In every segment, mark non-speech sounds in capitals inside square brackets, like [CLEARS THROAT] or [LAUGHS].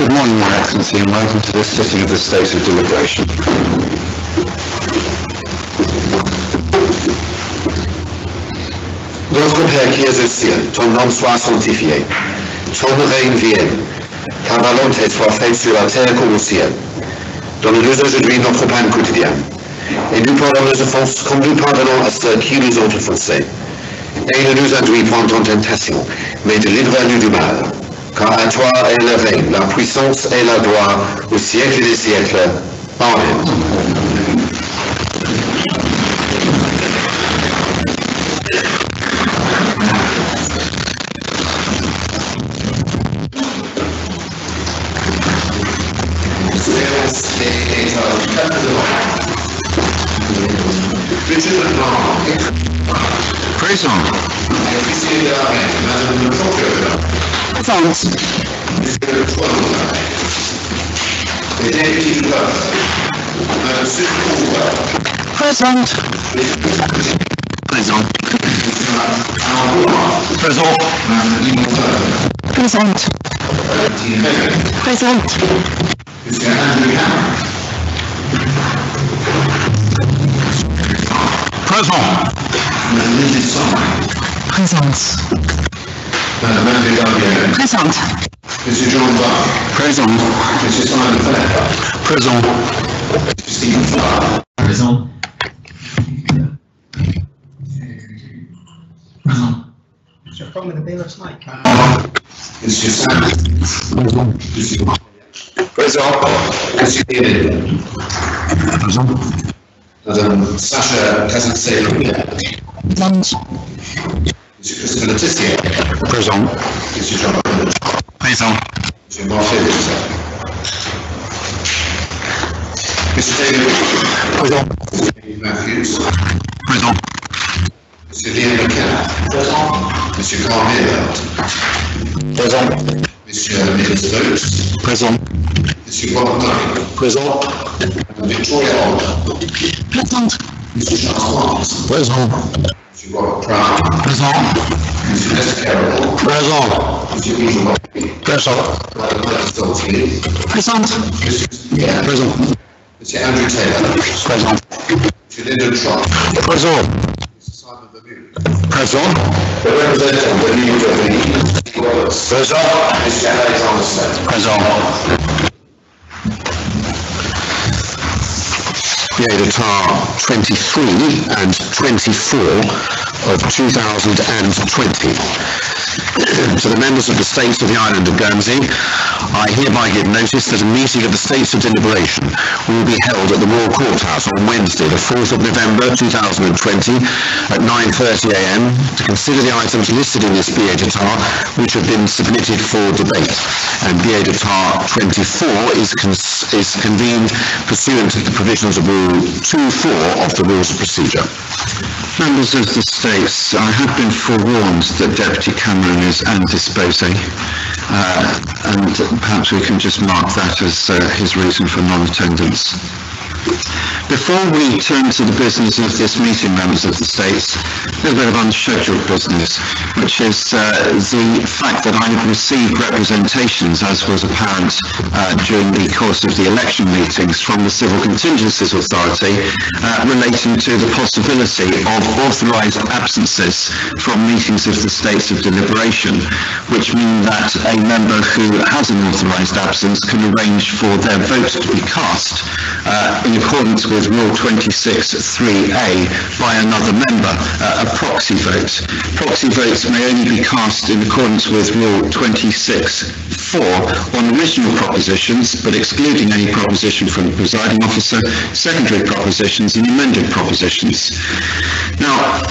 Good morning, Your Excellency, and welcome to this sitting of the State of Deliberation. Notre Père qui es au ciel, ton nom soit sanctifié. Ton règne vienne. Ta volonté soit faite sur la terre comme au ciel. Donne-nous aujourd'hui notre pain quotidien. Et nous pardonnons nos offenses comme nous pardonnons à ceux qui nous ont offensés. Et ne nous induis en tentation, mais délivre-nous du mal. Car à toi est le règne, la puissance et la gloire au siècle des siècles. Amen. Madame Succour. Présente. Présent. Présent. Madame Limonteur. Présente. Madame Miller. Présente. Monsieur Andrew Hammond. Présent. Madame Lily Sommer. Présence. Madame. Présente. Monsieur John Barr. Présent. Monsieur Simon Fair. Présent. Monsieur Stephen Farr. Présent. Monsieur Sam. Présent. Monsieur Présent. Monsieur David. Présent. Madame Sacha. Monsieur Christopher Le Tissier. Présent. Monsieur John Bennett. Présent. Monsieur Mark Davidson. Mr. David Présent. David Matthews. Présent. Monsieur Liam McKenna. Monsieur Carl Meerveld. Présent. Monsieur Nicholas Boats. Présent. Monsieur Robert Dunning. Présent. Madame Victoria Alder. Présente. Monsieur Charles Barnes. Présent. Monsieur Robert Brown. Présent. Monsieur Lester Carroll. Présent. Monsieur Bobby. Présent. Madame Gladys Dolphy. Présente. Monsieur yeah. Présent. Monsieur Andrew Taylor. Présent. Monsieur Lyndon Trott. Présent. Mr. Simon Bermude. Présent. The representative of the New Jersey Wallace. Présent. Mr. Alexander Smith. Présent. ADATAR 23 and 24 of 2020. To [CLEARS THROAT] the members of the States of the Island of Guernsey, I hereby give notice that a meeting of the States of Deliberation will be held at the Royal Courthouse on Wednesday, the 4th of November 2020 at 9.30am to consider the items listed in this BA Billet d'État which have been submitted for debate. And BA Billet d'État 24 is, is convened pursuant to the provisions of Rule 2.4 of the Rules of Procedure. Members of the States, I have been forewarned that Deputy Cameron is indisposing, uh, and perhaps we can just mark that as uh, his reason for non-attendance. Before we turn to the business of this meeting, members of the States, a little bit of unscheduled business, which is uh, the fact that I have received representations, as was apparent uh, during the course of the election meetings, from the Civil Contingencies Authority uh, relating to the possibility of authorised absences from meetings of the States of Deliberation, which mean that a member who has an authorised absence can arrange for their vote to be cast uh, in accordance with Rule 26.3a by another member, uh, a proxy vote. Proxy votes may only be cast in accordance with Rule 26.4 on original propositions, but excluding any proposition from the presiding officer, secondary propositions and amended propositions. Now,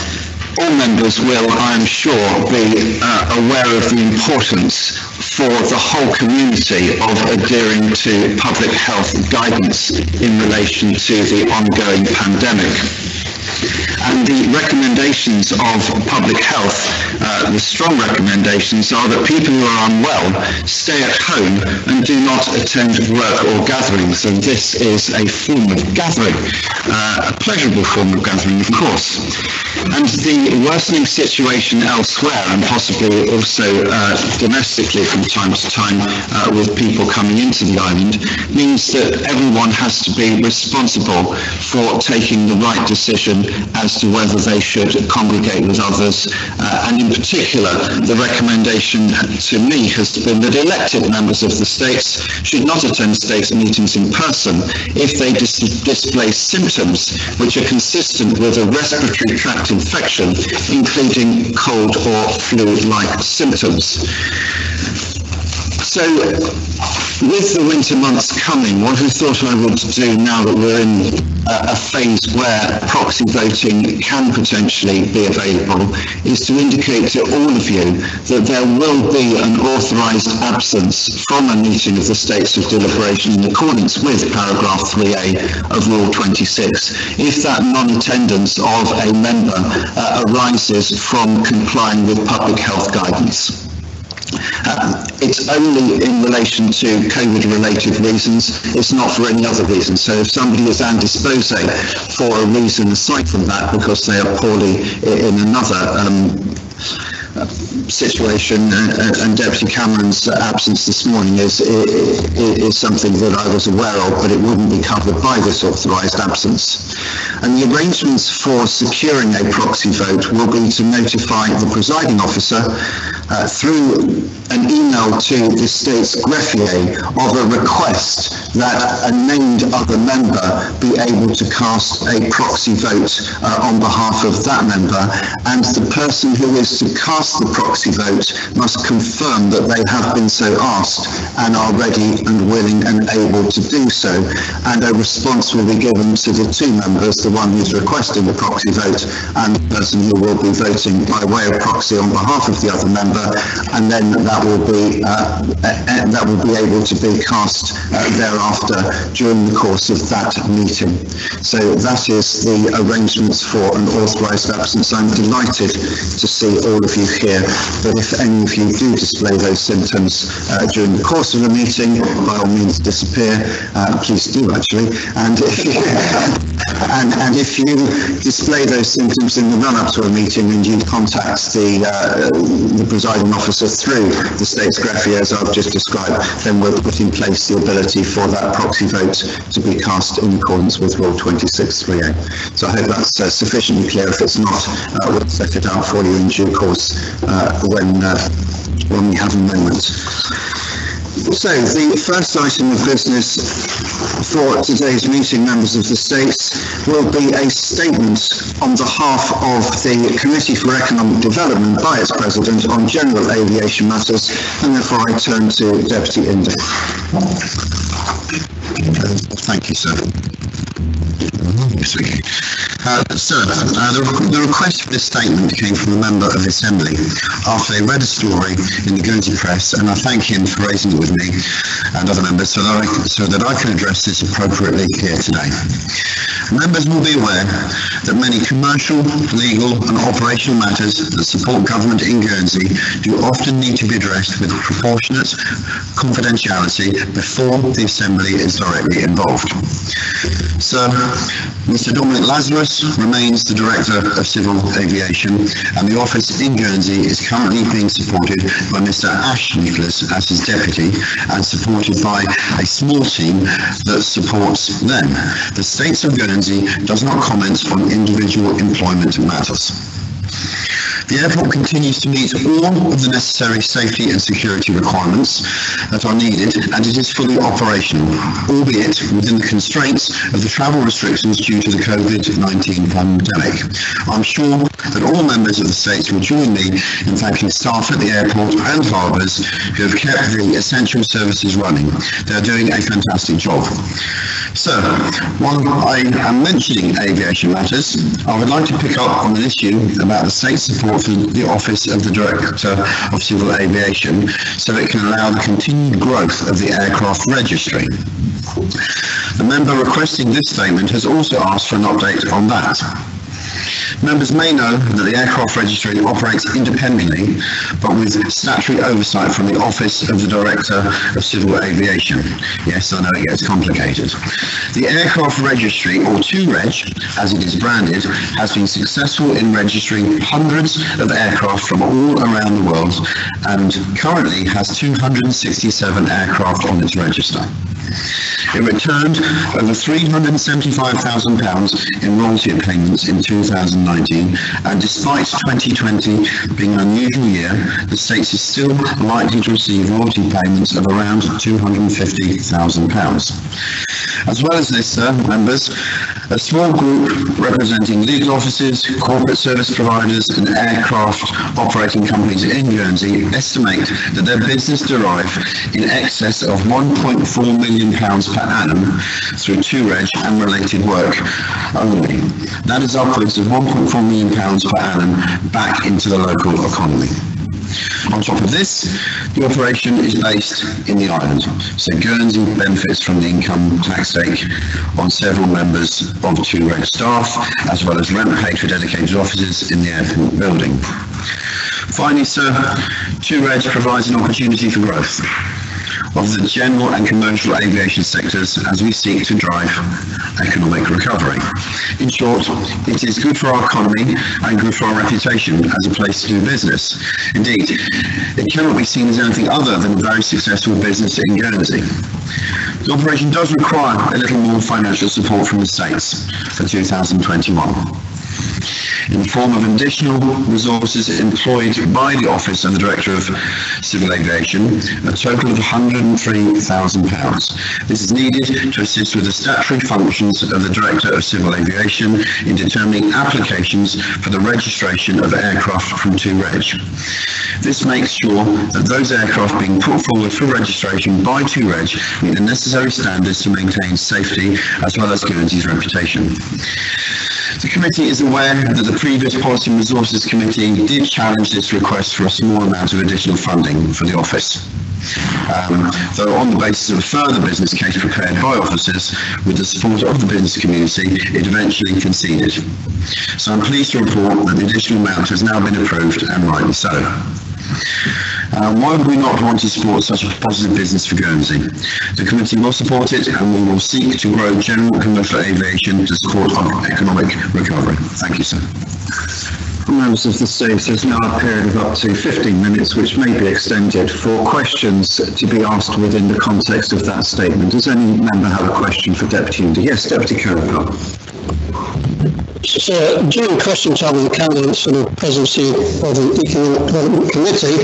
all members will, I am sure, be uh, aware of the importance for the whole community of adhering to public health guidance in relation to the ongoing pandemic. And the recommendations of public health, uh, the strong recommendations are that people who are unwell stay at home and do not attend work or gatherings. And this is a form of gathering, uh, a pleasurable form of gathering, of course. And the worsening situation elsewhere, and possibly also uh, domestically from time to time uh, with people coming into the island, means that everyone has to be responsible for taking the right decision as to whether they should congregate with others. Uh, and in particular, the recommendation to me has been that elected members of the states should not attend state meetings in person if they dis- display symptoms which are consistent with a respiratory tract infection, including cold or flu-like symptoms. So, with the winter months coming, what I thought I would do now that we're in a, a phase where proxy voting can potentially be available is to indicate to all of you that there will be an authorised absence from a meeting of the States of Deliberation in accordance with paragraph 3A of Rule 26 if that non-attendance of a member uh, arises from complying with public health guidance. Um, it's only in relation to COVID-related reasons. It's not for any other reason. So if somebody is indisposed for a reason aside from that, because they are poorly in another um, situation, uh, and Deputy Cameron's absence this morning is, is, is something that I was aware of, but it wouldn't be covered by this authorised absence. And the arrangements for securing a proxy vote will be to notify the presiding officer uh, through an email to the state's greffier of a request that a named other member be able to cast a proxy vote uh, on behalf of that member, and the person who is to cast the proxy vote must confirm that they have been so asked and are ready and willing and able to do so. And a response will be given to the two members, the one who's requesting the proxy vote and the person who will be voting by way of proxy on behalf of the other member, and then that will be uh, uh, that will be able to be cast uh, thereafter during the course of that meeting. So that is the arrangements for an authorised absence. I'm delighted to see all of you here, but if any of you do display those symptoms uh, during the course of the meeting, by all means disappear. Uh, please do actually, and if you, [LAUGHS] and, and if you display those symptoms in the run-up to a meeting and you contact the uh, the presiding officer through the state's greffier as I've just described, then we'll put in place the ability for that proxy vote to be cast in accordance with Rule 26.3a. So I hope that's uh, sufficiently clear. If it's not, uh, we'll set it out for you in due course uh, when uh, when we have a moment. So the first item of business for today's meeting, members of the states, will be a statement on behalf of the Committee for Economic Development by its President on general aviation matters, and therefore I turn to Deputy Inder. Thank you, sir. Uh, sir, uh, the, the, request for this statement came from a member of the Assembly after they read a story in the Guernsey Press, and I thank him for raising it with me and other members so that I, so that I can address this appropriately here today. Members will be aware that many commercial, legal and operational matters that support government in Guernsey do often need to be addressed with proportionate confidentiality before the Assembly is directly involved. So, Mr Dominic Lazarus remains the Director of Civil Aviation and the office in Guernsey is currently being supported by Mr Ash Nicholas as his deputy and supported by a small team that supports them. The States of Guernsey does not comment on individual employment matters. The airport continues to meet all of the necessary safety and security requirements that are needed and it is fully operational, albeit within the constraints of the travel restrictions due to the COVID-19 pandemic. I'm sure that all members of the states will join me in thanking staff at the airport and harbours who have kept the essential services running. They're doing a fantastic job. So, while I am mentioning aviation matters, I would like to pick up on an issue about the state support for the Office of the Director of Civil Aviation so it can allow the continued growth of the aircraft registry. The member requesting this statement has also asked for an update on that. Members may know that the aircraft registry operates independently, but with statutory oversight from the Office of the Director of Civil Aviation. Yes, I know it gets complicated. The aircraft registry, or 2Reg, as it is branded, has been successful in registering hundreds of aircraft from all around the world and currently has 267 aircraft on its register. It returned over £375,000 in royalty payments in 2019, and despite 2020 being an unusual year, the States is still likely to receive royalty payments of around £250,000. As well as this, sir, members, a small group representing legal offices, corporate service providers and aircraft operating companies in Guernsey estimate that their business derive in excess of 1.4 million pounds per annum through 2Reg and related work only. That is upwards of 1.4 million pounds per annum back into the local economy. On top of this, the operation is based in the island, so Guernsey benefits from the income tax take on several members of 2Reg staff, as well as rent paid for dedicated offices in the airport building. Finally, sir, 2Regs provides an opportunity for growth of the general and commercial aviation sectors as we seek to drive economic recovery. In short, it is good for our economy and good for our reputation as a place to do business. Indeed, it cannot be seen as anything other than a very successful business in Guernsey. The operation does require a little more financial support from the states for 2021 in the form of additional resources employed by the Office of the Director of Civil Aviation, a total of £103,000. This is needed to assist with the statutory functions of the Director of Civil Aviation in determining applications for the registration of aircraft from 2Reg. This makes sure that those aircraft being put forward for registration by 2Reg meet the necessary standards to maintain safety as well as Guernsey's reputation. The committee is aware that the previous Policy and Resources Committee did challenge this request for a small amount of additional funding for the office. Um, though on the basis of a further business case prepared by officers with the support of the business community, it eventually conceded. So I'm pleased to report that the additional amount has now been approved and rightly so. Um, why would we not want to support such a positive business for Guernsey? The committee will support it and we will seek to grow general commercial aviation to support our economic recovery. Thank you, sir. Members of the States, there's now a period of up to 15 minutes which may be extended for questions to be asked within the context of that statement. Does any member have a question for Deputy? Yes, Deputy Kirkhope. So during question time with the candidates for the presidency of the Economic Development Committee,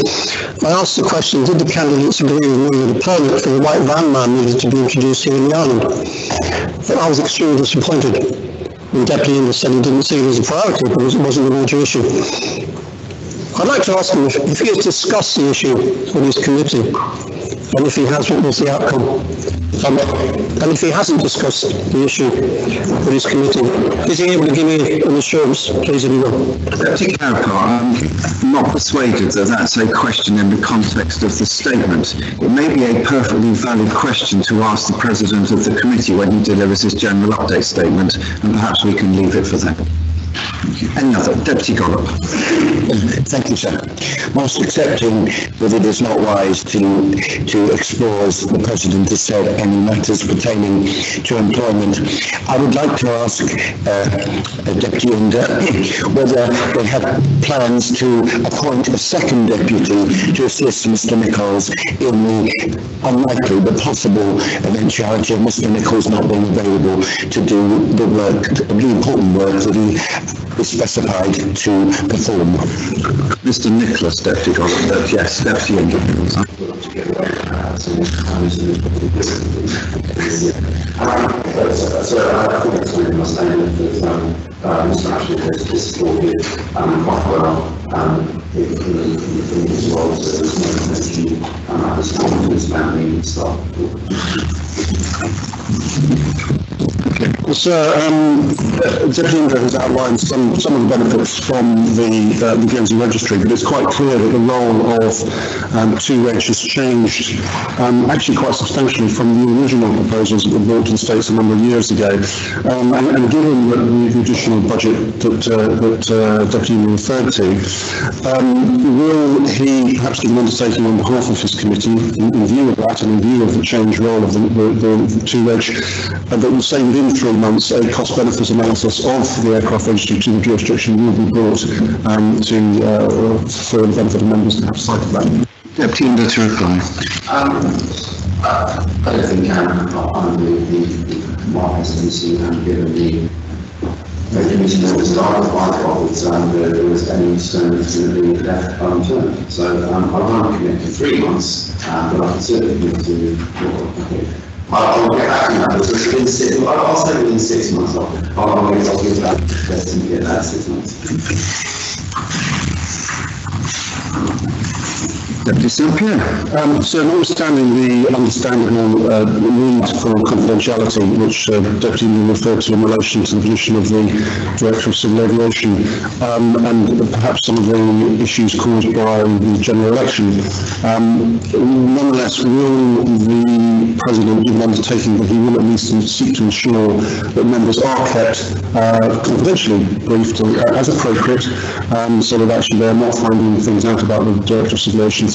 I asked the question, did the candidates agree with me that permit for the white van man needed to be introduced here in the island? I was extremely disappointed. The Deputy English said he didn't see it as a priority because it wasn't a major issue. I'd like to ask him if, if he has discussed the issue with his committee, and if he has, what was the outcome? Um, and if he hasn't discussed the issue with his committee, is he able to give me an assurance, please, will? Deputy I'm not persuaded that that's a question in the context of the statement. It may be a perfectly valid question to ask the President of the committee when he delivers his general update statement, and perhaps we can leave it for that. Any other? Deputy Gollop. Thank you, sir. Whilst accepting that it is not wise to to explore, as the President has said, any matters pertaining to employment, I would like to ask uh, Deputy Inder [COUGHS] whether they have plans to appoint a second deputy to assist Mr Nichols in the unlikely but possible eventuality of Mr Nichols not being available to do the work, the important work that he is specified to perform. Mr Nicholas, Deputy uh, yes, Deputy Inder. So I think it's really my that uh, Mr Ashley has um, quite well in, his role, so there's no um, at this confidence about me and stuff. Okay. Sir, um, Deputy Inder has outlined some, some of the benefits from the, uh, the Guernsey Registry, but it's quite clear that the role of um, 2Reg has changed um, actually quite substantially from the original proposals that were brought to the States a number of years ago. Um, and, and given the, the additional budget that, uh, that uh, Deputy Inder referred to, um, will he perhaps give an undertaking on behalf of his committee in, in view of that and in view of the changed role of the, the, the 2Reg, uh, that will say within three months a cost benefit analysis of the aircraft registry to the jurisdiction will be brought um, to uh, for the benefit of members to have sight of that. Deputy Indra to reply. Um, uh, I don't think um, on the, the, the my presidency and given the the committee that was started by Roberts and uh, there was any stones going to be left unturned. So um, I won't commit to three months, um, but I can certainly commit to I'll, I'll get back to that, but within six, I'll, I'll say within six months, I'll, I'll, I'll get, I'll get that, best to get that six months. Deputy Pierre. Um, so notwithstanding the understandable uh, need for confidentiality, which uh, Deputy Inder referred to in relation to the position of the Director of Civil Aviation, um, and perhaps some of the issues caused by the general election, um, nonetheless, will the President give an undertaking that he will at least seek to ensure that members are kept uh, confidentially briefed as appropriate, um, so that actually they're not finding things out about the Director of Civil Aviation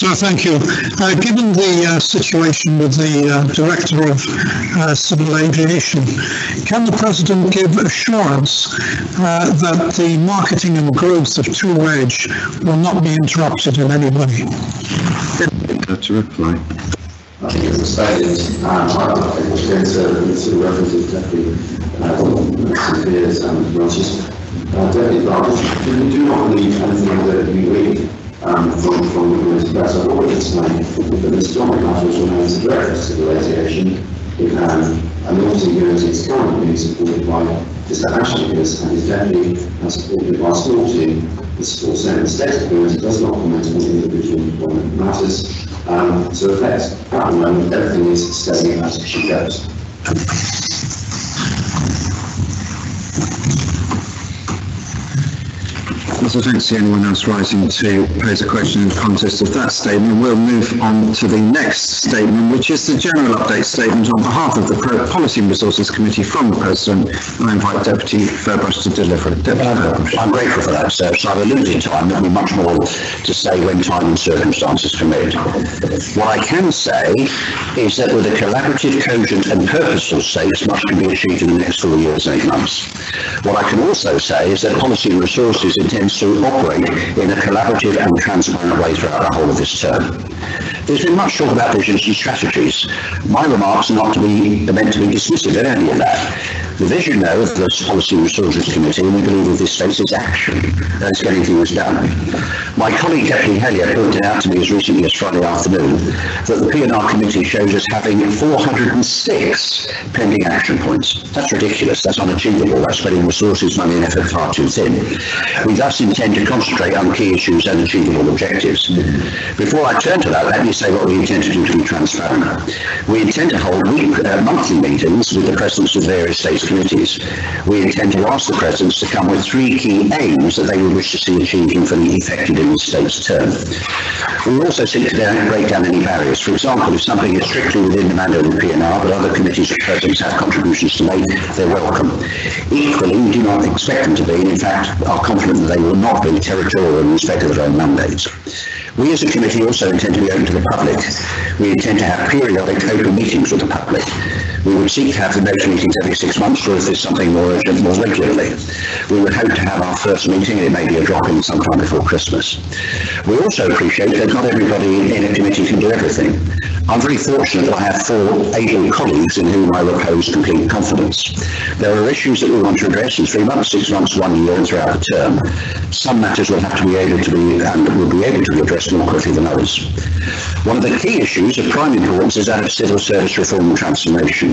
So thank you. Uh, given the uh, situation with the uh, Director of uh, Civil Aviation, can the President give assurance uh, that the marketing and growth of 2Reg will not be interrupted in any way? To reply. I think as I stated, um, I I was going to, to references Deputy, uh, some peers and branches. Uh, Deputy Branch, we do not believe anything that you read, um, from, from the Community Press. I've always explained that Mr. Dominic Matters remains the Director of Civil Aviation, um, and also is currently being supported by. Ashley Pierce and deputy, and supported by a small team, the support Senate. The State of Guernsey does not comment on individual employment matters. Um, so effect, at the moment, everything is steady as she goes. I don't see anyone else rising to pose a question in the context of that statement, we'll move on to the next statement, which is the general update statement on behalf of the Pro- Policy and Resources Committee from the President. I invite Deputy Ferbrache to deliver it. Um, Ferbrache. I'm grateful for that, sir. So I've alluded to, I'm there'll be much more to say when time and circumstances permit. What I can say is that with a collaborative, cogent and purposeful states, much can be achieved in the next four years, eight months. What I can also say is that Policy and Resources intends to operate in a collaborative and transparent way throughout the whole of this term. There's been much talk about visions and strategies. My remarks are not to be meant to be dismissive of any of that. The vision, though, of this Policy and Resources Committee, and we believe of this space, is action. That's getting things done. My colleague Deputy Helyar pointed out to me as recently as Friday afternoon that the P&R Committee shows us having 406 pending action points. That's ridiculous. That's unachievable. That's spending resources, money and effort far too thin. We thus intend to concentrate on key issues and achievable objectives. Before I turn to that, let me say what we intend to do to be transparent. We intend to hold week, uh, monthly meetings with the presidents of various states committees. We intend to ask the presidents to come with three key aims that they would wish to see achieved and fully effected in the state's term. We also seek to break down any barriers. For example, if something is strictly within the mandate of the P&R, but other committees or presidents have contributions to make, they're welcome. Equally, we do not expect them to be, and in fact, are confident that they will not be territorial in respect of their own mandates. We as a committee also intend to be open to the public. We intend to have periodic open meetings with the public. We would seek to have the next meetings every six months, or if there's something more urgent, more regularly. We would hope to have our first meeting, and it may be a drop-in sometime before Christmas. We also appreciate that not everybody in a committee can do everything. I'm very fortunate that I have four able colleagues in whom I repose complete confidence. There are issues that we want to address in three months, six months, one year, and throughout the term. Some matters will have to be able to be and will be able to be addressed more quickly than others. One of the key issues of prime importance is that of civil service reform and transformation.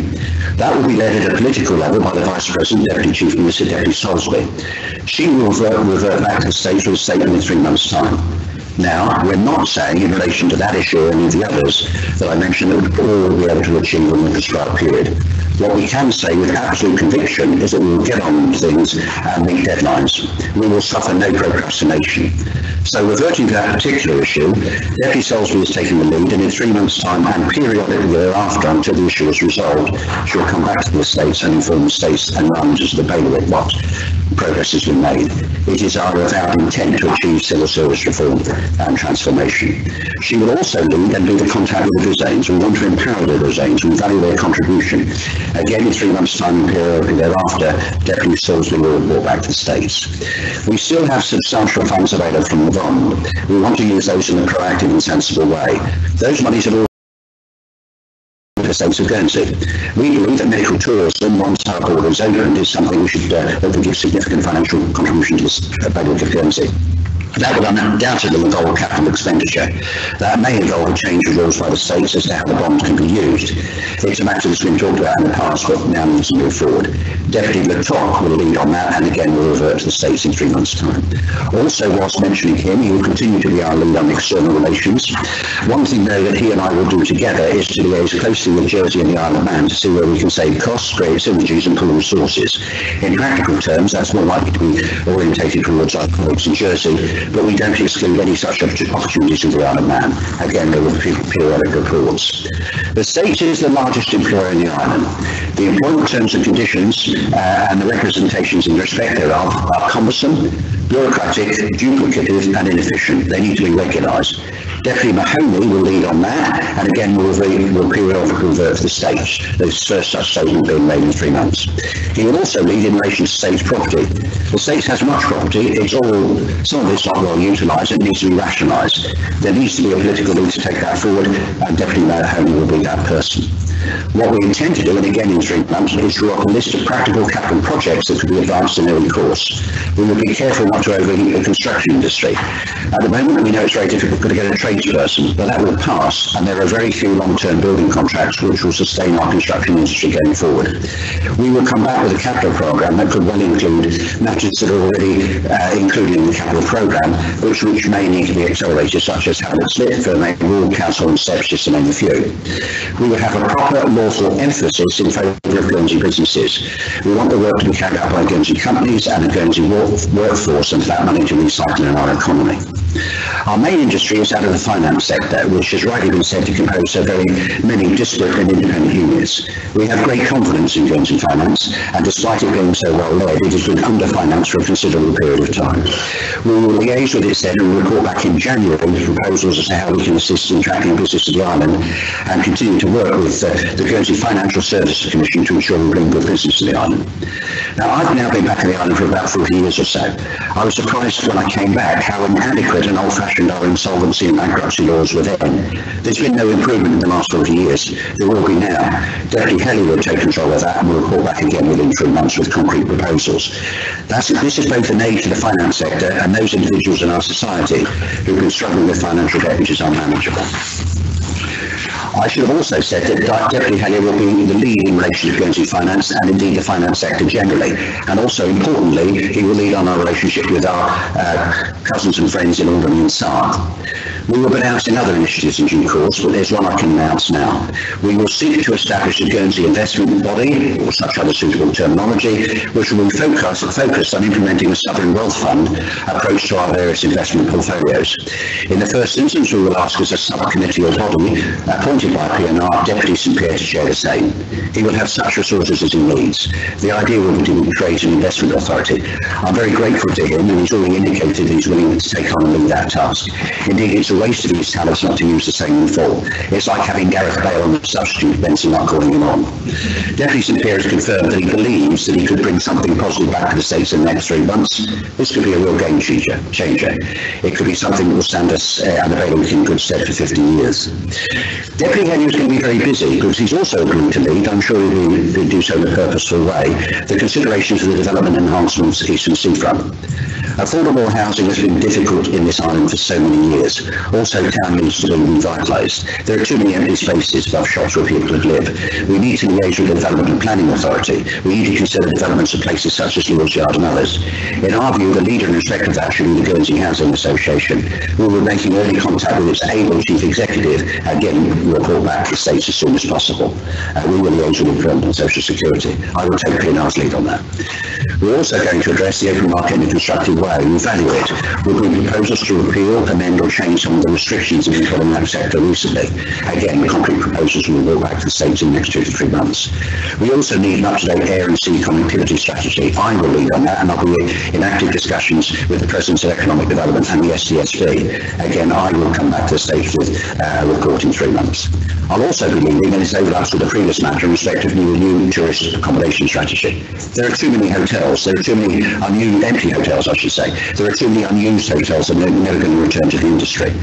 That will be led at a political level by the Vice President, Deputy Chief Minister, Deputy Soulsby. She will revert, revert back to the States with a statement in three months' time. Now, we're not saying in relation to that issue or any of the others that I mentioned that we all will be able to achieve in the prescribed period. What we can say with absolute conviction is that we will get on with things and meet deadlines. We will suffer no procrastination. So reverting to that particular issue, Deputy Soulsby is taking the lead and in three months' time and periodically thereafter until the issue is resolved, she'll come back to the States and inform the States and Rangers of the bailiwick what progress has been made. It is our avowed intent to achieve civil service reform and transformation. She will also lead and be the contact with the Douzaines. We want to empower the Douzaines. We value their contribution. Again, in three months' time and thereafter, Deputy Soulsby will report back to the States. We still have substantial funds available from the bond. We want to use those in a proactive and sensible way. Those monies have the states of Guernsey. We believe that medical tourism, once our border is opened, is something we should, uh, that give significant financial contribution to the public of Guernsey. That would undoubtedly involve capital expenditure. That may involve a change of rules by the states as to how the bonds can be used. It's a matter that's been talked about in the past, but now needs to move forward. Deputy Le Tocq will lead on that, and again will revert to the states in three months' time. Also, whilst mentioning him, he will continue to be our lead on external relations. One thing, though, that he and I will do together is to liaise closely with Jersey and the Isle of Man to see where we can save costs, create synergies, and pool resources. In practical terms, that's more likely to be orientated towards our colleagues in Jersey, but we don't exclude any such opportunities in the Isle of Man. Again, there were periodic reports. The state is the largest employer in the island. The employment terms and conditions uh, and the representations in respect thereof are cumbersome, bureaucratic, duplicative and inefficient. They need to be recognised. Deputy Mahoney will lead on that, and again will, re- will periodically revert the states. Those first such statement being made in three months. He will also lead in relation to state property. The state has much property. It's all some of it's not well utilised. It needs to be rationalised. There needs to be a political lead to take that forward, and Deputy Mahoney will be that person. What we intend to do, and again in three months, is draw up a list of practical capital projects that could be advanced in early course. We will be careful not to overheat the construction industry. At the moment, we know it's very difficult to get a tradesperson, but that will pass, and there are very few long-term building contracts which will sustain our construction industry going forward. We will come back with a capital programme that could well include matters that are already uh, included in the capital programme, which, which may need to be accelerated, such as Hamlet Slip, Fairmake Rural Council and Steps, just to name a few. We will have a proper lawful emphasis in favour of Guernsey businesses. We want the work to be carried out by Guernsey companies and a Guernsey work, workforce and for that money to recycle in our economy. Our main industry is that of the finance sector, which has rightly been said to compose so very many disparate and independent units. We have great confidence in Guernsey Finance, and despite it being so well led, it has been underfinanced for a considerable period of time. We will liaise with it then and report back in January with proposals as to how we can assist in tracking business to the island and continue to work with uh, the Guernsey Financial Services Commission to ensure we bring good business to the island. Now, I've now been back in the island for about 40 years or so. I was surprised when I came back how inadequate and old-fashioned our insolvency and bankruptcy laws were then. There's been no improvement in the last 40 years. There will be now. Deputy Kelly will take control of that and we'll report back again within three months with concrete proposals. That's, this is both an aid to the finance sector and those individuals in our society who've been struggling with financial debt which is unmanageable. I should have also said that Deputy Helyar will be the lead in relation to Guernsey finance and indeed the finance sector generally. And also importantly, he will lead on our relationship with our uh, cousins and friends in Alderney and Sark. We will be announcing other initiatives in due course, but there's one I can announce now. We will seek to establish a Guernsey investment body, or such other suitable terminology, which will be focused, focused on implementing a sovereign wealth fund approach to our various investment portfolios. In the first instance, we will ask as a subcommittee or body appointed by P&R Deputy St Pierre to chair the same. He will have such resources as he needs. The idea will be to create an investment authority. I'm very grateful to him and he's already indicated he's willing to take on and lead that task. Indeed, it's a waste of his talents not to use the same full. It's like having Gareth Bale on the substitute bench and not calling him on. Deputy St Pierre has confirmed that he believes that he could bring something positive back to the States in the next three months. This could be a real game changer. changer. It could be something that will stand us uh, and the bailiwick in good stead for 50 years. Deputy Henry is going to be very busy because he's also agreed to lead, I'm sure he'll do- so in a purposeful way, the considerations of the development enhancements of Eastern Seafront. Affordable housing has been difficult in this island for so many years. Also, town needs to be revitalised. There are too many empty spaces above shops where people could live. We need to engage with the Development and Planning Authority. We need to consider developments of places such as Leale's Yard and others. In our view, the leader in respect of that should be the Guernsey Housing Association. We will be making early contact with its able chief executive, again, report back to the States as soon as possible. Uh, we will liaise with Employment and Social Security. I will take P&R's lead on that. We're also going to address the open market in a constructive way and evaluate. We'll bring proposals to repeal, amend or change some of the restrictions that been put on that sector recently. Again, concrete proposals will brought back to the States in the next two to three months. We also need an up-to-date air and sea connectivity strategy. I will lead on that and I'll be in active discussions with the Presidents of Economic Development and the STSB. Again, I will come back to the States with uh, a report in three months. I'll also be leading, and this overlaps with the previous matter in respect of new, new tourist accommodation strategy. There are too many hotels, there are too many unused, empty hotels, I should say. There are too many unused hotels that are never going to return to the industry.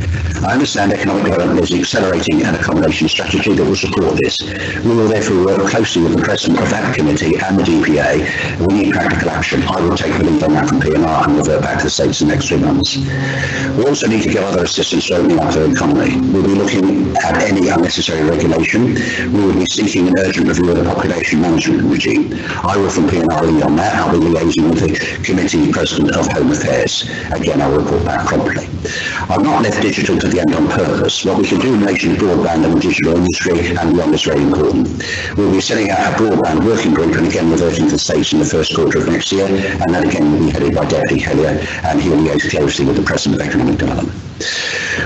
I understand economic development is accelerating an accommodation strategy that will support this. We will therefore work closely with the President of that committee and the DPA. We need practical action. I will take the lead on that from P&R revert back to the States in the next three months. We also need to give other assistance to opening up the economy. We'll be looking at any unnecessary regulation. We will be seeking an urgent review of the population management regime. I will from P&R lead on that. I'll be liaising with the Committee President of Home Affairs. Again, I'll report back promptly. I've not left digital to the end on purpose. What we can do in relation to broadband and the digital industry and beyond is very important. We'll be setting out a broadband working group and again reverting to the States in the first quarter of next year and that again will be headed by Deputy Helyar and he will liaise closely with the President of Economic Development.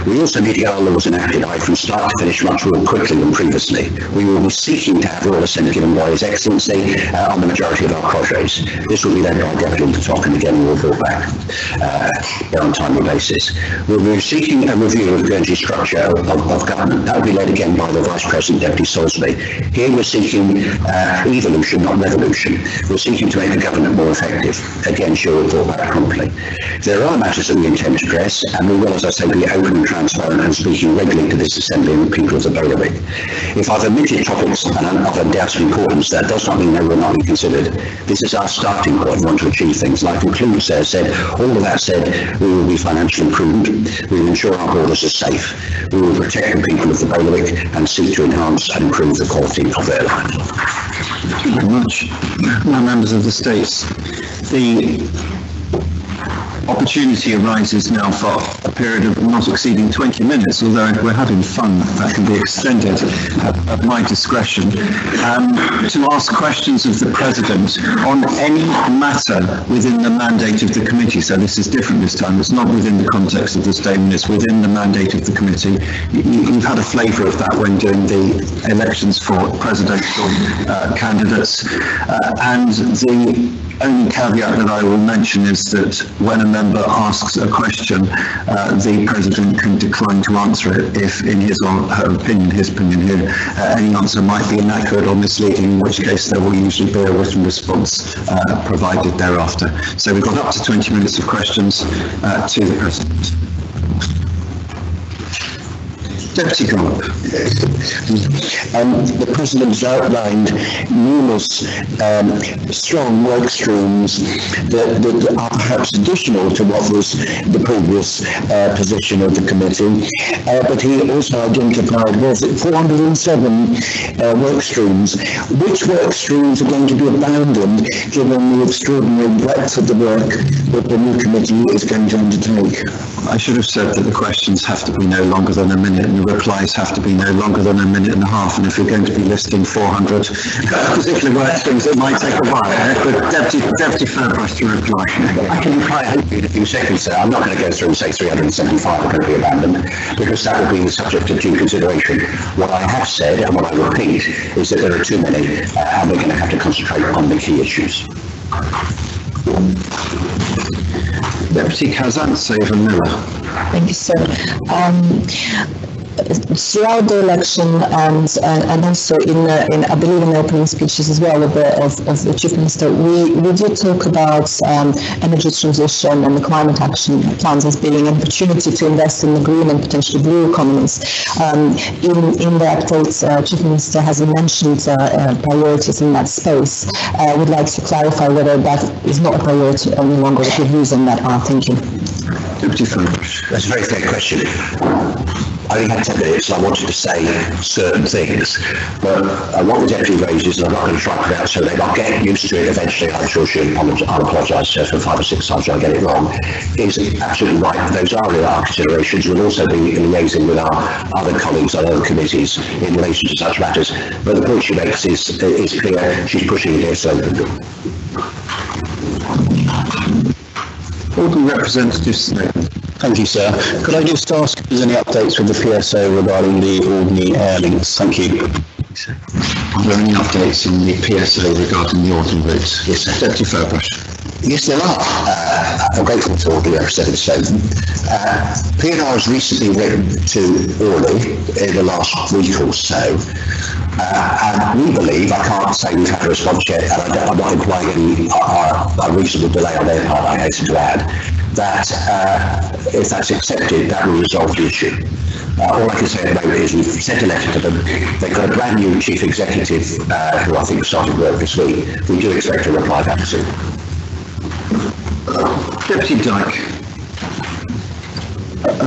We also need to get our laws enacted I from start to finish much more quickly than previously. We will be seeking to have royal assent given by His Excellency uh, on the majority of our projects. This will be led by Deputy Intertok and again we'll report back uh, on a timely basis. We'll be seeking a review of the Guernsey structure of, of, government. That will be led again by the Vice President, Deputy Soulsby. Here we're seeking uh, evolution, not revolution. We're seeking to make the government more effective. Again, she'll report back promptly. There are matters that we intend to address, and we will, as I say, be open and transparent and speaking regularly to this Assembly and the people of the bailiwick. If I've omitted topics and of undoubted importance, that does not mean they will not be considered. This is our starting point. We want to achieve things. Like conclude said, said, all of that said, we will be financially prudent. We will ensure our borders are safe. We will protect the people of the bailiwick and seek to enhance and improve the quality of their lives. Thank you very much. Now, members of the States, the opportunity arises now for a period of not exceeding 20 minutes, although if we're having fun, that can be extended at, my discretion, um, to ask questions of the President on any matter within the mandate of the committee. So this is different this time. It's not within the context of the statement, it's within the mandate of the committee. You, you've had a flavour of that when doing the elections for presidential uh, candidates. Uh, and the only caveat that I will mention is that when a member asks a question, uh, the president can decline to answer it if, in his or her opinion, his opinion here, uh, any answer might be inaccurate or misleading, in which case there will usually be a written response uh, provided thereafter. So we've got up to 20 minutes of questions uh, to the president. Connell. Um, the President has outlined numerous um, strong work streams that, that are perhaps additional to what was the previous uh, position of the committee. Uh, but he also identified, was it 407 uh, work streams? Which work streams are going to be abandoned given the extraordinary breadth of the work that the new committee is going to undertake? I should have said that the questions have to be no longer than a minute and the replies have to be no longer than a minute and a half. And if you're going to be listing 400 [LAUGHS] particular work streams, it might take a while. eh? But Deputy, Deputy Ferbrache to reply. I can reply hopefully in a few seconds, sir. I'm not going to go through and say 375 are going to be abandoned because that would be the subject of due consideration. What I have said and what I repeat is that there are too many uh, and we're going to have to concentrate on the key issues. Deputy Kazantseva Miller. Thank you, sir. Um, throughout the election and and, and also in, uh, in I believe in the opening speeches as well of the of, of the chief minister, we we did talk about um, energy transition and the climate action plans as being an opportunity to invest in the green and potentially blue economies. Um, in in that quote, uh, chief minister has mentioned uh, uh, priorities in that space. I would like to clarify whether that is not a priority any longer. What your views on that are? Thank you. Deputy. That's a very fair question. I only had 10 minutes and I wanted to say certain things, but uh, what the deputy raises, and I'm not going to try to pronounce name, I'll get used to it eventually, I'm sure she'll apologise, for five or six times I get it wrong, is absolutely right. Those are in our considerations. We'll also be liaising with our other colleagues on other committees in relation to such matters. But the point she makes is, is clear. She's pushing it, so Alderney Representative Smith. Thank you, sir. Could I just ask if there's any updates with the PSO regarding the Alderney Air links? Thank you. Are there any updates in the PSO regarding the Autumn routes? Yes, sir. Deputy Fergus. Yes, there are. Uh, I'm grateful to all the representatives. So, uh, P&R has recently written to Aurigny in the last week or so, uh, and we believe, I can't say we've had a response yet, and I I'm not implying any uh, unreasonable delay on their part, I hasten to add, that uh, if that's accepted, that will resolve the issue. Uh, all I can say at the moment is we've sent a letter to them. They've got a brand new chief executive uh, who I think started work this week. We do expect a reply back soon. Deputy Dyke.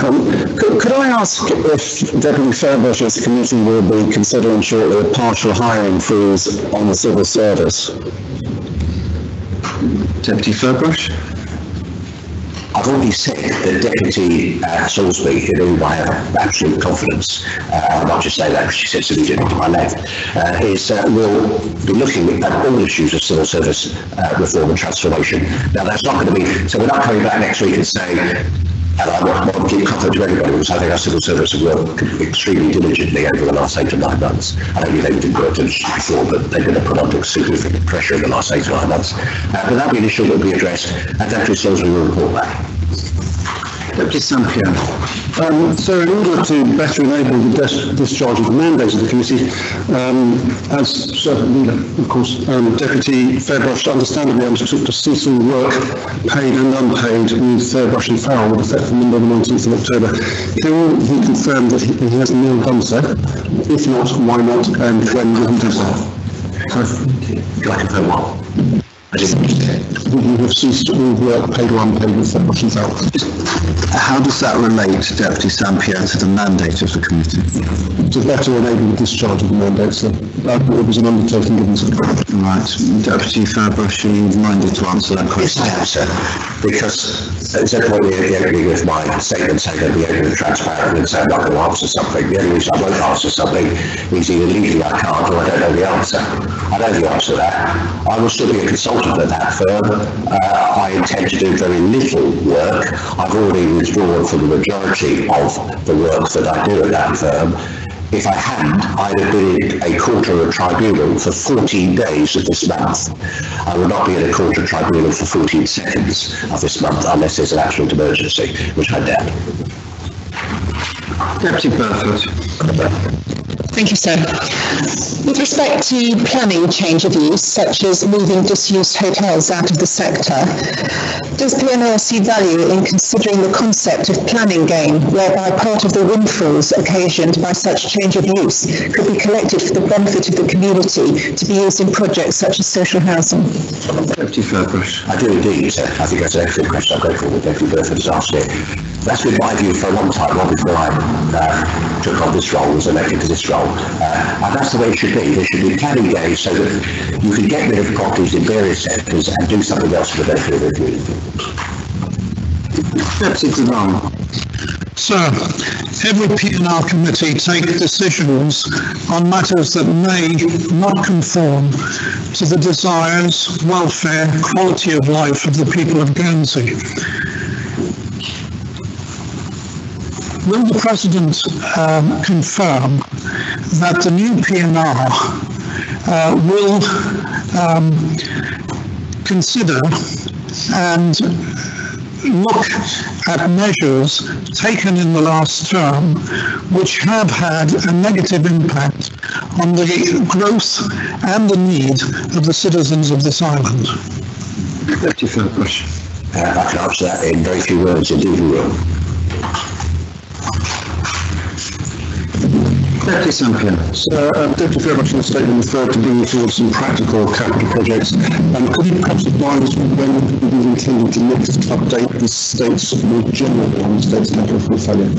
Um, could, could I ask if Deputy Ferbrache's committee will be considering shortly a partial hiring freeze on the civil service? Deputy Ferbrache. I've already said that Deputy uh, Soulsby, in whom I have absolute confidence, uh, I'll not just say that because she sits immediately to my left, uh, is uh, will be looking at all issues of civil service uh, reform and transformation. Now, that's not going to be, so we're not coming back next week and saying, and I want, to give comfort to everybody because I think our civil service have worked extremely diligently over the last eight to nine months. I don't think they've been worked diligently before, but they've been put under significant pressure in the last eight to nine months. Uh, but that'll be an issue that will be addressed, and Deputy Soulsby will report back. Deputy Sampion. Um, so in order to better enable the dis- discharge of the mandates of the committee, um, as certain leader, of course, um, Deputy Ferbrache understandably undertook to cease all work, paid and unpaid, with Ferbrache and Farrell with effect from Monday the 19th of October. Can he confirm that he, he has now done so? If not, why not, and when will he do so? Can I confirm what? I. You have ceased all work, paid or unpaid, with Ferbrache and Farrell. How does that relate, Deputy Sampion, to the mandate of the committee? To better enable the discharge of the mandate, uh, it was an undertaking given to the Right. Deputy Ferbrache, are you minded to answer that Yes, question? I am, sir, because at no point will you agree with my statement saying that be open and transparent and say I'm not going to answer something. The only reason I won't answer something is either legally I can't or I don't know the answer. I know the answer to that. I will still be a consultant at that firm. Uh, I intend to do very little work. I've already withdrawn from the majority of the work that I do at that firm. If I hadn't, I'd have been in a court or a tribunal for 14 days of this month. I will not be in a court or tribunal for 14 seconds of this month unless there's an absolute emergency, which I doubt. Deputy Burford. Thank you, sir. With respect to planning change of use, such as moving disused hotels out of the sector, does P&R see value in considering the concept of planning gain, whereby part of the windfalls occasioned by such change of use could be collected for the benefit of the community to be used in projects such as social housing? Deputy Ferbrache. I do indeed, sir. I think that's an excellent question. I'm grateful that Deputy Burford has asked it. That's been my view for a long time, long before I uh, took on this role, was elected to this role. Uh, and that's the way it should be. There should be planning days so that you can get rid of properties in various sectors and do something else for the benefit of the community. Deputy Devine. Sir, every P&R committee take decisions on matters that may not conform to the desires, welfare, quality of life of the people of Guernsey. Will the President um, confirm that the new P&R uh, will um, consider and look at measures taken in the last term which have had a negative impact on the growth and the need of the citizens of this island? Deputy Ferbrache. Uh, I can answer that in very few words, indeed we will. Deputy Sampion. So, uh, Deputy very much in the statement referred to bringing forward some practical capital projects. Um, could you perhaps advise when it is intended to next update the state's more general on the state's health failure?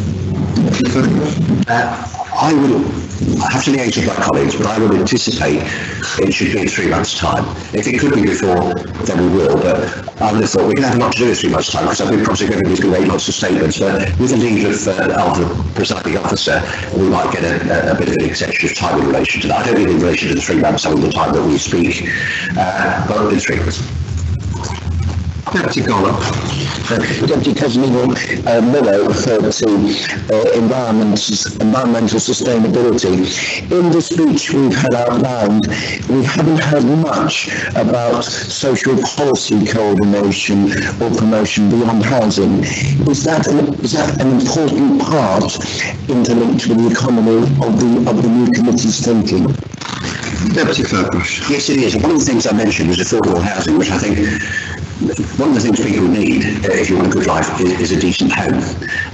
Uh, I I have to liaise with my colleagues, but I would anticipate it should be in three months' time. If it could be before, then we will, but I would have thought we can have a lot to do in three months' time, because I've been promising everybody's going to make lots of statements, but with the lead of, uh, of the presiding officer, we might get a, a, a bit of an extension of time in relation to that. I don't mean in relation to the three months, I mean the time that we speak, uh, but in three months. Deputy Gollop. Deputy Councillor uh, Miller referred to uh, environment, environmental sustainability. In the speech we've had outlined, we haven't heard much about social policy coordination or promotion beyond housing. Is that an, is that an important part interlinked with the economy of the of the new committee's thinking? Deputy Ferbrache. Yes, it is. One of the things I mentioned was affordable housing, which I think one of the things people need uh, if you want a good life is, is a decent home.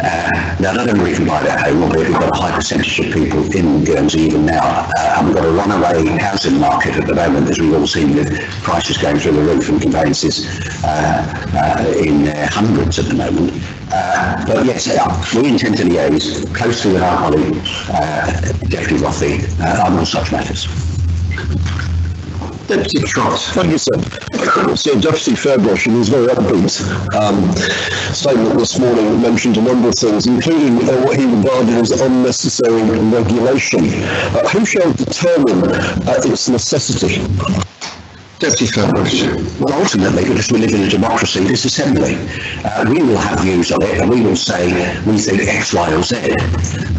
Uh, now, not only can buy that home, albeit we've got a high percentage of people in Guernsey even now, uh, and we've got a runaway housing market at the moment, as we've all seen with prices going through the roof and conveyances uh, uh, in hundreds at the moment. Uh, but yes, we intend to liaise closely with our colleague, Deputy Roffey, on all such matters. Deputy Trott. Thank you, sir. So Deputy Ferbrache, in his very upbeat um, statement this morning, mentioned a number of things, including uh, what he regarded as unnecessary regulation. Uh, who shall determine uh, its necessity? Deputy Ferbrache. Well, ultimately, because we live in a democracy, this assembly, uh, we will have views on it and we will say we think X, Y, or Z.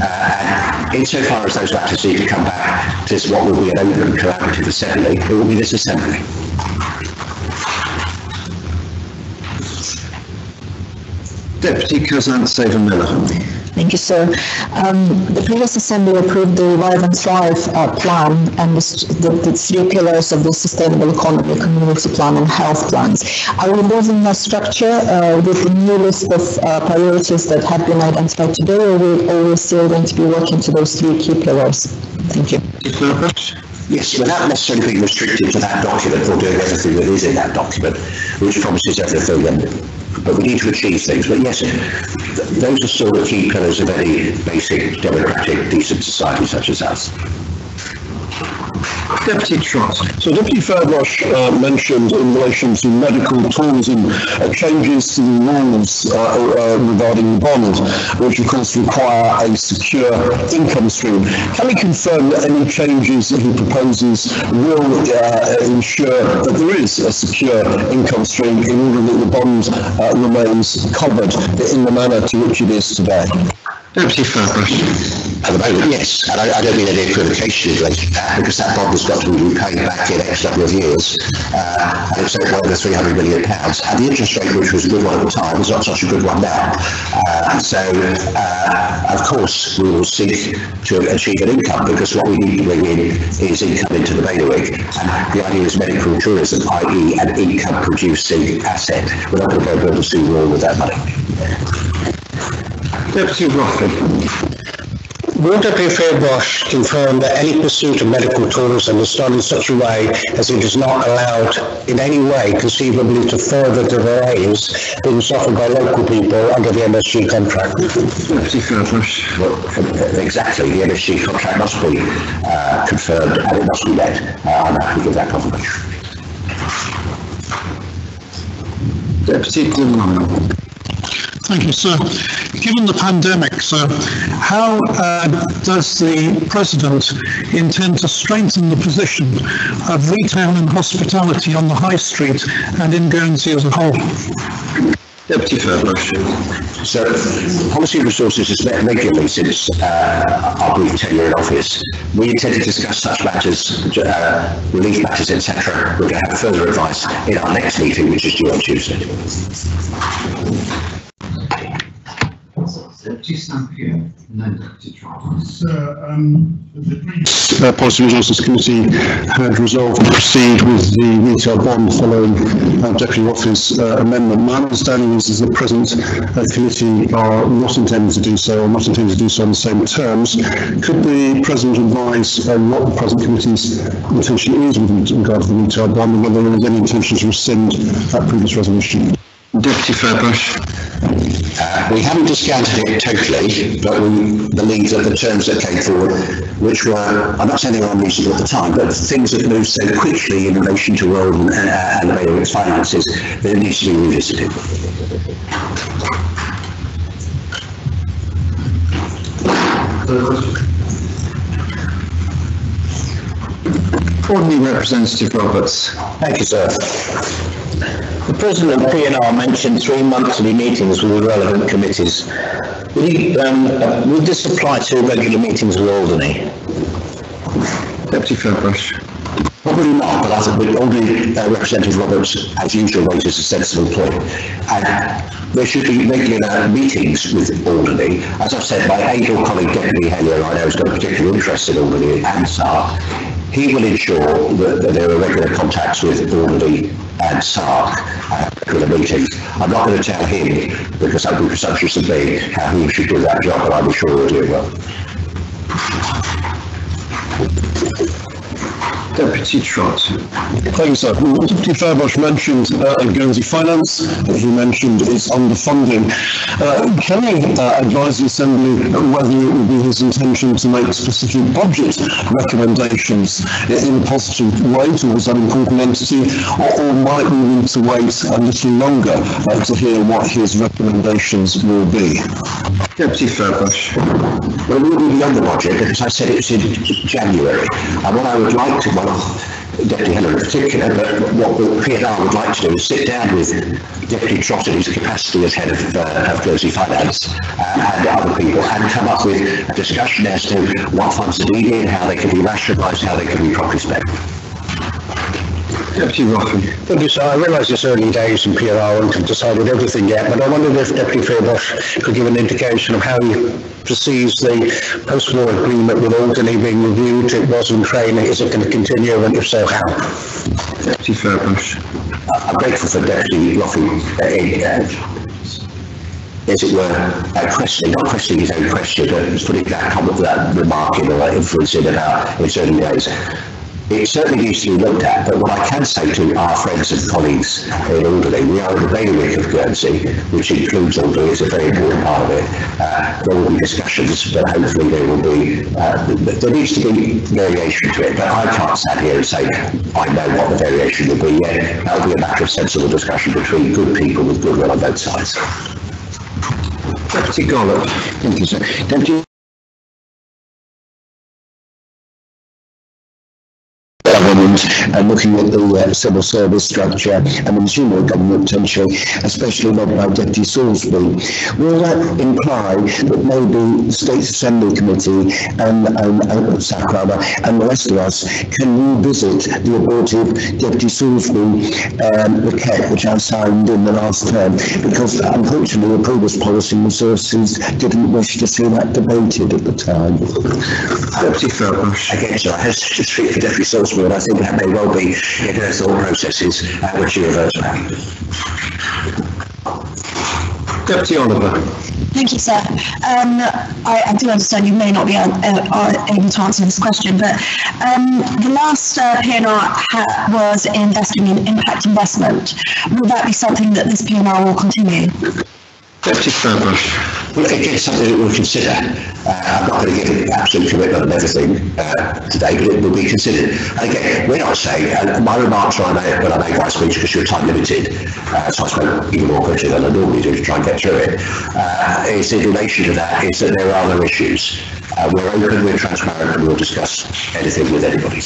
Uh, insofar as those matters need to come back to what will be an open collaborative assembly, it will be this assembly. Deputy Kazantseva Miller. Thank you, sir. Um, the previous assembly approved the Revive and Thrive uh, plan and the, the, the, three pillars of the sustainable economy, community plan and health plans. Are we moving that structure uh, with the new list of uh, priorities that have been identified today, or we, are we still going to be working to those three key pillars? Thank you. Yes, without necessarily being restricted to that document or doing everything that is in that document, which promises everything and but we need to achieve things. But yes, those are still the key pillars of any basic democratic, decent society such as ours. Deputy Trott. So Deputy Ferbrache uh, mentioned in relation to medical tourism uh, changes to the rules uh, uh, regarding the bond, which of course require a secure income stream. Can he confirm that any changes that he proposes will uh, ensure that there is a secure income stream in order that the bond uh, remains covered in the manner to which it is today? Deputy Ferbrache. At the moment, yes, and I, I don't mean any equivocation in to that, because that bond has got to be repaid back in X number of years, uh, and it's over 300 million pounds, and the interest rate, which was a good one at the time, is not such a good one now. Uh, so, uh, of course, we will seek to achieve an income, because what we need to bring in is income into the bailiwick, and the idea is medical tourism, i.e. an income-producing asset. We're not going to go build a seawall with that money. Deputy Roffey. Will Deputy Ferbrache confirm that any pursuit of medical tourism is done in such a way as it is not allowed in any way conceivably to further the delays being suffered by local people under the MSG contract? Deputy Ferbrache. Well, exactly, the MSG contract must be uh, confirmed and it must be met. Uh, I'm happy to give that confirmation. Deputy Dillon. Thank you, sir. Given the pandemic, sir, how uh, does the President intend to strengthen the position of retail and hospitality on the High Street and in Guernsey as a whole? Deputy Ferbrache. So, Policy Resources has met regularly since uh, our brief tenure in office. We intend to discuss such matters, uh, relief matters, etc. We're going to have further advice in our next meeting, which is due on Tuesday. Sir, um, the previous Policy Resources Committee had resolved to proceed with the retail bond following uh, Deputy Roth's uh, amendment. My understanding is, is the present uh, committee are not intending to do so, or not intending to do so on the same terms. Could the President advise uh, what the present committee's intention is with regard to the retail bond, and whether there is any intention to rescind that previous resolution? Deputy Ferbrache. Uh, we haven't discounted it totally, but we believe that the terms that came forward, which were, I'm not saying they were unreasonable at the time, but things that moved so quickly in relation to world and, uh, and the way of its finances, that it needs to be revisited. Ordinary Representative Roberts. Thank you, sir. The President of P&R mentioned three monthly meetings with the relevant committees. Would, he, um, would this apply to regular meetings with Alderney? Deputy Ferbrache. Probably not, but I think only uh, Representative Roberts, as usual, raises a sensible point. And there should be regular meetings with Alderney. As I've said, my able colleague Deputy Helyar, I know, has got a particular interest in Alderney and Sark. He will ensure that, that there are regular contacts with Alderney and Sark at uh, regular meetings. I'm not going to tell him, because I'd be presumptuous of me, how he should do that job, but I'm sure he'll do it well. Deputy Trott. Thank you, sir. Deputy Ferbrache mentioned uh, Guernsey Finance, that he mentioned is underfunding. Uh, can he uh, advise the Assembly whether it would be his intention to make specific budget recommendations in a positive way towards that important entity, or, or might we need to wait a little longer uh, to hear what his recommendations will be? Deputy Ferbrache. Well, we will be beyond the budget, because I said it's in January. And what I would like to, Deputy Helyar in particular, but what the P&R would like to do is sit down with Deputy Trott in his capacity as head of, uh, of Finance uh, and other people and come up with a discussion as to what funds are needed, how they can be rationalised, how they can be properly spent. Deputy Rothman. Thank you, sir. I realise it's early days in P&R and have decided everything yet, but I wondered if Deputy Ferbrache could give an indication of how he perceives the post-war agreement with Alderney being reviewed. It was in training. Is it going to continue, and if so, how? Deputy Ferbrache. I'm grateful for Deputy Rothman, uh, as it were, uh, questioning, not questioning his own question, but putting that comment, that remark in or that inference in about in certain ways. It certainly needs to be looked at, but what I can say to our friends and colleagues in Alderney, we are in the bailiwick of Guernsey, which includes Alderney, it's a very important part of it. Uh, there will be discussions, but hopefully there will be, uh, there needs to be variation to it, but I can't stand here and say, I know what the variation will be yet. That'll be a matter of sensible discussion between good people with goodwill on both sides. Deputy Gollop. Thank you, sir. And looking at the uh, civil service structure and the consumer government potentially, especially led by Deputy Soulsby. Will that imply that maybe the State Assembly Committee and, and, and and the rest of us can revisit the abortive Deputy Soulsby um, request which I signed in the last term because unfortunately the previous policy and resources didn't wish to see that debated at the time. Deputy Ferbrache. Again, sir, I have to speak for Deputy Soulsby, and I think that may well be in her thought processes uh, which she reverts back. Deputy Oliver. Thank you, sir. Um, I, I do understand you may not be uh, uh, able to answer this question, but um, the last uh, P&R ha- was investing in impact investment. Will that be something that this P&R will continue? Deputy Ferbrache. Well, again, something that we'll consider. Uh, I'm not going to give an absolute commitment on everything uh, today, but it will be considered. And again, we're not saying, and my remarks are I made when I made my speech because you're time limited, uh, so I spoke even more quickly than I normally do to try and get through it, uh, in relation to that, is that there are other issues. Uh, we're open, we're transparent, and we'll discuss anything with anybody.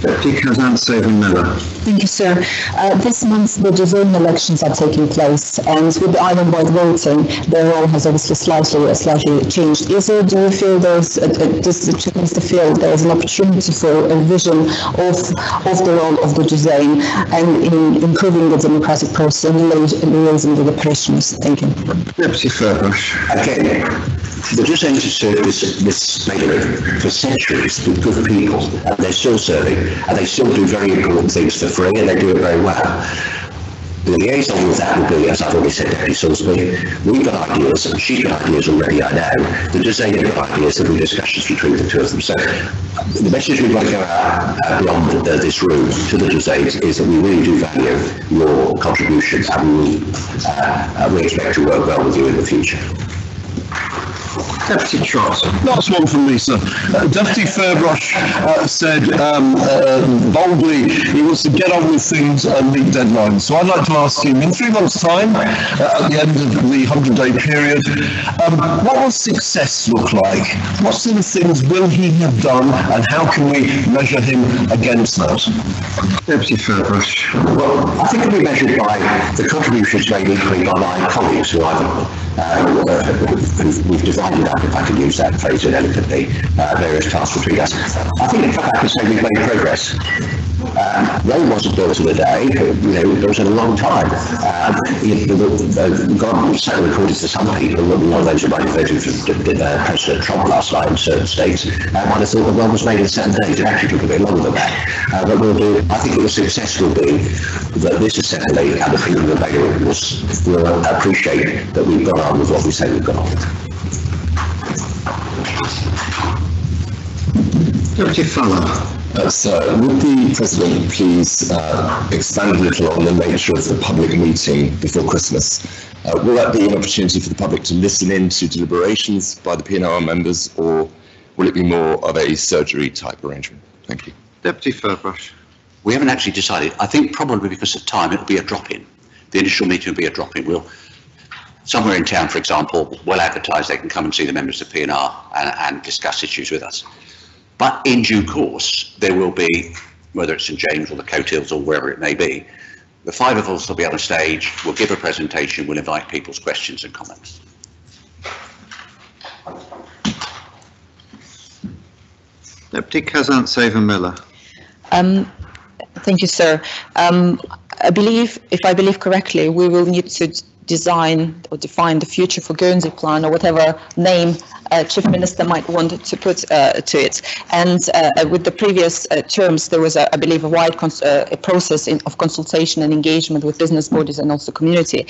Deputy Kazantseva Miller. Thank you, sir. Uh, this month, the zone elections are taking place, and with the island-wide voting, the role has obviously slightly slightly changed. Is it? Do you feel there's? Uh, uh, does the Chief feel there's an opportunity for a vision of of the role of the Douzaine and in improving the democratic process and liaising with the parishioners? Thank you. Deputy Ferbrache. Again, the Douzaine has served this, this for centuries with good people, and they're still serving, and they still do very important things for free, and they do it very well. The liaison with that will be, as I've already said, Deputy Soulsby, we've got ideas, and she's got ideas already, I know. The have got ideas, there'll be discussions between the two of them. So the message we've got to go out uh, beyond uh, this room to the Douzaines is that we really do value your contributions, and we, uh, uh, we expect to work well with you in the future. Deputy Trott. Last one from me, sir. Uh, Deputy Ferbrache uh, said um, uh, boldly he wants to get on with things and meet deadlines. So I'd like to ask him, in three months' time, uh, at the end of the 100-day period, um, what will success look like? What sort of things will he have done, and how can we measure him against that? Deputy Ferbrache. Well, I think it'll be measured by the contributions made equally by my colleagues who I've uh, we've divided up, if I can use that phrase elegantly, uh, various tasks between us. I think in fact, back and say we've made progress. Rome wasn't built in a day, you know, it was a long time. You know, uh, God recorded to some people, a lot of those who might have voted for uh, President Trump last night in certain states, uh, might have thought the world was made in seven days. It actually took a bit longer than that. Uh, but we'll do, I think the success will be that this assembly and the people of the Bay will, appreciate that we've got on with what we say we've got on with. Deputy Fowler. Uh, so, would the President please uh, expand a little on the nature of the public meeting before Christmas? Uh, will that be an opportunity for the public to listen in to deliberations by the P&R members, or will it be more of a surgery type arrangement? Thank you. Deputy Ferbrache. We haven't actually decided. I think probably because of time, it'll be a drop-in. The initial meeting will be a drop-in. We'll somewhere in town, for example, well advertised, they can come and see the members of P&R and, and discuss issues with us. But in due course, there will be, whether it's St James or the Cotils or wherever it may be, the five of us will be on a stage, we'll give a presentation, we'll invite people's questions and comments. Deputy Kazantseva Miller. Um, thank you, sir. Um, I believe, if I believe correctly, we will need to design or define the future for Guernsey plan or whatever name uh, Chief Minister might want to put uh, to it. And uh, with the previous uh, terms, there was, I believe, a wide uh, a process in, of consultation and engagement with business bodies and also community.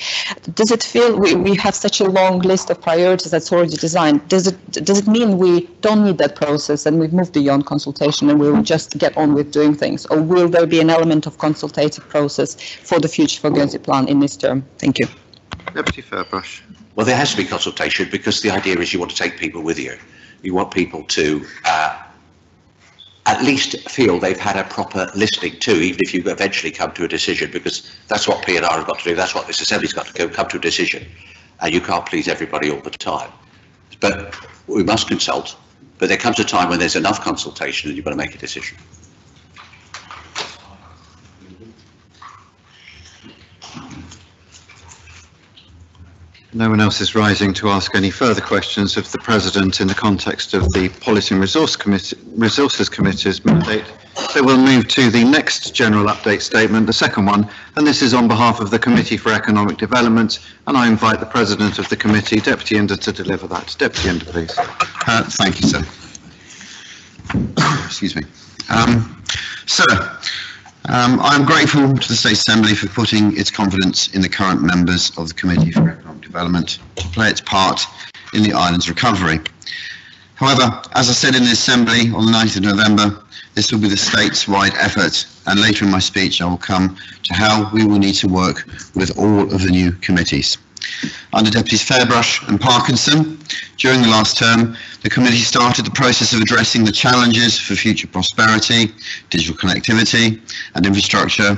Does it feel we, we have such a long list of priorities that's already designed? Does it does it mean we don't need that process and we've moved beyond consultation and we'll just get on with doing things? Or will there be an element of consultative process for the future for Guernsey plan in this term? Thank you. Deputy Ferbrache. Well, there has to be consultation because the idea is you want to take people with you. You want people to uh, at least feel they've had a proper listening to, even if you eventually come to a decision, because that's what P&R has got to do. That's what this assembly's got to go, come to a decision. Uh, you can't please everybody all the time. But we must consult. But there comes a time when there's enough consultation and you've got to make a decision. No one else is rising to ask any further questions of the President in the context of the Policy and Resource Committee, Resources Committee's mandate. So we'll move to the next general update statement, the second one, and this is on behalf of the Committee for Economic Development, and I invite the President of the Committee, Deputy Inder, to deliver that. Deputy Inder, please. Uh, thank you, sir. [COUGHS] Excuse me. Um, sir, um, I'm grateful to the State Assembly for putting its confidence in the current members of the Committee for Economic Development to play its part in the island's recovery. However, as I said in the Assembly on the 9th of November, this will be the state's wide effort, and later in my speech I will come to how we will need to work with all of the new committees. Under Deputies Ferbrache and Parkinson, during the last term, the committee started the process of addressing the challenges for future prosperity, digital connectivity and infrastructure,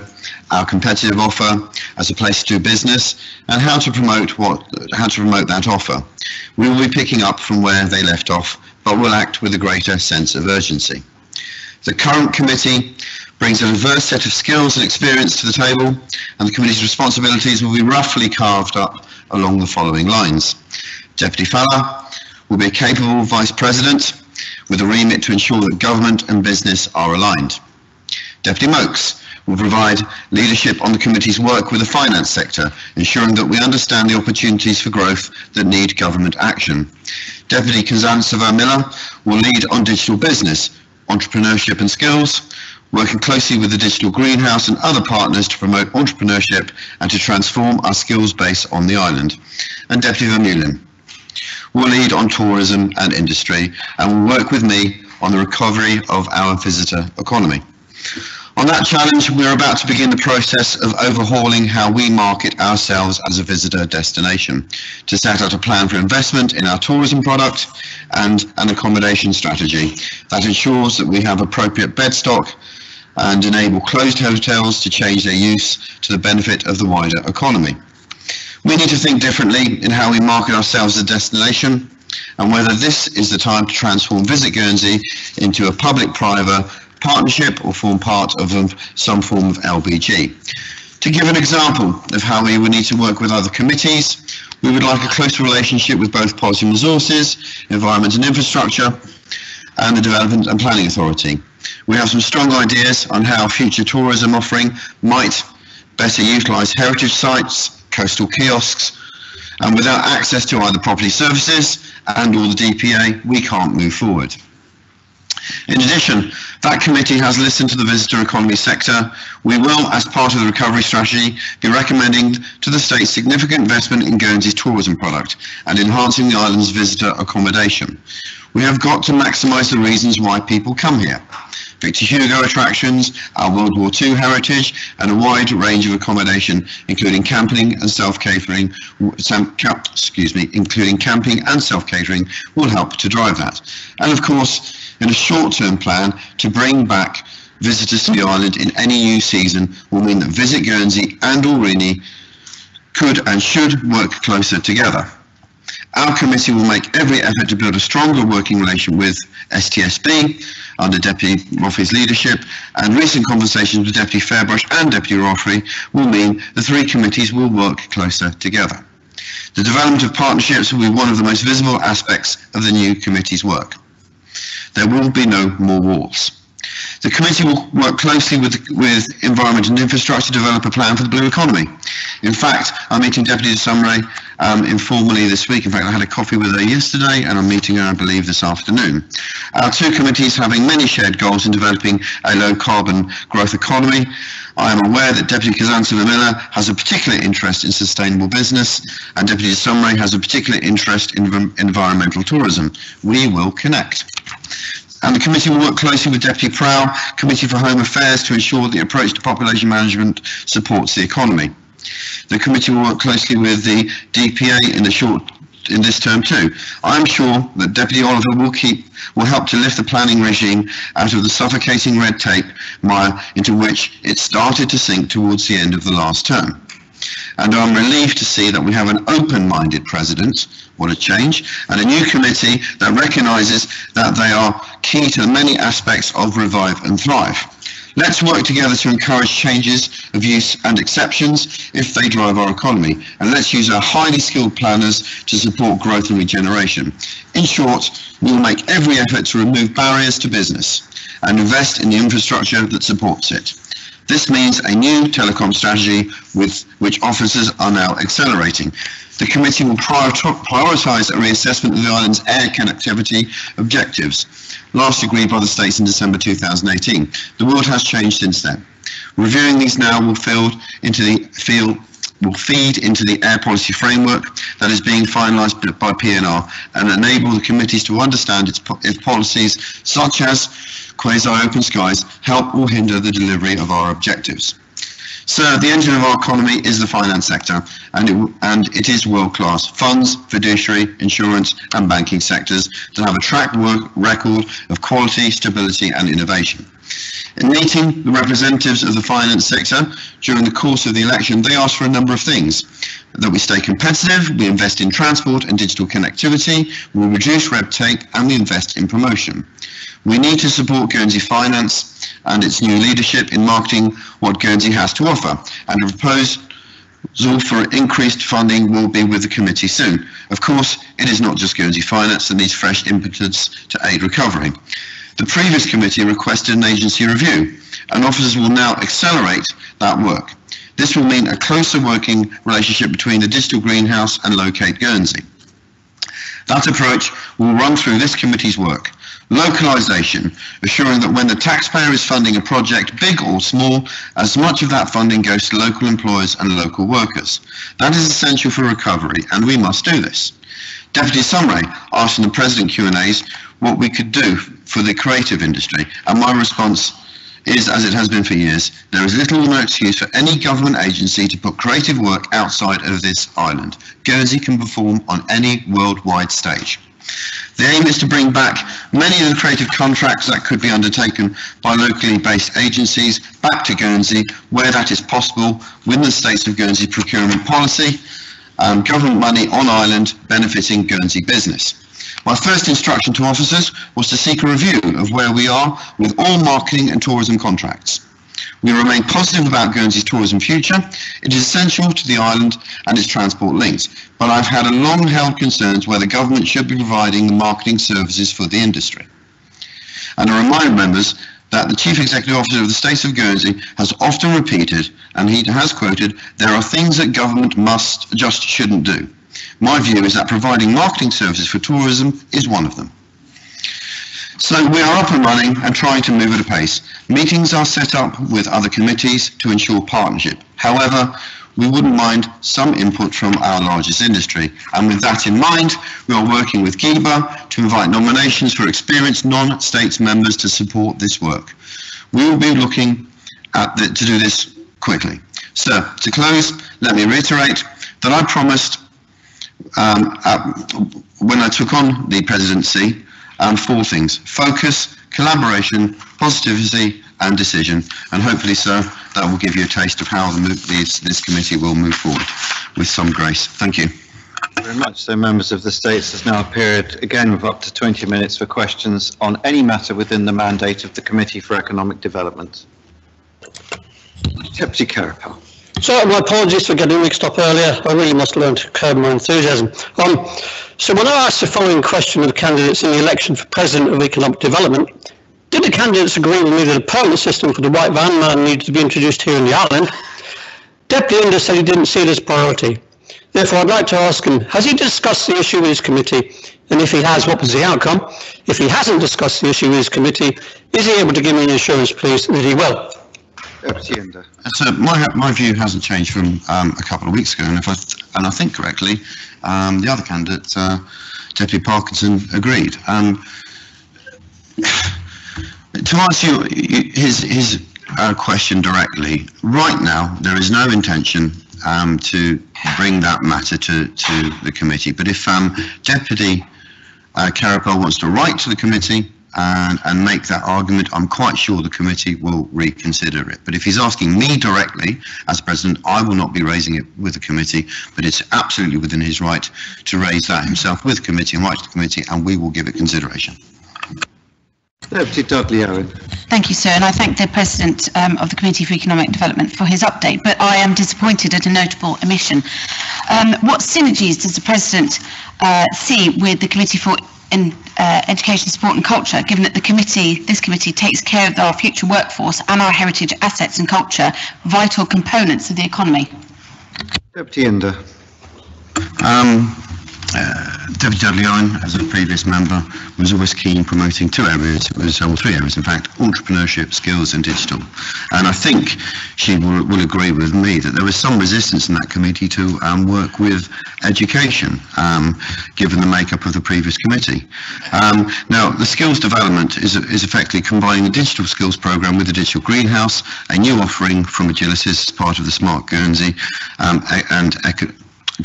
our competitive offer as a place to do business, and how to promote what how to promote that offer. We will be picking up from where they left off, but will act with a greater sense of urgency. The current committee brings a diverse set of skills and experience to the table, and the committee's responsibilities will be roughly carved up along the following lines. Deputy Falla will be a capable Vice President with a remit to ensure that government and business are aligned. Deputy Moakes will provide leadership on the committee's work with the finance sector, ensuring that we understand the opportunities for growth that need government action. Deputy Kazantseva Miller will lead on digital business, entrepreneurship and skills, working closely with the Digital Greenhouse and other partners to promote entrepreneurship and to transform our skills base on the island. And Deputy Vermeulen will lead on tourism and industry and will work with me on the recovery of our visitor economy. On that challenge, we're about to begin the process of overhauling how we market ourselves as a visitor destination, to set out a plan for investment in our tourism product and an accommodation strategy that ensures that we have appropriate bed stock and enable closed hotels to change their use to the benefit of the wider economy. We need to think differently in how we market ourselves as a destination and whether this is the time to transform Visit Guernsey into a public-private partnership or form part of some form of LBG. To give an example of how we would need to work with other committees, we would like a close relationship with both Policy and Resources, Environment and Infrastructure, and the Development and Planning Authority. We have some strong ideas on how future tourism offering might better utilise heritage sites, coastal kiosks, and without access to either property services and or the DPA, we can't move forward. In addition, that committee has listened to the visitor economy sector. We will, as part of the recovery strategy, be recommending to the state significant investment in Guernsey's tourism product and enhancing the island's visitor accommodation. We have got to maximise the reasons why people come here. Victor Hugo attractions, our World War II heritage, and a wide range of accommodation, including camping and self-catering, excuse me, including camping and self-catering, will help to drive that. And of course, in a short-term plan to bring back visitors to the island in any new season will mean that Visit Guernsey and Aurigny could and should work closer together. Our committee will make every effort to build a stronger working relation with STSB under Deputy Roffey's leadership, and recent conversations with Deputy Ferbrache and Deputy Roffey will mean the three committees will work closer together. The development of partnerships will be one of the most visible aspects of the new committee's work. There will be no more walls. The committee will work closely with, with Environment and Infrastructure to develop a plan for the blue economy. In fact, I'm meeting Deputy de Sausmarez um, informally this week. In fact, I had a coffee with her yesterday and I'm meeting her, I believe, this afternoon. Our two committees having many shared goals in developing a low carbon growth economy. I am aware that Deputy Kazantseva Miller has a particular interest in sustainable business and Deputy de Sausmarez has a particular interest in environmental tourism. We will connect. And the committee will work closely with Deputy Prow, Committee for Home Affairs, to ensure the approach to population management supports the economy. The committee will work closely with the DPA in the short in this term too. I'm sure that Deputy Oliver will keep will help to lift the planning regime out of the suffocating red tape mire into which it started to sink towards the end of the last term and I'm relieved to see that we have an open-minded president, what a change, and a new committee that recognises that they are key to many aspects of Revive and Thrive. Let's work together to encourage changes of use and exceptions if they drive our economy, and let's use our highly skilled planners to support growth and regeneration. In short, we will make every effort to remove barriers to business and invest in the infrastructure that supports it. This means a new telecom strategy with which officers are now accelerating. The committee will prioritise a reassessment of the island's air connectivity objectives, last agreed by the states in December 2018. The world has changed since then. Reviewing these now will field into the field will feed into the air policy framework that is being finalised by P&R and enable the committees to understand its, its policies such as quasi-open skies help or hinder the delivery of our objectives. So the engine of our economy is the finance sector and it, and it is world-class. Funds, fiduciary, insurance and banking sectors that have a track record of quality, stability and innovation. In meeting the representatives of the finance sector during the course of the election, they asked for a number of things. That we stay competitive, we invest in transport and digital connectivity, we reduce red tape and we invest in promotion. We need to support Guernsey Finance and its new leadership in marketing what Guernsey has to offer and a proposal for increased funding will be with the committee soon. Of course, it is not just Guernsey Finance that needs fresh impetus to aid recovery. The previous committee requested an agency review, and officers will now accelerate that work. This will mean a closer working relationship between the Digital Greenhouse and Locate Guernsey. That approach will run through this committee's work. Localisation, assuring that when the taxpayer is funding a project, big or small, as much of that funding goes to local employers and local workers. That is essential for recovery, and we must do this. Deputy de Sausmarez asked in the President Q&As what we could do for the creative industry, and my response is, as it has been for years, there is little or no excuse for any government agency to put creative work outside of this island. Guernsey can perform on any worldwide stage. The aim is to bring back many of the creative contracts that could be undertaken by locally based agencies back to Guernsey where that is possible within the states of Guernsey procurement policy, um, government money on island benefiting Guernsey business. My first instruction to officers was to seek a review of where we are with all marketing and tourism contracts. We remain positive about Guernsey's tourism future. It is essential to the island and its transport links, but I've had a long-held concerns where the government should be providing the marketing services for the industry. And I remind members that the Chief Executive Officer of the State of Guernsey has often repeated, and he has quoted, there are things that government must, just shouldn't do. My view is that providing marketing services for tourism is one of them. So we are up and running and trying to move at a pace. Meetings are set up with other committees to ensure partnership. However, we wouldn't mind some input from our largest industry. And with that in mind, we are working with GIBA to invite nominations for experienced non-states members to support this work. We will be looking at the, to do this quickly. So, to close, let me reiterate that I promised um, uh, when I took on the presidency, um, four things. Focus, collaboration, positivity and decision. And hopefully, sir, that will give you a taste of how the, this, this committee will move forward with some grace. Thank you. Very much so, members of the States. There's now a period, again, of up to 20 minutes for questions on any matter within the mandate of the Committee for Economic Development. Deputy Queripel. So my apologies for getting mixed up earlier. I really must learn to curb my enthusiasm. Um, so when I asked the following question of the candidates in the election for President of Economic Development, did the candidates agree with me that a permanent system for the white van man needed to be introduced here in the island? Deputy Inder said he didn't see it as priority. Therefore, I'd like to ask him, has he discussed the issue with his committee? And if he has, what was the outcome? If he hasn't discussed the issue with his committee, is he able to give me an assurance, please, that he will? So my my view hasn't changed from um, a couple of weeks ago, and if I and I think correctly, um, the other candidate, uh, Deputy Parkinson, agreed. Um, to answer you, his his uh, question directly, right now there is no intention um, to bring that matter to to the committee. But if um, Deputy uh, Queripel wants to write to the committee and, and make that argument, I'm quite sure the committee will reconsider it. But if he's asking me directly as president, I will not be raising it with the committee, but it's absolutely within his right to raise that himself with committee and write to the committee, and we will give it consideration. Deputy Dudley Owen. Thank you, sir, and I thank the President um, of the Committee for Economic Development for his update, but I am disappointed at a notable omission. Um, what synergies does the President uh, see with the Committee for in uh, education, sport and culture, given that the committee, this committee takes care of our future workforce and our heritage assets and culture, vital components of the economy. Deputy Inder. Um, uh, Deputy Dudley Owen, as a previous member, was always keen promoting two areas, it was, or three areas in fact, entrepreneurship, skills and digital. And I think she will, will agree with me that there was some resistance in that committee to um, work with education, um, given the makeup of the previous committee. Um, now, the skills development is, is effectively combining the digital skills program with the digital greenhouse, a new offering from Agilisys as part of the Smart Guernsey um, and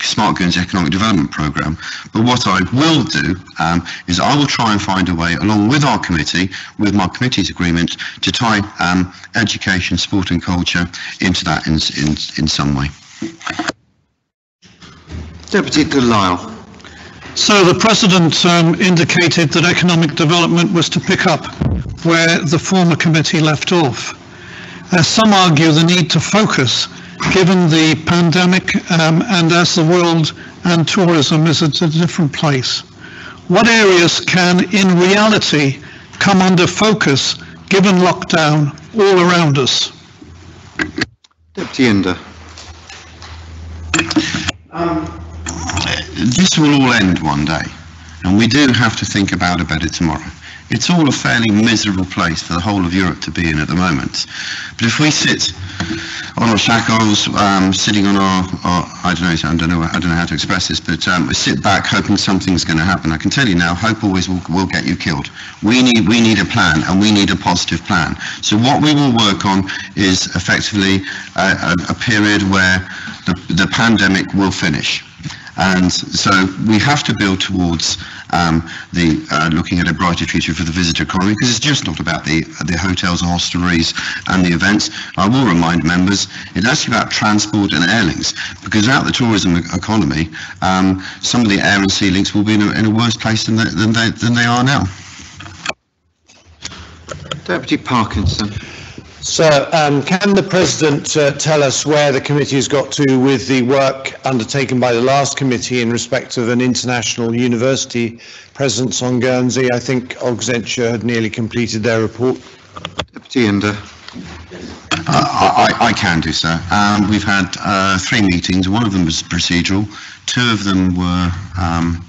Smart Guernsey Economic Development Programme. But what I will do um, is I will try and find a way, along with our committee, with my committee's agreement, to tie um, education, sport and culture into that in, in, in some way. Deputy Delisle. So the President um, indicated that economic development was to pick up where the former committee left off. Uh, some argue the need to focus given the pandemic um, and as the world and tourism is at a different place. What areas can in reality come under focus given lockdown all around us? Deputy Inder. Um, this will all end one day, and we do have to think about a better tomorrow. It's all a fairly miserable place for the whole of Europe to be in at the moment. But if we sit on our shackles, um, sitting on our, our, I don't know, I don't know, I don't know how to express this, but um, we sit back hoping something's going to happen. I can tell you now, hope always will, will get you killed. We need, we need a plan, and we need a positive plan. So what we will work on is effectively a, a, a period where the, the pandemic will finish. And so we have to build towards um, the uh, looking at a brighter future for the visitor economy because it's just not about the the hotels and hostelries and the events. I will remind members it's actually about transport and air links because without the tourism economy, um, some of the air and sea links will be in a, in a worse place than they, than they, than they are now. Deputy Parkinson. So, um, can the President uh, tell us where the committee has got to with the work undertaken by the last committee in respect of an international university presence on Guernsey? I think Ogdenshire had nearly completed their report. Deputy Inder. Uh, I, I, can do so. Um, we've had uh, three meetings. One of them was procedural. Two of them were um,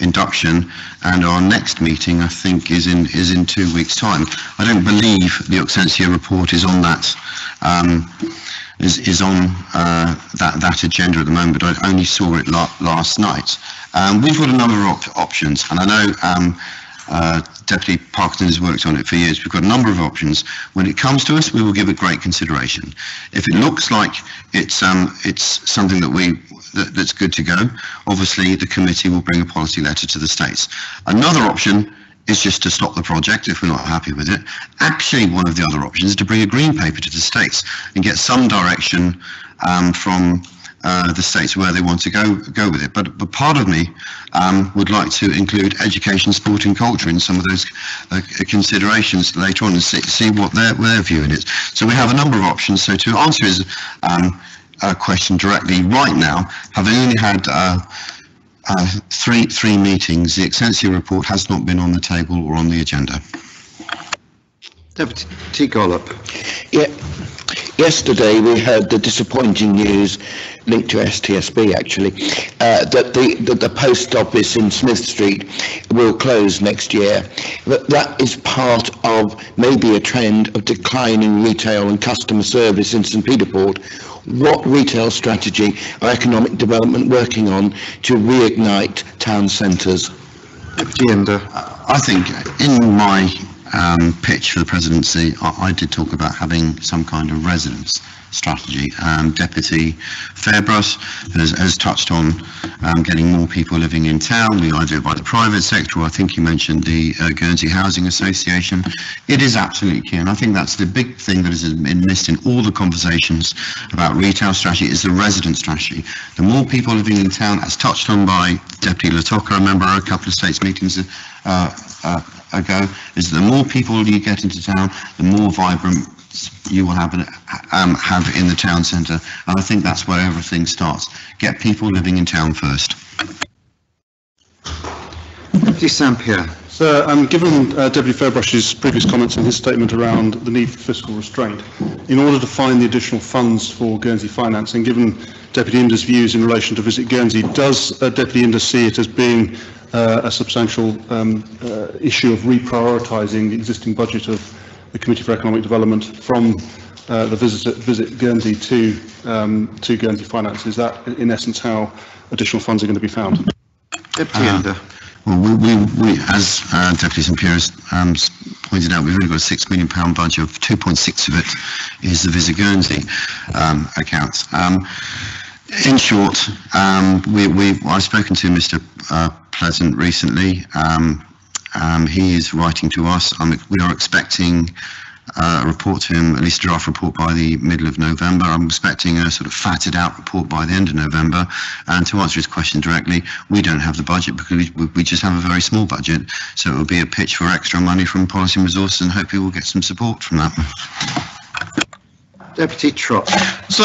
induction, and our next meeting, I think, is in is in two weeks' time. I don't believe the Oxentia report is on that. Um, is, is on uh, that, that agenda at the moment, but I only saw it la last night. Um, we've got a number of op options, and I know um, uh, Deputy Parkinson has worked on it for years. We've got a number of options. When it comes to us, we will give it great consideration. If it looks like it's um, it's something that we that, that's good to go, obviously the committee will bring a policy letter to the states. Another option is just to stop the project if we're not happy with it. Actually, one of the other options is to bring a green paper to the states and get some direction um, from uh, the states where they want to go go with it. But but part of me um, would like to include education, sport, and culture in some of those uh, considerations later on and see, see what their their view in it. So we have a number of options. So to answer his um, uh, question directly, right now, having only had uh, uh, three three meetings, the Oxentia report has not been on the table or on the agenda. Deputy Gollop. Yeah. Yesterday we heard the disappointing news linked to STSB actually, uh, that the that the post office in Smith Street will close next year. That that is part of maybe a trend of declining retail and customer service in St Peter Port. What retail strategy or economic development working on to reignite town centres? I think in my um, pitch for the presidency, I, I, did talk about having some kind of residence strategy. Um, Deputy Ferbrache has, has touched on um, getting more people living in town. We either by the private sector, I think you mentioned the uh, Guernsey Housing Association. It is absolutely key, and I think that's the big thing that has been missed in all the conversations about retail strategy is the resident strategy. The more people living in town, as touched on by Deputy Le Tocq, I remember a couple of states meetings uh, uh, ago, is the more people you get into town, the more vibrant you will have, um, have in the town centre. And I think that's where everything starts. Get people living in town first. Deputy St-Pierre. So, um, given uh, Deputy Ferbrache's previous comments and his statement around the need for fiscal restraint, in order to find the additional funds for Guernsey finance, and given Deputy Inder's views in relation to Visit Guernsey, does uh, Deputy Inder see it as being uh, a substantial um, uh, issue of reprioritising the existing budget of the Committee for Economic Development from uh, the visit, visit Guernsey to um, to Guernsey Finance. Is that, in essence, how additional funds are going to be found? Deputy uh, well, we, we, we, as uh, Deputy St um, pointed out, we've only got a six million pound budget. Of 2.6 of it is the Visit Guernsey um, account. Um, In short, um, we, we, I've spoken to Mr. Uh, Pleasant recently. Um, um, he is writing to us. we are expecting uh, a report to him, at least a draft report by the middle of November. I'm expecting a sort of fatted out report by the end of November. And to answer his question directly, we don't have the budget because we, we just have a very small budget. So it will be a pitch for extra money from Policy and Resources and hopefully we'll get some support from that. Deputy Trott. So,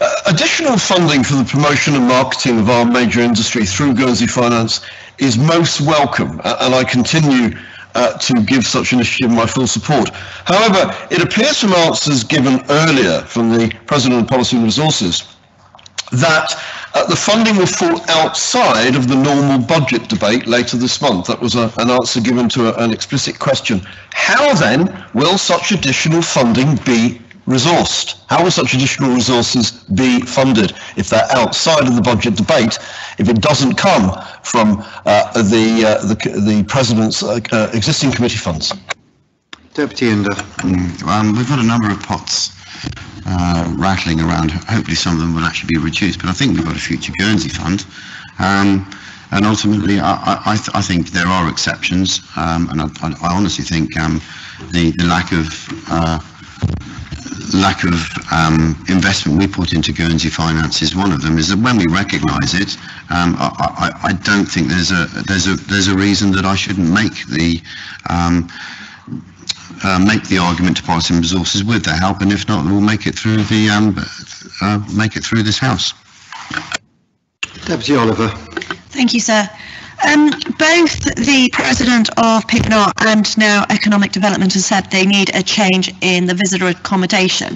uh, additional funding for the promotion and marketing of our major industry through Guernsey Finance is most welcome, uh, and I continue uh, to give such initiative my full support. However, it appears from answers given earlier from the President of Policy and Resources that uh, the funding will fall outside of the normal budget debate later this month. That was a, an answer given to a, an explicit question. How then will such additional funding be resourced? How will such additional resources be funded if they're outside of the budget debate, if it doesn't come from uh, the, uh, the, the President's uh, uh existing committee funds? Deputy Inder. Mm, um, we've got a number of pots uh, rattling around. Hopefully some of them will actually be reduced, but I think we've got a future Guernsey fund. Um, and ultimately, I, I, th I, think there are exceptions, um, and I, I, honestly think um, the, the lack of uh, lack of um, investment we put into Guernsey Finance is one of them. Is that when we recognise it, um, I, I, I, don't think there's a there's a there's a reason that I shouldn't make the um, uh, make the argument to Policy and Resources with their help, and if not, we'll make it through the um, uh, make it through this House. Deputy Oliver. Thank you, sir. Um, both the president of P&R and now Economic Development has said they need a change in the visitor accommodation.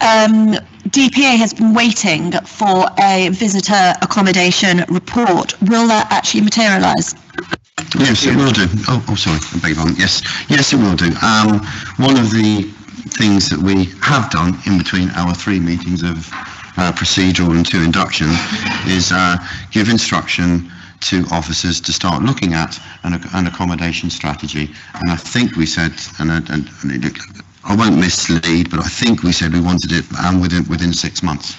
Um, DPA has been waiting for a visitor accommodation report. Will that actually materialise? Yes, it will do. Oh, oh sorry, I beg pardon. Yes, yes, it will do. Um, one of the things that we have done in between our three meetings of uh, procedural and two induction is uh, give instruction to officers to start looking at an, an accommodation strategy. And I think we said, and, and, and it, I won't mislead, but I think we said we wanted it um, within within six months.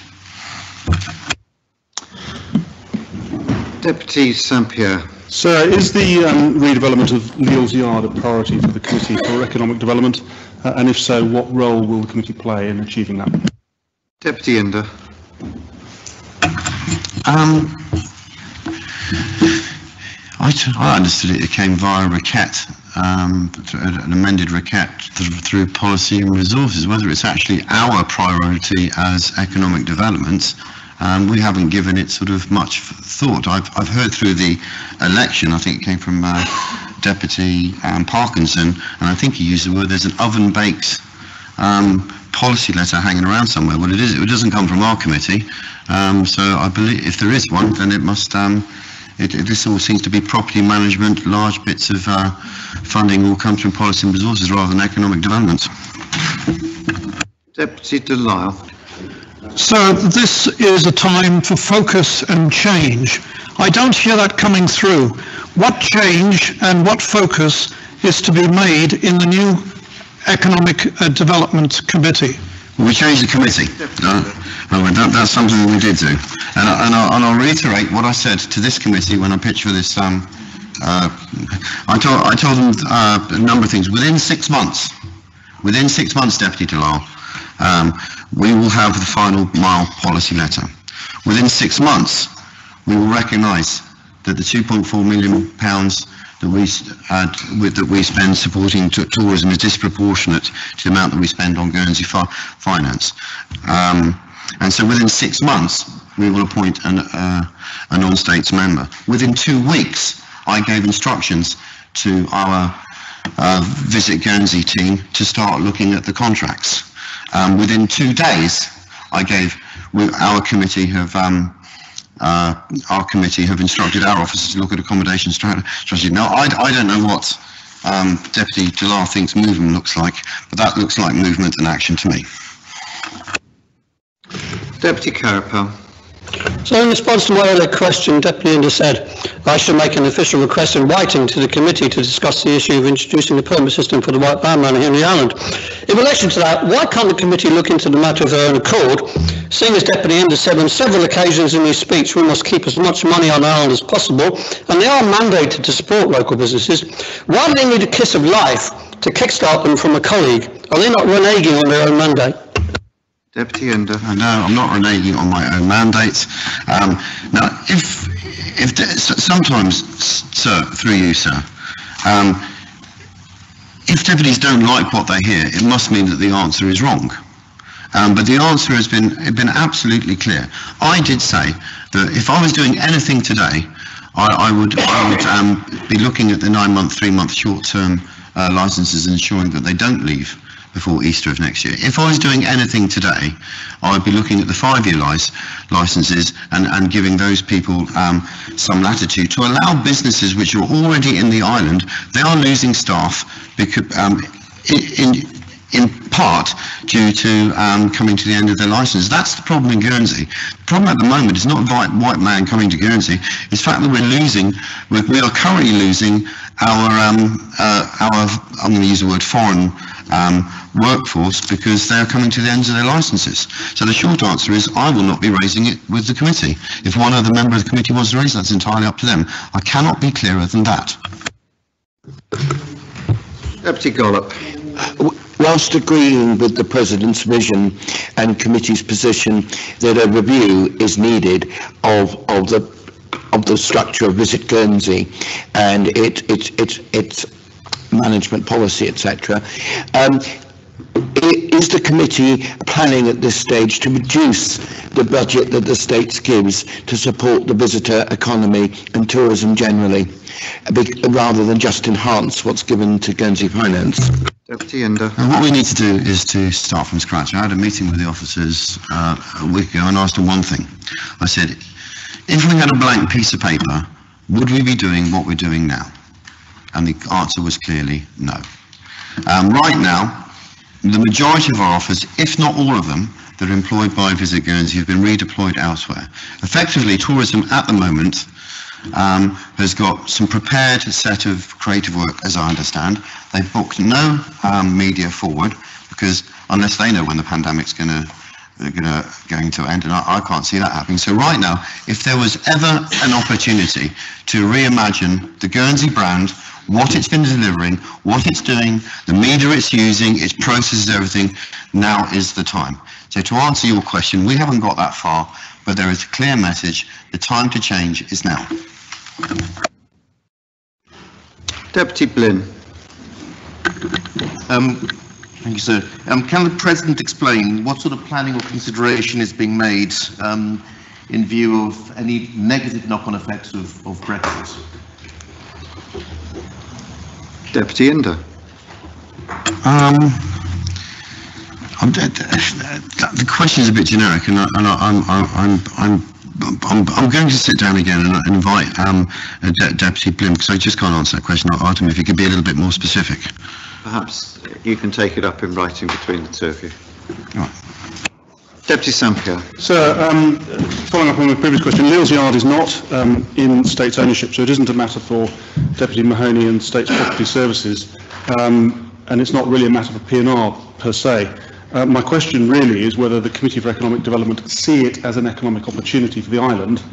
Deputy St-Pierre. Sir, is the um, redevelopment of Leale's Yard a priority for the Committee for Economic Development? Uh, and if so, what role will the committee play in achieving that? Deputy Inder. Um, [LAUGHS] I, understood it, it came via requête, um, an amended requête through policy and resources. Whether it's actually our priority as economic development, um, we haven't given it sort of much thought. I've, I've heard through the election, I think it came from uh, Deputy um, Parkinson, and I think he used the word, there's an oven-baked um, policy letter hanging around somewhere. Well, it is. It doesn't come from our committee, um, so I believe if there is one, then it must um, it, it, this all seems to be property management, large bits of uh, funding all comes from policy and resources rather than economic development. Deputy De Lisle. So this is a time for focus and change. I don't hear that coming through. What change and what focus is to be made in the new Economic uh, Development Committee? We changed the committee. Uh, that, that's something we did do. And, I, and, I'll, and I'll reiterate what I said to this committee when I pitched for this. Um, uh, I, told, I told them uh, a number of things. Within six months, within six months, Deputy De Lisle, um, we will have the final mile policy letter. Within six months, we will recognise that the 2.4 million pounds that we that we spend supporting tourism is disproportionate to the amount that we spend on Guernsey fi finance. Um, and so within six months, we will appoint an, uh, a non-states member. Within two weeks, I gave instructions to our uh, Visit Guernsey team to start looking at the contracts. Um, within two days, I gave, our committee have um, uh, our committee have instructed our officers to look at accommodation strategy. Now, I, I don't know what um, Deputy De Lisle thinks movement looks like, but that looks like movement and action to me. Deputy Queripel. So in response to my earlier question, Deputy Inder said I should make an official request in writing to the committee to discuss the issue of introducing the permit system for the White Van Man here in the island. In relation to that, why can't the committee look into the matter of their own accord, seeing as Deputy Inder said on several occasions in his speech we must keep as much money on Ireland as possible, and they are mandated to support local businesses. Why do they need a kiss of life to kickstart them from a colleague? Are they not reneging on their own mandate? Deputy Inder, uh, no, I'm not reneging on my own mandates. Um, now, if, if sometimes, sir, through you, sir, um, if deputies don't like what they hear, it must mean that the answer is wrong. Um, but the answer has been been absolutely clear. I did say that if I was doing anything today, I, I would I would um, be looking at the nine-month, three-month short-term uh, licenses and ensuring that they don't leave before Easter of next year. If I was doing anything today, I would be looking at the five-year lic- licenses and, and giving those people um, some latitude to allow businesses which are already in the island, they are losing staff because, um, in, in in part due to um, coming to the end of their license. That's the problem in Guernsey. The problem at the moment is not white, white man coming to Guernsey. It's the fact that we're losing, we're, we are currently losing our, um, uh, our I'm going to use the word foreign um, workforce because they're coming to the ends of their licenses. So the short answer is I will not be raising it with the committee. If one other member of the committee wants to raise it, that's entirely up to them. I cannot be clearer than that. Deputy Gollop. Whilst agreeing with the President's vision and committee's position that a review is needed of, of the of the structure of Visit Guernsey and it, it, it, its management policy, etc. Um, is the committee planning at this stage to reduce the budget that the state gives to support the visitor economy and tourism generally, rather than just enhance what's given to Guernsey Finance? Deputy Inder. Uh, what we need to do is to start from scratch. I had a meeting with the officers uh, a week ago and asked them one thing. I said, if we had a blank piece of paper, would we be doing what we're doing now? And the answer was clearly no. Um, right now, the majority of our officers, if not all of them, that are employed by Visit Guernsey have been redeployed elsewhere. Effectively, tourism at the moment um, has got some prepared set of creative work, as I understand. They've booked no um, media forward because unless they know when the pandemic's going to gonna, going to end, and I, I, can't see that happening. So right now, if there was ever an opportunity to reimagine the Guernsey brand what it's been delivering, what it's doing, the media it's using, its processes, everything, now is the time. So to answer your question, we haven't got that far, but there is a clear message. The time to change is now. Deputy Blin. Um, thank you, sir. Um, can the President explain what sort of planning or consideration is being made um, in view of any negative knock-on effects of, of Brexit? Deputy Inder. Um, the question is a bit generic, and, I, am I'm, I'm, I'm, I'm, I'm going to sit down again and, invite um, De Deputy Blin, because I just can't answer that question. Artem, if you could be a little bit more specific. Perhaps you can take it up in writing between the two of you. Right. Deputy St-Pierre. Sir, um, following up on the previous question, Leale's Yard is not um, in State's ownership, so it isn't a matter for Deputy Mahoney and State's Property Services, um, and it's not really a matter for P&R per se. Uh, my question really is whether the Committee for Economic Development see it as an economic opportunity for the island,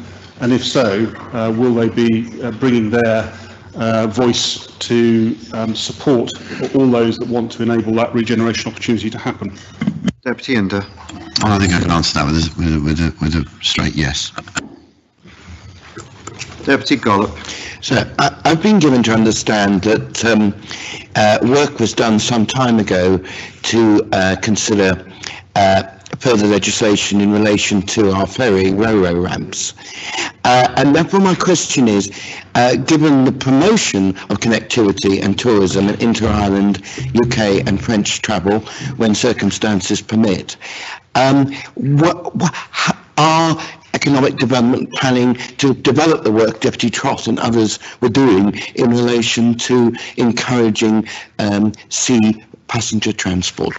and if so, uh, will they be uh, bringing their uh, voice to um, support all those that want to enable that regeneration opportunity to happen? Deputy Inder. I don't think I can answer that with a, with a, with a, with a straight yes. Deputy Gollop. So I, have been given to understand that um, uh, work was done some time ago to uh, consider uh, further legislation in relation to our ferry railway ramps. Uh, and therefore my question is, uh, given the promotion of connectivity and tourism and inter-Ireland, UK and French travel when circumstances permit, um, what, what, are economic development planning to develop the work Deputy Trott and others were doing in relation to encouraging um, sea passenger transport?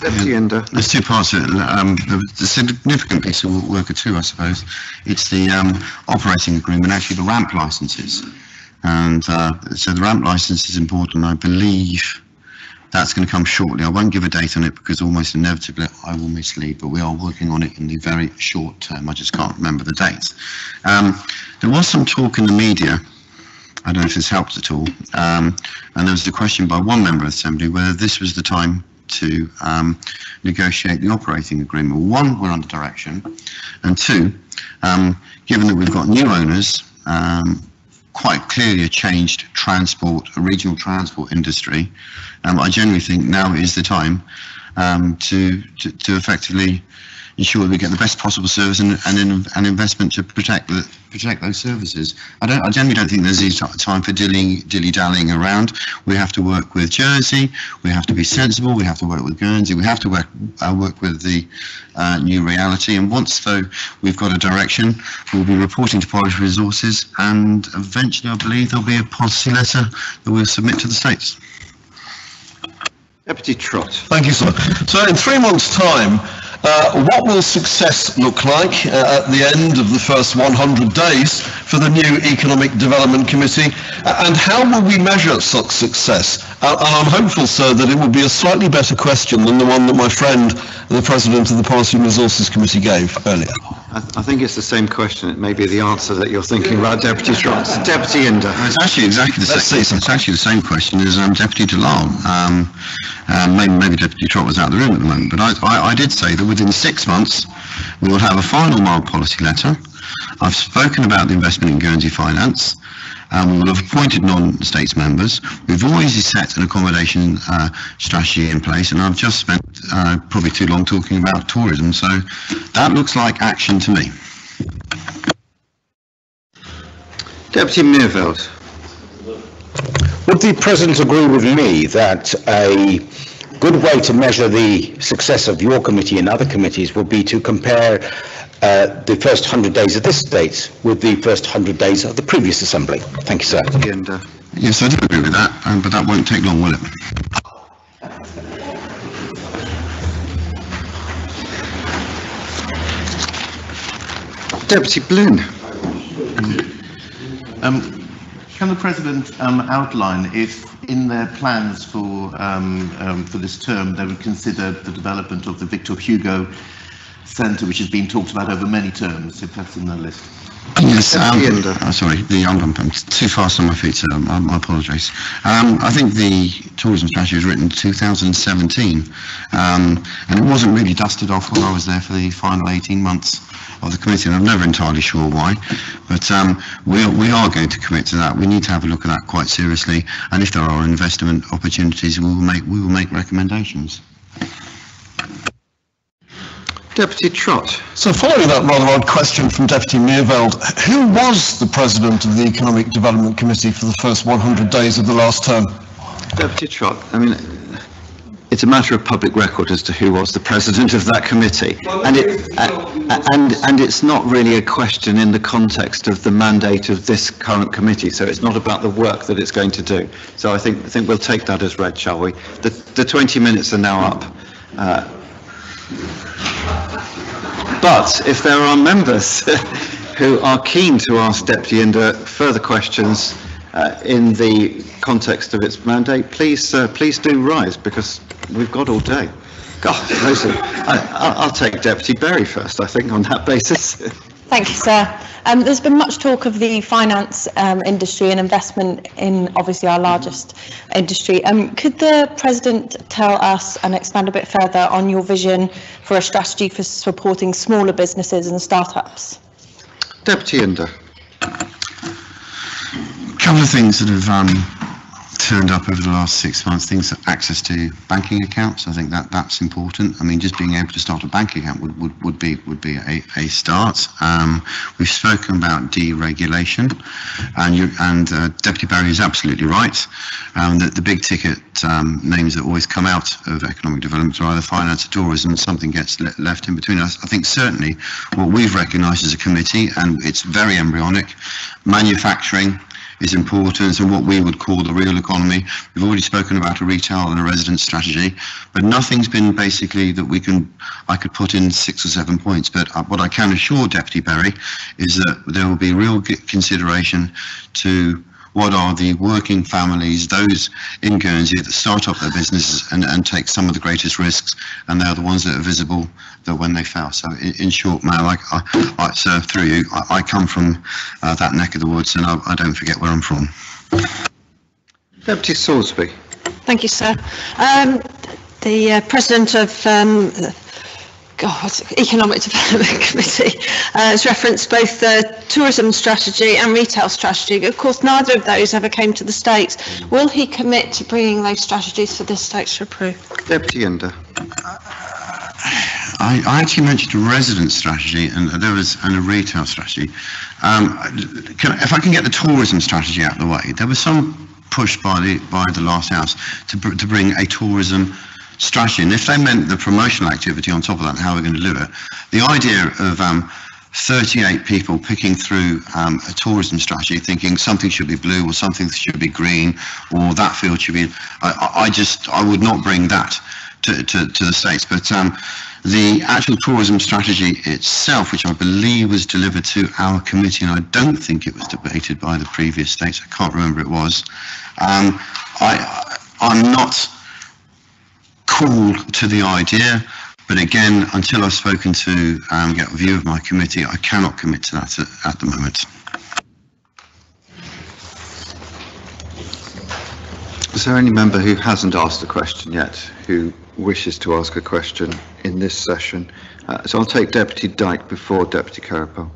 Inder. There's two parts to it. Um, the, the significant piece of work are two, I suppose. It's the um, operating agreement, actually the ramp licenses. And uh, so the ramp license is important. I believe that's going to come shortly. I won't give a date on it because almost inevitably I will mislead, but we are working on it in the very short term. I just can't remember the dates. Um, there was some talk in the media I don't know if this helps at all. Um, and there was a question by one member of the Assembly whether this was the time to um, negotiate the operating agreement. One, we're under direction, and two, um, given that we've got new owners, um, quite clearly a changed transport, a regional transport industry, um, I generally think now is the time um, to, to, to effectively ensure we get the best possible service and, and an investment to protect the, protect those services. I don't. I generally don't think there's any time for dilly dilly dallying around. We have to work with Jersey. We have to be sensible. We have to work with Guernsey. We have to work uh, work with the uh, new reality. And once though we've got a direction, we'll be reporting to Polish Resources, and eventually, I believe there'll be a policy letter that we'll submit to the states. Deputy Trott. Thank you, sir. So in three months' time, uh, what will success look like uh, at the end of the first 100 days for the new Economic Development Committee? Uh, and how will we measure such success? Uh, and I'm hopeful, sir, that it will be a slightly better question than the one that my friend, the President of the Policy and Resources Committee gave earlier. I, I think it's the same question. It may be the answer that you're thinking about, Deputy Trott. Deputy Inder. It's actually exactly the same. It's actually the same question as um, Deputy De Lisle. Um, um, maybe, maybe Deputy Trott was out of the room at the moment, but I, I, I did say that within six months we will have a final mile policy letter. I've spoken about the investment in Guernsey finance. Um, we will have appointed non-states members. We've always set an accommodation uh, strategy in place, and I've just spent uh, probably too long talking about tourism. So that looks like action to me. Deputy Meerveld. Would the President agree with me that a good way to measure the success of your committee and other committees would be to compare uh, the first 100 days of this state with the first 100 days of the previous Assembly? Thank you, sir. And, uh, yes, I do agree with that, um, but that won't take long, will it? Deputy Blin. Um, can the President um, outline if in their plans for um, um, for this term they would consider the development of the Victor Hugo Centre, which has been talked about over many terms, if that's in the list? Yes, um, oh, sorry, the I'm, I'm too fast on my feet, so I, I apologise. Um, I think the tourism strategy was written in 2017, um, and it wasn't really dusted off when I was there for the final 18 months of the committee, and I'm never entirely sure why. But um, we, are, we are going to commit to that. We need to have a look at that quite seriously, and if there are investment opportunities, we will make we will make recommendations. Deputy Trott. So following that rather odd question from Deputy Meerveld, who was the President of the Economic Development Committee for the first 100 days of the last term? Deputy Trott, I mean, it's a matter of public record as to who was the president of that committee, and it uh, and and it's not really a question in the context of the mandate of this current committee. So it's not about the work that it's going to do. So I think I think we'll take that as read, shall we? The the 20 minutes are now up. Uh, but if there are members [LAUGHS] who are keen to ask Deputy Inder further questions uh, in the context of its mandate, please uh, please do rise because we've got all day. God, I, will take Deputy Bury first, I think, on that [LAUGHS] basis. Thank you, sir. Um, there's been much talk of the finance um, industry and investment in obviously our largest industry. Um, could the President tell us and expand a bit further on your vision for a strategy for supporting smaller businesses and startups? Deputy Inder. A couple of things that have um, turned up over the last six months, things like access to banking accounts. I think that that's important. I mean, just being able to start a bank account would, would, would be would be a, a start. Um, we've spoken about deregulation, and you, and uh, Deputy Barry is absolutely right. Um, that the big ticket um, names that always come out of economic development are either finance or tourism. Something gets le left in between us. I think certainly what we've recognised as a committee, and it's very embryonic, manufacturing is important and what we would call the real economy. We've already spoken about a retail and a residence strategy, but nothing's been basically that we can, I could put in six or seven points. But uh, what I can assure Deputy Bury is that there will be real consideration to what are the working families, those in Guernsey that start up their businesses and, and take some of the greatest risks, and they're the ones that are visible that when they fail. So in, in short, Mayor, I, I, I serve through you. I, I come from uh, that neck of the woods, and I, I don't forget where I'm from. Deputy Soulsby. Thank you, sir. Um, the uh, President of um, God, Economic Development [LAUGHS] Committee uh, has referenced both the tourism strategy and retail strategy. Of course, neither of those ever came to the States. Will he commit to bringing those strategies for the States to approve? Deputy Inder. I, I, actually mentioned a resident strategy and there was and a retail strategy. Um, can, if I can get the tourism strategy out of the way, there was some push by the by the last house to, to bring a tourism strategy. And if they meant the promotional activity on top of that, how we're going to do it, the idea of um, 38 people picking through um, a tourism strategy, thinking something should be blue or something should be green or that field should be, I, I just, I would not bring that to, to, to the States. But um, the actual tourism strategy itself, which I believe was delivered to our committee, and I don't think it was debated by the previous states, I can't remember it was, um, I, I'm not cool to the idea. But again, until I've spoken to um, get a view of my committee, I cannot commit to that at, at the moment. Is there any member who hasn't asked a question yet, who wishes to ask a question in this session? Uh, so I'll take Deputy Dyke before Deputy Queripel.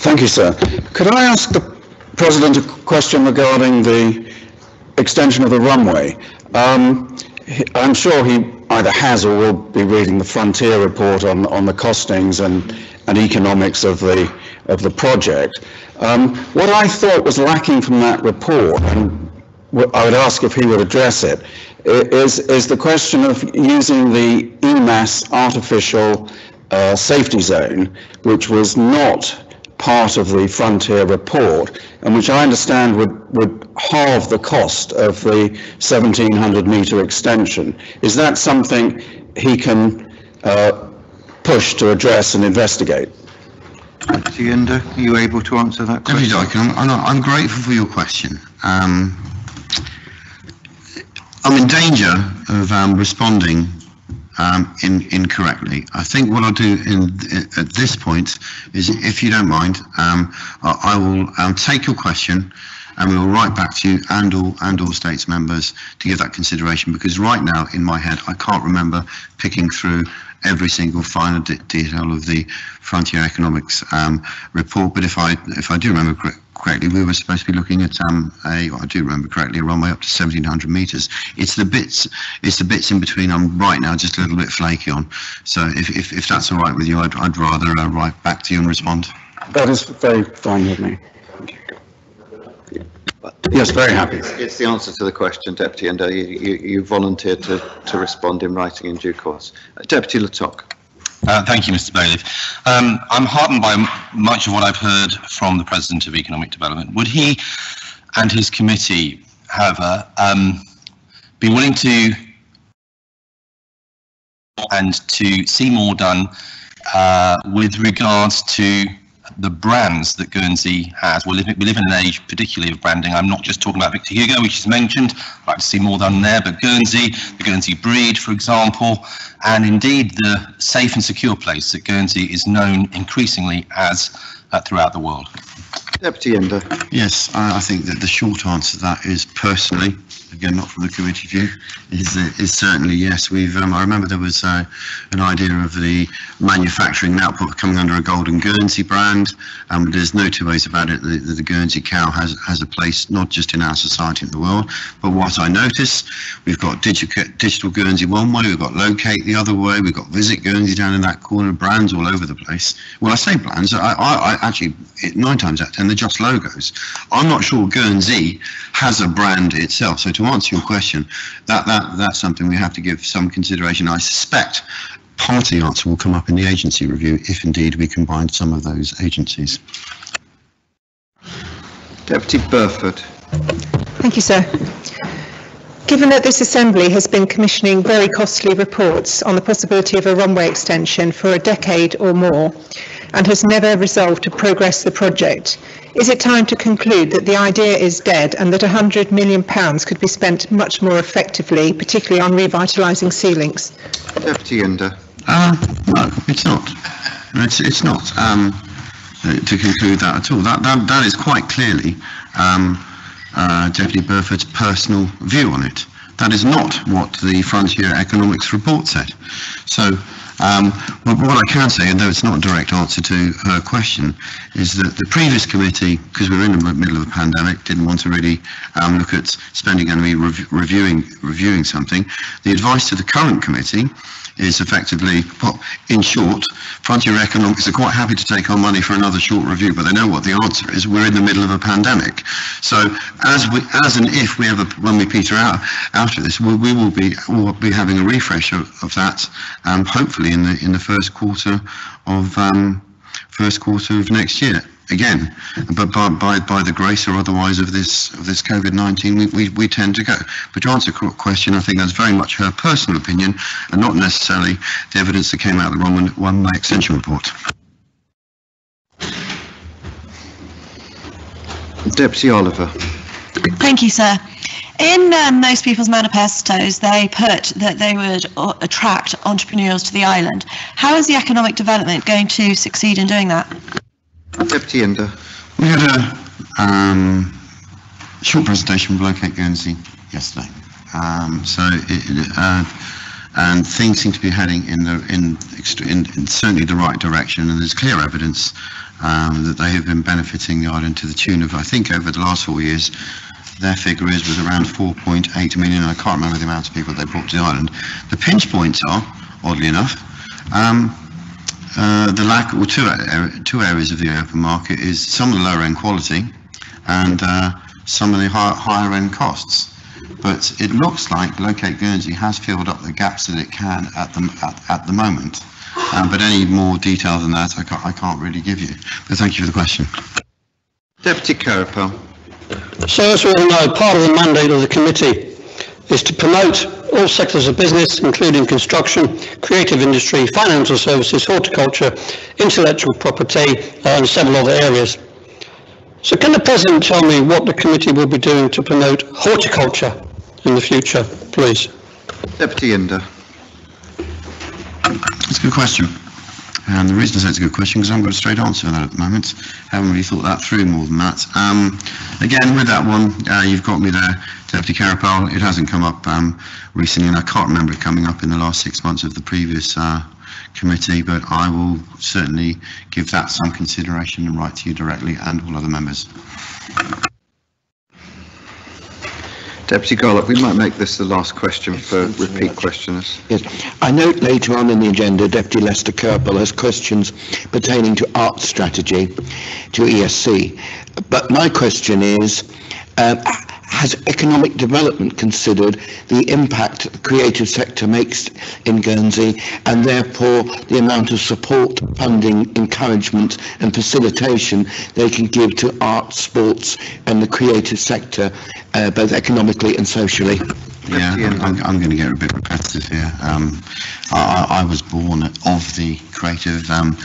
Thank you, sir. Could I ask the President a question regarding the extension of the runway? Um, I'm sure he either has or will be reading the Frontier report on, on the costings and, and economics of the, of the project. Um, what I thought was lacking from that report, and I would ask if he would address it, is, is the question of using the EMAS artificial uh, safety zone, which was not part of the Frontier report, and which I understand would, would halve the cost of the 1700 metre extension. Is that something he can uh, push to address and investigate? Inder, are you able to answer that question? Deputy I'm, I'm, I'm, grateful for your question. Um, I'm in danger of um, responding um, in, incorrectly. I think what I'll do in, in, at this point is, if you don't mind, um, I, I, will um, take your question and we will write back to you and all and all states members to give that consideration because right now in my head I can't remember picking through every single final detail of the frontier economics um, report but if I if I do remember correctly, we were supposed to be looking at um, a, I do remember correctly, a runway up to 1700 meters. It's the bits, it's the bits in between. I'm right now just a little bit flaky on. So if, if, if that's all right with you, I'd, I'd rather uh, write back to you and respond. That is very fine with me. Yes, very happy. It's the answer to the question, Deputy, and uh, you, you, you volunteered to, to respond in writing in due course. Uh, Deputy Le Tocq. Uh, thank you, Mr. Bailiff. Um, I'm heartened by much of what I've heard from the President of Economic Development. Would he and his committee, however, um, be willing to and to see more done uh, with regards to the brands that Guernsey has. We live, we live in an age particularly of branding. I'm not just talking about Victor Hugo, which is mentioned. I'd like to see more done there, but Guernsey, the Guernsey breed, for example, and indeed the safe and secure place that Guernsey is known increasingly as uh, throughout the world. Deputy Inder. Yes, I, I think that the short answer to that is personally, again, not from the committee view, is, is certainly yes. We've, um, I remember there was uh, an idea of the manufacturing output coming under a Golden Guernsey brand. There's no two ways about it. The, the, Guernsey cow has, has a place not just in our society in the world, but what I notice, we've got digital, digital Guernsey one way, we've got Locate the other way, we've got Visit Guernsey down in that corner, brands all over the place. Well, I say brands, I, I, I actually, nine times out of ten, they're just logos. I'm not sure Guernsey has a brand itself. So to answer your question, that, that that's something we have to give some consideration. I suspect part of the answer will come up in the agency review if indeed we combine some of those agencies. Deputy Burford. Thank you, sir. Given that this Assembly has been commissioning very costly reports on the possibility of a runway extension for a decade or more and has never resolved to progress the project, is it time to conclude that the idea is dead and that £100 million could be spent much more effectively, particularly on revitalising sea links? Deputy Inder. Uh, no, it's not. It's, it's not um, to conclude that at all. That, that, that is quite clearly um, uh, Deputy Burford's personal view on it. That is not what the Frontier Economics report said. So um, but what I can say, and though it's not a direct answer to her question, is that the previous committee, because we were in the middle of a pandemic, didn't want to really um, look at spending and rev- reviewing reviewing something. The advice to the current committee is effectively, well, in short, Frontier Economics are quite happy to take our money for another short review, but they know what the answer is. We're in the middle of a pandemic. So as we, as and if we ever, when we peter out after this, we, we will be we'll be having a refresh of, of that, um, hopefully in the in the first quarter of um, first quarter of next year again, but by, by, by the grace or otherwise of this of this COVID-19, we, we, we tend to go. But to answer the question, I think that's very much her personal opinion and not necessarily the evidence that came out of the wrong one, one extension report. Deputy Oliver. Thank you, sir. In um, most people's manifestos, they put that they would uh, attract entrepreneurs to the island. How is the economic development going to succeed in doing that? Deputy Inder. We had a um, short presentation with Locate Guernsey yesterday. Um, so, it, uh, and things seem to be heading in the in, in, in certainly the right direction, and there's clear evidence um, that they have been benefiting the island to the tune of, I think, over the last four years, their figure is was around 4.8 million. I can't remember the amount of people they brought to the island. The pinch points are, oddly enough, um, uh, the lack, or two, two areas of the open market is some of the lower end quality and uh, some of the high, higher end costs. But it looks like Locate Guernsey has filled up the gaps that it can at the, at, at the moment. Um, but any more detail than that, I can't, I can't really give you. But thank you for the question. Deputy Queripel. So as we all know, part of the mandate of the committee is to promote all sectors of business, including construction, creative industry, financial services, horticulture, intellectual property, uh, and several other areas. So can the President tell me what the committee will be doing to promote horticulture in the future, please? Deputy Inder. That's a good question. And the reason I say it's a good question because I haven't got a straight answer for that at the moment. haven't really thought that through more than that. Um, again, with that one, uh, you've got me there, Deputy Queripel. It hasn't come up um, recently, and I can't remember it coming up in the last six months of the previous uh, committee, but I will certainly give that some consideration and write to you directly and all other members. Deputy Gollop, we might make this the last question for repeat questioners. Yes. I note later on in the agenda, Deputy Lester Queripel has questions pertaining to art strategy to ESC. But my question is, um, has economic development considered the impact the creative sector makes in Guernsey and therefore the amount of support, funding, encouragement and facilitation they can give to art, sports and the creative sector, uh, both economically and socially? Yeah, I'm, I'm going to get a bit repetitive here. Um, I, I was born of the creative um,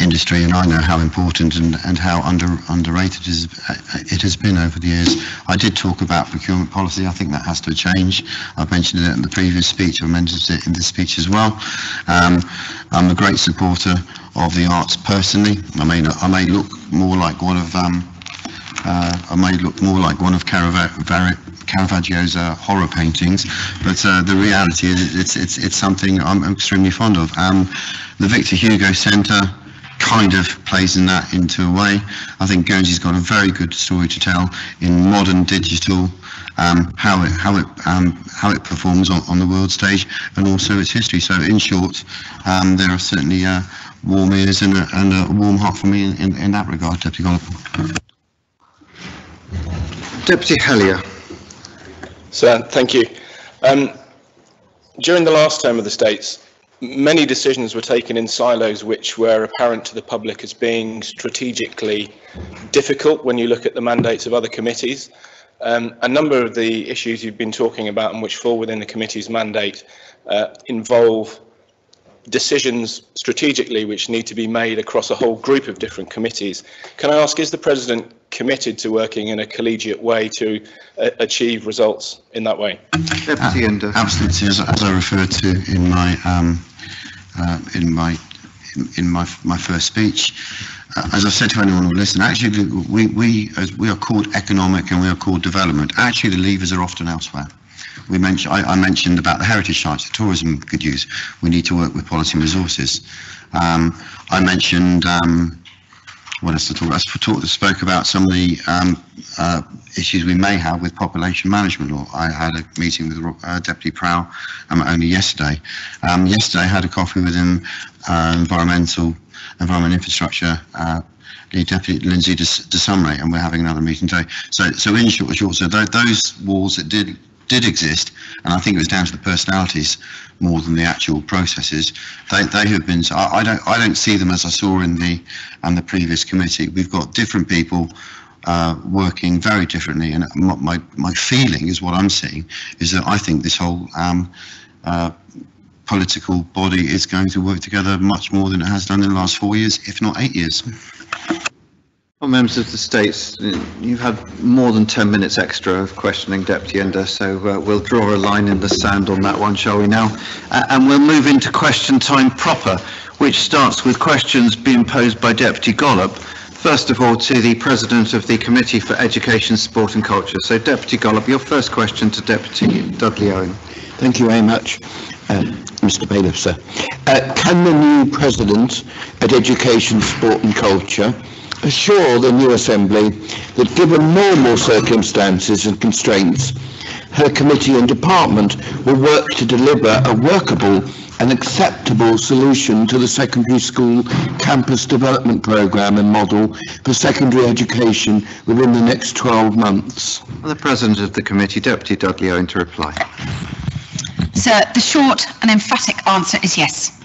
industry, and I know how important and, and how under, underrated uh, it has been over the years. I did talk about procurement policy. I think that has to change. I've mentioned it in the previous speech. I've mentioned it in this speech as well. Um, I'm a great supporter of the arts personally. I may not, I may look more like one of um, uh, I may look more like one of Caravaggio's uh, horror paintings, but uh, the reality is it's, it's, it's something I'm extremely fond of. Um, the Victor Hugo Centre kind of plays in that into a way. I think Guernsey's got a very good story to tell in modern digital, um, how it how it um, how it performs on, on the world stage, and also its history. So in short, um, there are certainly uh, warm ears and a, and a warm heart for me in, in, in that regard, Deputy Gollop. Deputy Helyar. Sir, thank you. Um, during the last term of the States, many decisions were taken in silos which were apparent to the public as being strategically difficult when you look at the mandates of other committees. Um, a number of the issues you've been talking about and which fall within the committee's mandate uh, involve decisions strategically which need to be made across a whole group of different committees. Can I ask, is the President committed to working in a collegiate way to uh, achieve results in that way? Deputy uh, Absolutely, as, as, I referred to in my um, in my in, my my first speech. Uh, as I said to anyone who will listen, actually we we as we are called economic and we are called development. Actually, the levers are often elsewhere we mentioned, I, I, mentioned about the heritage sites the tourism could use. We need to work with policy and resources. Um, I mentioned, um, what else to talk talk, spoke about some of the um, uh, issues we may have with population management law. I had a meeting with uh, Deputy Prow um, only yesterday. Um, yesterday I had a coffee with him, uh, environmental, environment infrastructure uh, the Deputy Lindsay de, de and we're having another meeting today. So, so in short, short so those walls that did did exist, and I think it was down to the personalities more than the actual processes. They, they have been. I, I don't. I don't see them as I saw in the and the previous committee. We've got different people uh, working very differently, and my my feeling is what I'm seeing is that I think this whole um, uh, political body is going to work together much more than it has done in the last four years, if not eight years. Well, members of the States, you've had more than 10 minutes extra of questioning Deputy Inder, so uh, we'll draw a line in the sand on that one, shall we now? Uh, and we'll move into question time proper, which starts with questions being posed by Deputy Gollop. First of all, to the President of the Committee for Education, Sport and Culture. So, Deputy Gollop, your first question to Deputy Dudley Owen. Thank you very much. Um, Mr Bailiff, sir. Uh, can the new President at Education, Sport and Culture assure the new Assembly that given normal circumstances and constraints, her committee and department will work to deliver a workable and acceptable solution to the secondary school campus development programme and model for secondary education within the next 12 months. The President of the Committee, Deputy Dudley Owen, to reply. Sir, the short and emphatic answer is yes.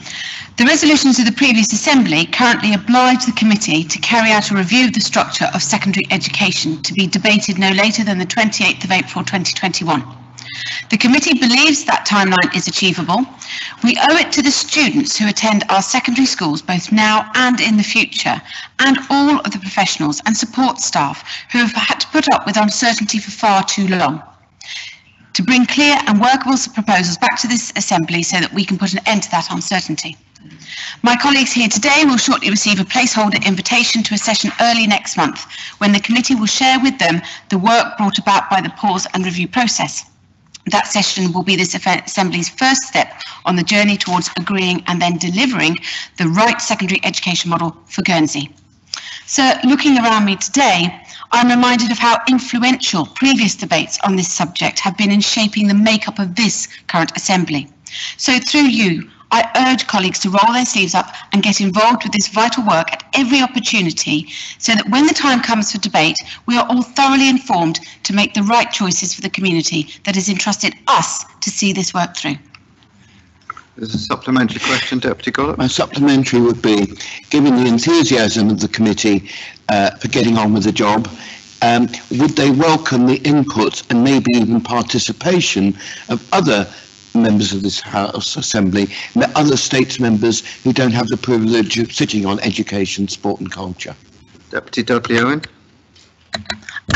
The resolutions of the previous Assembly currently oblige the committee to carry out a review of the structure of secondary education to be debated no later than the 28th of April 2021. The committee believes that timeline is achievable. We owe it to the students who attend our secondary schools both now and in the future, and all of the professionals and support staff who have had to put up with uncertainty for far too long to bring clear and workable proposals back to this Assembly so that we can put an end to that uncertainty. My colleagues here today will shortly receive a placeholder invitation to a session early next month when the committee will share with them the work brought about by the pause and review process. That session will be this Assembly's first step on the journey towards agreeing and then delivering the right secondary education model for Guernsey. So looking around me today, I'm reminded of how influential previous debates on this subject have been in shaping the makeup of this current Assembly. So through you, I urge colleagues to roll their sleeves up and get involved with this vital work at every opportunity so that when the time comes for debate, we are all thoroughly informed to make the right choices for the community that has entrusted us to see this work through. There's a supplementary question, Deputy Gollop. My supplementary would be, given the enthusiasm of the committee uh, for getting on with the job, um, would they welcome the input and maybe even participation of other members of this House Assembly, other states members who don't have the privilege of sitting on education, sport and culture. Deputy Dudley Owen.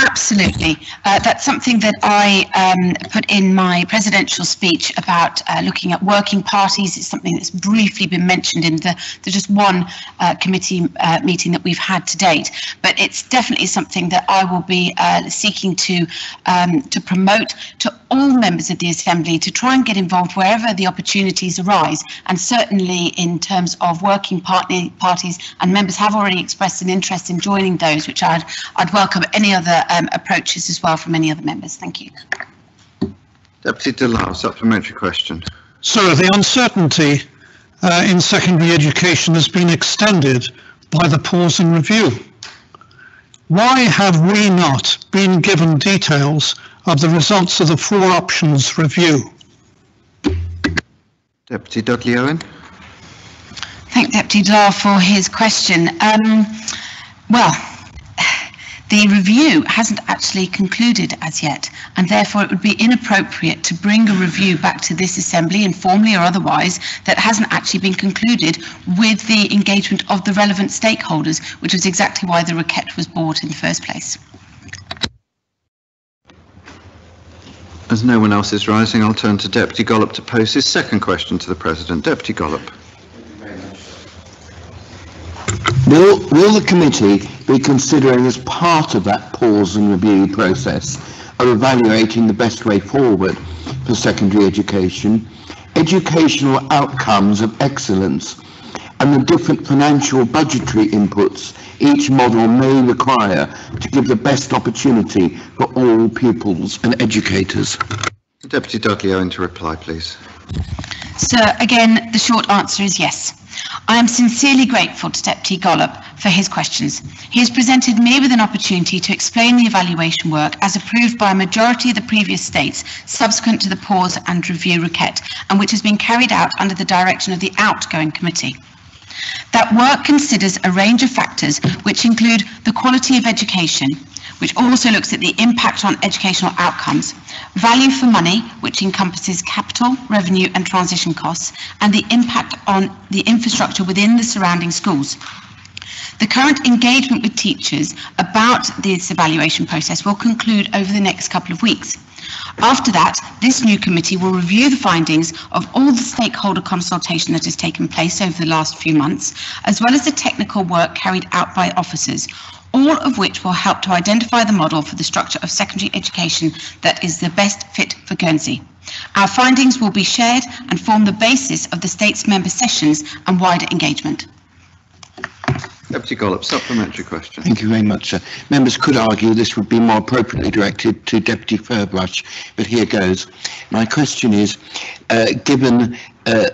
Absolutely. Uh, that's something that I um, put in my presidential speech about uh, looking at working parties. It's something that's briefly been mentioned in the, the just one uh, committee uh, meeting that we've had to date. But it's definitely something that I will be uh, seeking to um, to promote to all members of the Assembly to try and get involved wherever the opportunities arise. And certainly in terms of working party, parties, and members have already expressed an interest in joining those, which I'd, I'd welcome any other um, approaches as well from any other members. Thank you. Deputy De supplementary question. Sir, the uncertainty uh, in secondary education has been extended by the pause and review. Why have we not been given details of the results of the four options review? Deputy Dudley Owen. Thank Deputy De Lisle for his question. Um, well, the review hasn't actually concluded as yet, and therefore it would be inappropriate to bring a review back to this Assembly, informally or otherwise, that hasn't actually been concluded with the engagement of the relevant stakeholders, which was exactly why the requête was bought in the first place. As no one else is rising, I'll turn to Deputy Gollop to pose his second question to the President. Deputy Gollop. Will, will the committee be considering as part of that pause and review process of evaluating the best way forward for secondary education, educational outcomes of excellence and the different financial budgetary inputs each model may require to give the best opportunity for all pupils and educators? Deputy Dudley Owen to reply, please. Sir, again, the short answer is yes. I am sincerely grateful to Deputy Gollop for his questions. He has presented me with an opportunity to explain the evaluation work as approved by a majority of the previous states subsequent to the pause and review requête and which has been carried out under the direction of the outgoing committee. That work considers a range of factors which include the quality of education, which also looks at the impact on educational outcomes, value for money, which encompasses capital, revenue and transition costs, and the impact on the infrastructure within the surrounding schools. The current engagement with teachers about this evaluation process will conclude over the next couple of weeks. After that, this new committee will review the findings of all the stakeholder consultation that has taken place over the last few months, as well as the technical work carried out by officers, all of which will help to identify the model for the structure of secondary education that is the best fit for Guernsey. Our findings will be shared and form the basis of the state's member sessions and wider engagement. Deputy Gollop, supplementary question. Thank you very much, sir. Members could argue this would be more appropriately directed to Deputy Ferbrache, but here goes. My question is, uh, given uh,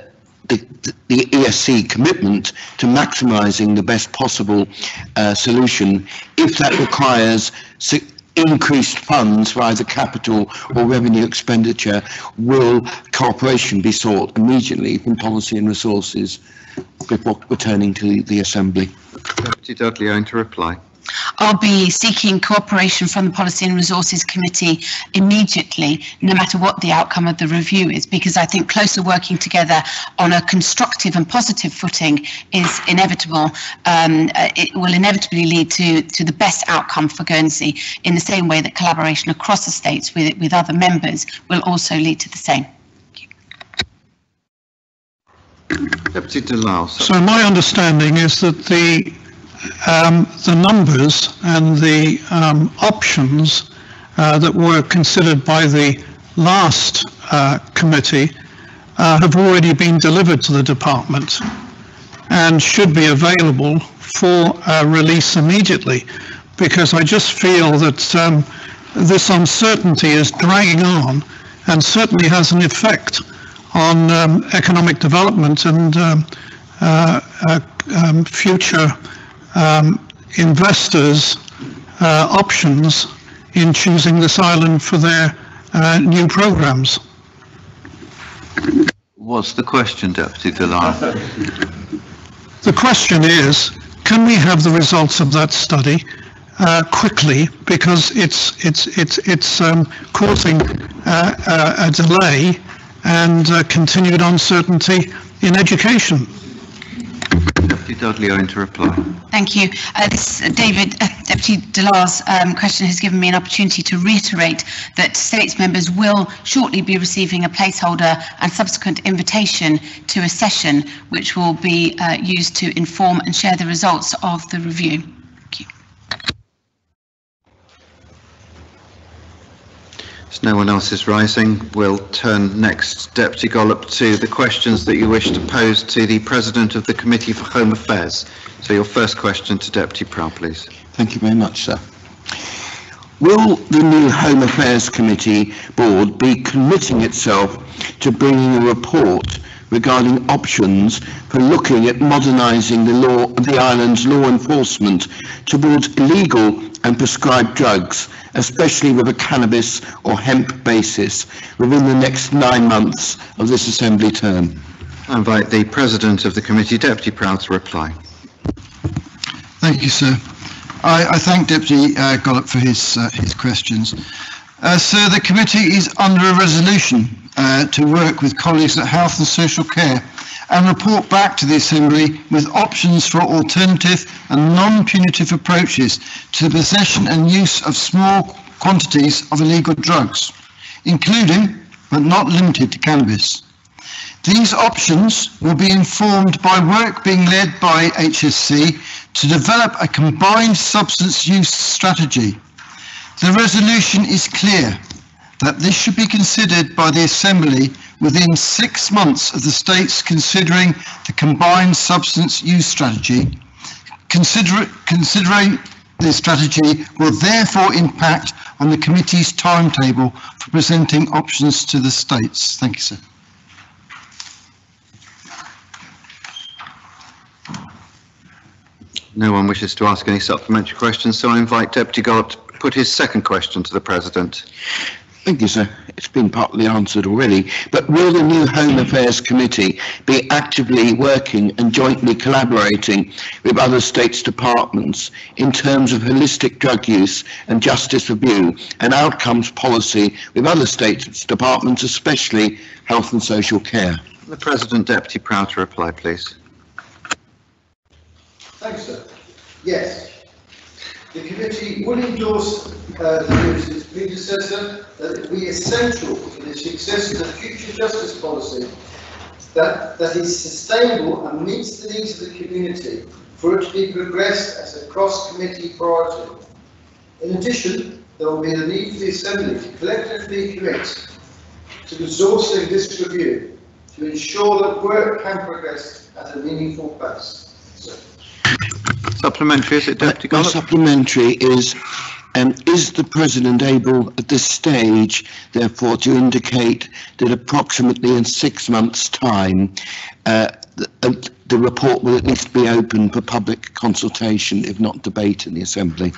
the, the, ESC commitment to maximising the best possible uh, solution, if that requires increased funds for either capital or revenue expenditure, will cooperation be sought immediately from policy and resources before returning to the Assembly? Deputy Dudley Owen to reply. I'll be seeking cooperation from the Policy and Resources Committee immediately, no matter what the outcome of the review is, because I think closer working together on a constructive and positive footing is inevitable. Um, uh, it will inevitably lead to, to the best outcome for Guernsey, in the same way that collaboration across the states with, with other members will also lead to the same. Deputy De Lisle. So my understanding is that the um, the numbers and the um, options uh, that were considered by the last uh, committee uh, have already been delivered to the department and should be available for release immediately. Because I just feel that um, this uncertainty is dragging on and certainly has an effect on um, economic development and um, uh, uh, um, future um, investors uh, options in choosing this island for their uh, new programs. What's the question, Deputy De Lisle? the question is, can we have the results of that study uh, quickly because it's it's it's it's um, causing uh, uh, a delay and uh, continued uncertainty in education. Deputy Dudley Owen to reply. Thank you. Uh, this, uh, David, uh, Deputy De Lisle's um, question has given me an opportunity to reiterate that states members will shortly be receiving a placeholder and subsequent invitation to a session which will be uh, used to inform and share the results of the review. As no one else is rising, we'll turn next, Deputy Gollop, to the questions that you wish to pose to the President of the Committee for Home Affairs. So your first question to Deputy Prow, please. Thank you very much, sir. Will the new Home Affairs Committee Board be committing itself to bringing a report regarding options for looking at modernising the law, the island's law enforcement towards illegal and prescribed drugs especially with a cannabis or hemp basis, within the next nine months of this Assembly term? I invite the President of the Committee, Deputy Prow, to reply. Thank you, sir. I, I thank Deputy uh, Gollop for his, uh, his questions. Uh, sir, the committee is under a resolution uh, to work with colleagues at Health and Social Care and report back to the Assembly with options for alternative and non-punitive approaches to the possession and use of small quantities of illegal drugs, including but not limited to cannabis. These options will be informed by work being led by HSC to develop a combined substance use strategy. The resolution is clear that this should be considered by the Assembly within six months of the states considering the combined substance use strategy. Consider, considering this strategy will therefore impact on the committee's timetable for presenting options to the states. Thank you, sir. No one wishes to ask any supplementary questions, so I invite Deputy Gollop to put his second question to the President. Thank you, sir. It's been partly answered already. But will the new Home Affairs Committee be actively working and jointly collaborating with other states' departments in terms of holistic drug use and justice review and outcomes policy with other states' departments, especially health and social care? The President, Deputy Prow to reply, please. Thanks, sir. Yes. The committee will endorse uh, the views of its predecessor that it will be essential for the success of the future justice policy that, that is sustainable and meets the needs of the community for it to be progressed as a cross-committee priority. In addition, there will be a need for the Assembly to collectively commit to resourcing this review to ensure that work can progress at a meaningful pace. So, Supplementary, is it Deputy My Gollop? supplementary is, um, is the President able at this stage, therefore, to indicate that approximately in six months' time, uh, the, uh, the report will at least be open for public consultation, if not debate in the Assembly?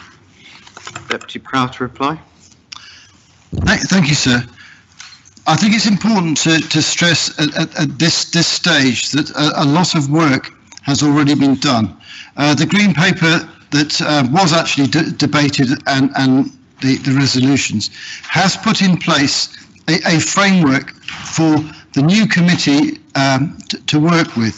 Deputy Prow to reply. Thank, thank you, sir. I think it's important to, to stress at, at, at this, this stage that a, a lot of work has already been done. Uh, the green paper that uh, was actually de- debated and, and the, the resolutions has put in place a, a framework for the new committee um, to work with.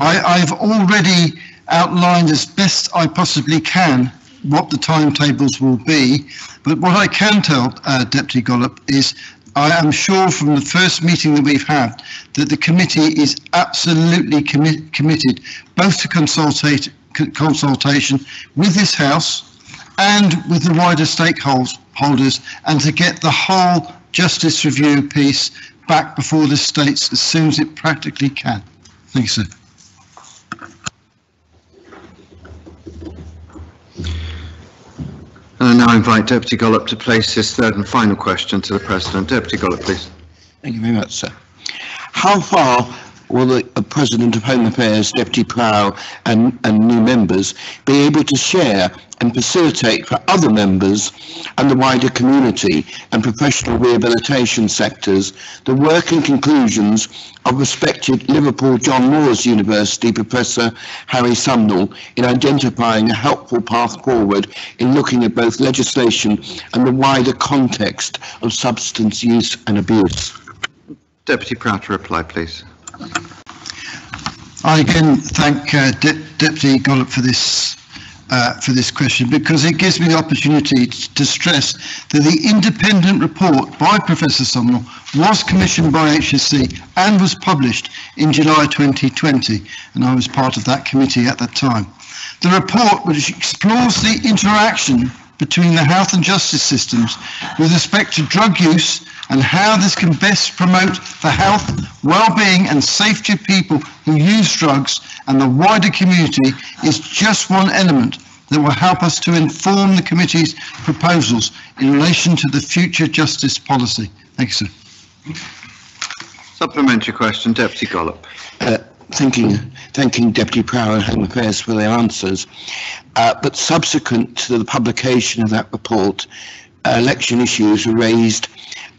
I, I've already outlined as best I possibly can what the timetables will be, but what I can tell uh, Deputy Gollop is I am sure from the first meeting that we've had that the committee is absolutely commi- committed both to consultate, consultation with this House and with the wider stakeholders and to get the whole justice review piece back before the states as soon as it practically can. Thank you, sir. Uh, I now invite Deputy Gollop to place his third and final question to the President. Deputy Gollop, please. Thank you very much, sir. How far will the uh, President of Home Affairs, Deputy Prow, and, and new members be able to share and facilitate for other members and the wider community and professional rehabilitation sectors the work and conclusions of respected Liverpool John Moores University Professor Harry Sumnall in identifying a helpful path forward in looking at both legislation and the wider context of substance use and abuse? Deputy Prow to reply, please. I again thank uh, De- Deputy Gollop for this uh, for this question because it gives me the opportunity to stress that the independent report by Professor Sumnall was commissioned by HSC and was published in July 2020, and I was part of that committee at that time. The report, which explores the interaction between the health and justice systems with respect to drug use and how this can best promote the health, well-being and safety of people who use drugs and the wider community is just one element that will help us to inform the committee's proposals in relation to the future justice policy. Thank you, sir. Supplementary question, Deputy Gollop. uh, thanking, thanking Deputy Prow and Home Affairs for their answers. Uh, but subsequent to the publication of that report, election issues were raised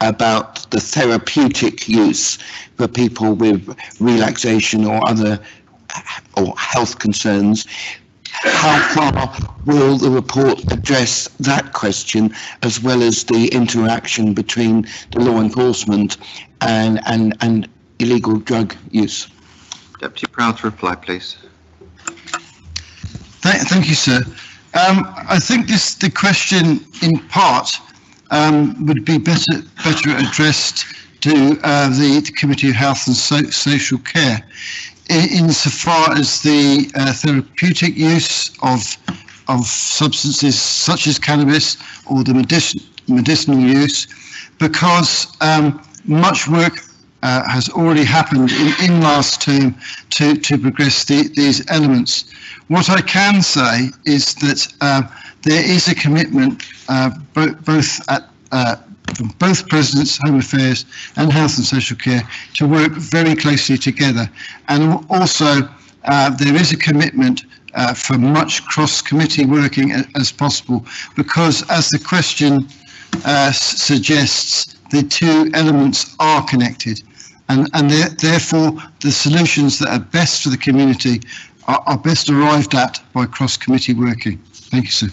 about the therapeutic use for people with relaxation or other or health concerns. How far will the report address that question as well as the interaction between the law enforcement and, and, and illegal drug use? Deputy Prow to reply, please. Thank, thank you, sir. Um, I think this the question in part um, would be better better addressed to uh, the, the, Committee of Health and so Social Care, in, insofar as the uh, therapeutic use of of substances such as cannabis or the medicin medicinal use, because um, much work uh, has already happened in, in last term to, to progress the, these elements. What I can say is that uh, there is a commitment uh, bo both at uh, from both Presidents, Home Affairs and Health and Social Care to work very closely together. And also uh, there is a commitment uh, for much cross-committee working as possible because as the question suggests, the two elements are connected and, and therefore the solutions that are best for the community are, are best arrived at by cross-committee working. Thank you, sir.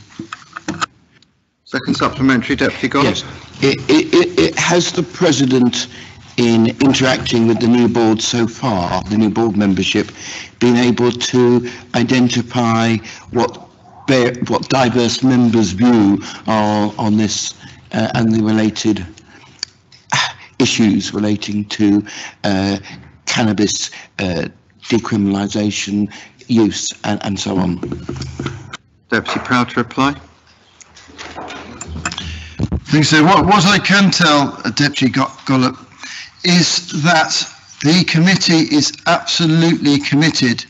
Second supplementary, Deputy Gollop. Yes. It, it, it, has the President, in interacting with the new board so far, the new board membership, been able to identify what what diverse members' view are on this uh, and the related issues relating to uh, cannabis uh, decriminalisation, use, and, and so on. Deputy Prow to reply. Thanks, sir. What, what I can tell uh, Deputy Gollop is that the committee is absolutely committed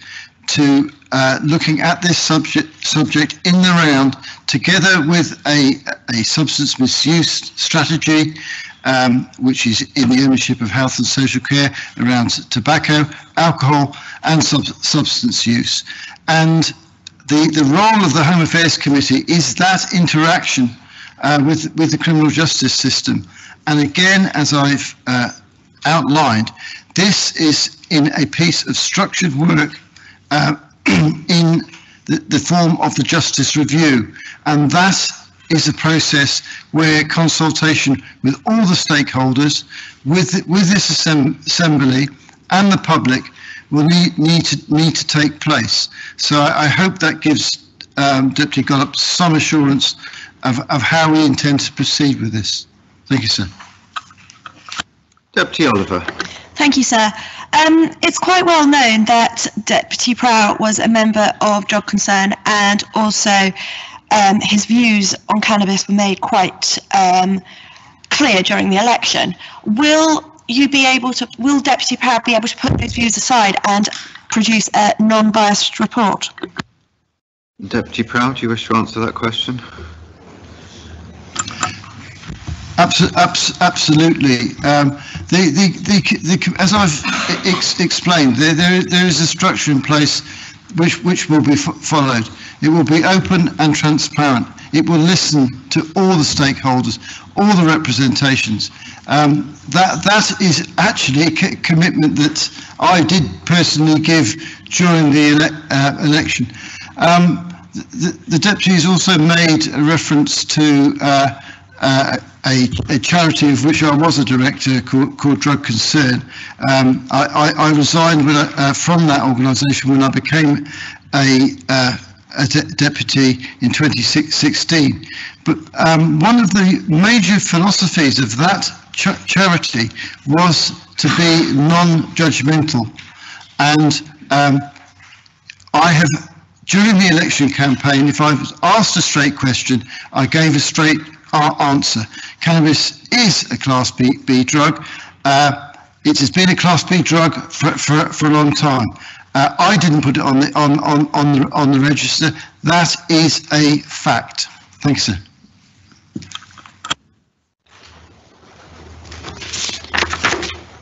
to uh, looking at this subject subject in the round together with a, a substance misuse strategy um, which is in the ownership of health and social care around tobacco, alcohol, and sub substance use. And the, the role of the Home Affairs Committee is that interaction uh, with, with the criminal justice system. And again, as I've uh, outlined, this is in a piece of structured work uh, [CLEARS THROAT] in the, the form of the Justice Review. And that is a process where consultation with all the stakeholders, with with this assembly and the public will need, need to need to take place. So I, I hope that gives um, Deputy Gollop some assurance of, of how we intend to proceed with this. Thank you, sir. Deputy Oliver. Thank you, sir. Um, it's quite well known that Deputy Prow was a member of Drug Concern and also um, his views on cannabis were made quite um, clear during the election. Will you be able to, will Deputy Prow be able to put those views aside and produce a non-biased report? Deputy Prow, do you wish to answer that question? absolutely. Um, the, the, the, the, as I've ex explained, there, there, there is a structure in place which, which will be followed. It will be open and transparent. It will listen to all the stakeholders, all the representations. Um, that that is actually a commitment that I did personally give during the ele uh, election. Um, the, the, deputy has also made a reference to uh, uh, a, a, charity of which I was a director called, called Drug Concern. Um, I, I, I, resigned I, uh, from that organisation when I became a uh, a de deputy in 2016. But um, one of the major philosophies of that ch charity was to be non-judgmental. And um, I have, during the election campaign, if I was asked a straight question, I gave a straight answer. Cannabis is a Class B, B drug. Uh, it has been a Class B drug for, for, for a long time. Uh, I didn't put it on the on on on the on the register. That is a fact. Thanks, sir.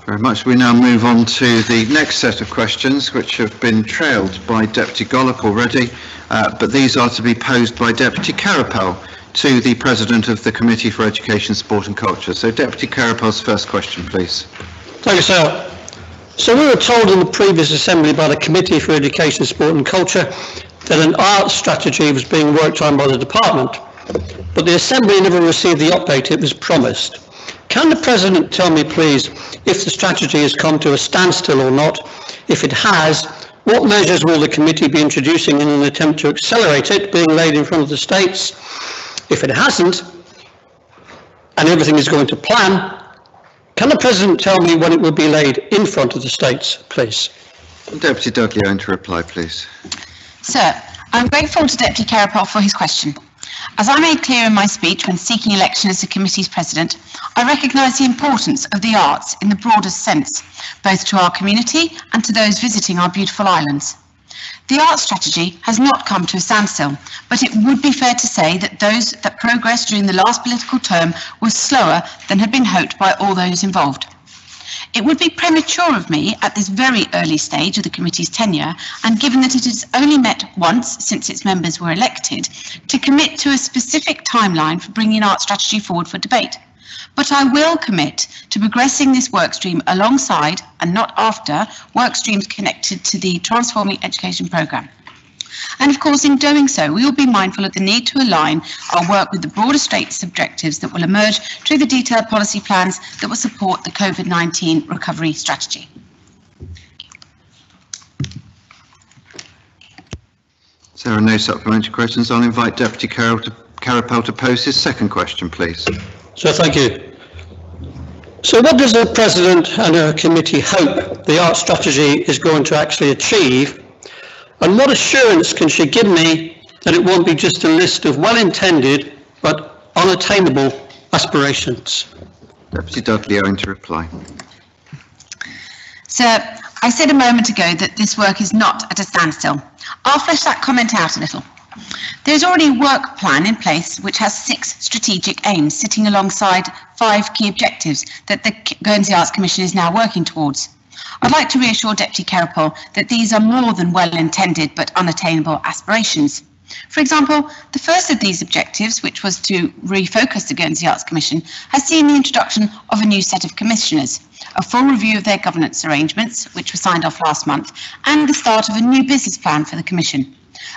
Very much. We now move on to the next set of questions, which have been trailed by Deputy Gollop already, uh, but these are to be posed by Deputy Queripel. to the President of the Committee for Education, Sport and Culture. So Deputy Queripel's first question, please. Thank you, sir. So we were told in the previous assembly by the Committee for Education, Sport and Culture that an arts strategy was being worked on by the department, but the assembly never received the update it was promised. Can the President tell me, please, if the strategy has come to a standstill or not? If it has, what measures will the committee be introducing in an attempt to accelerate it being laid in front of the states? If it hasn't, and everything is going to plan, can the President tell me when it will be laid in front of the states, please? Deputy Dudley Owen to reply, please. Sir, I'm grateful to Deputy Queripel for his question. As I made clear in my speech when seeking election as the committee's president, I recognise the importance of the arts in the broadest sense, both to our community and to those visiting our beautiful islands. The art strategy has not come to a standstill, but it would be fair to say that those that progressed during the last political term was slower than had been hoped by all those involved. It would be premature of me at this very early stage of the committee's tenure, and given that it has only met once since its members were elected, to commit to a specific timeline for bringing art strategy forward for debate. But I will commit to progressing this work stream alongside and not after work streams connected to the Transforming Education programme. And of course, in doing so, we will be mindful of the need to align our work with the broader states objectives that will emerge through the detailed policy plans that will support the COVID-19 recovery strategy. There are no supplementary questions. I'll invite Deputy Queripel to pose his second question, please. So thank you. So what does the President and her committee hope the art strategy is going to actually achieve and what assurance can she give me that it won't be just a list of well-intended but unattainable aspirations? Deputy Dudley Owen to reply. Sir, I said a moment ago that this work is not at a standstill. I'll flesh that comment out a little. There is already a work plan in place which has six strategic aims sitting alongside five key objectives that the Guernsey Arts Commission is now working towards. I'd like to reassure Deputy Queripel that these are more than well-intended but unattainable aspirations. For example, the first of these objectives, which was to refocus the Guernsey Arts Commission, has seen the introduction of a new set of commissioners, a full review of their governance arrangements, which were signed off last month, and the start of a new business plan for the Commission.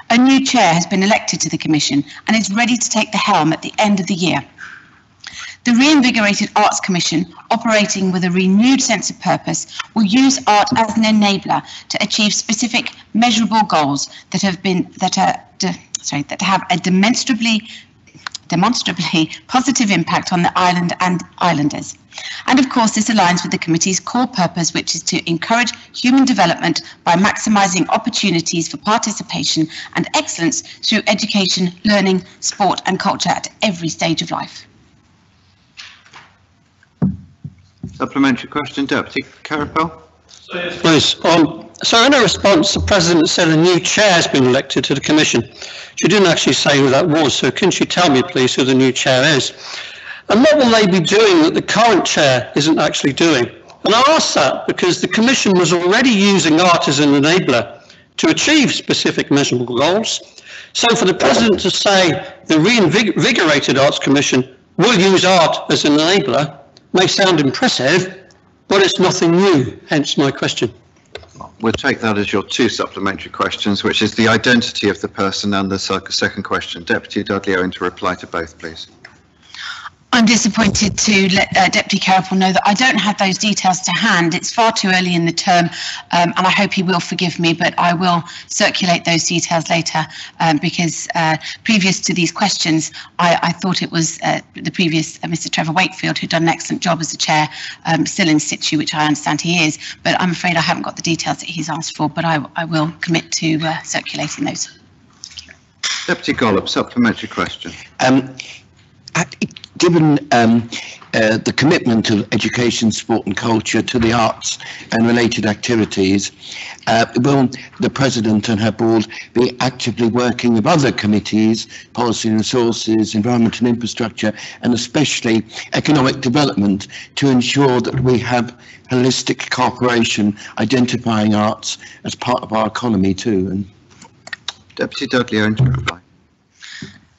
A new chair has been elected to the Commission and is ready to take the helm at the end of the year. The reinvigorated Arts Commission, operating with a renewed sense of purpose, will use art as an enabler to achieve specific, measurable goals that have been that are sorry that have a demonstrably demonstrably positive impact on the island and islanders. And of course, this aligns with the committee's core purpose, which is to encourage human development by maximising opportunities for participation and excellence through education, learning, sport and culture at every stage of life. Supplementary question, Deputy Queripel. Please. Um, so in a response, the President said a new chair has been elected to the Commission. She didn't actually say who that was, so can she tell me, please, who the new chair is? And what will they be doing that the current chair isn't actually doing? And I ask that because the Commission was already using art as an enabler to achieve specific measurable goals. So for the President to say the reinvigorated Arts Commission will use art as an enabler may sound impressive, but it's nothing new, hence my question. We'll take that as your two supplementary questions, which is the identity of the person and the second question. Deputy Dudley Owen to reply to both, please. I'm disappointed to let uh, Deputy Queripel know that I don't have those details to hand. It's far too early in the term, um, and I hope he will forgive me, but I will circulate those details later um, because uh, previous to these questions, I, I thought it was uh, the previous uh, Mr. Trevor Wakefield who'd done an excellent job as the chair, um, still in situ, which I understand he is, but I'm afraid I haven't got the details that he's asked for, but I, I will commit to uh, circulating those. Deputy Gollop, supplementary question. Um, given um, uh, the commitment of education, sport and culture to the arts and related activities, uh, will the President and her board be actively working with other committees, policy and resources, environment and infrastructure, and especially economic development to ensure that we have holistic cooperation identifying arts as part of our economy too? And Deputy Dudley to reply.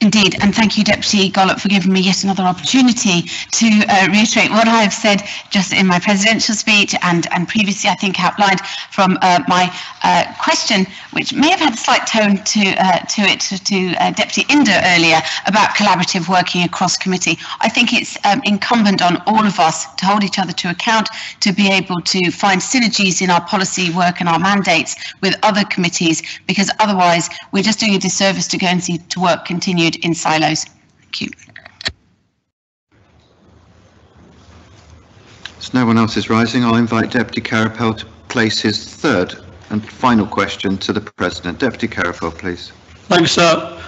Indeed, and thank you, Deputy Gollop, for giving me yet another opportunity to uh, reiterate what I have said just in my presidential speech and, and previously, I think, outlined from uh, my uh, question, which may have had a slight tone to uh, to it to, to uh, Deputy Inder earlier about collaborative working across committee. I think it's um, incumbent on all of us to hold each other to account, to be able to find synergies in our policy work and our mandates with other committees, because otherwise we're just doing a disservice to Guernsey to work continued in silos. Thank you. As no one else is rising, I'll invite Deputy Queripel to place his third and final question to the President. Deputy Queripel, please. Thanks, sir.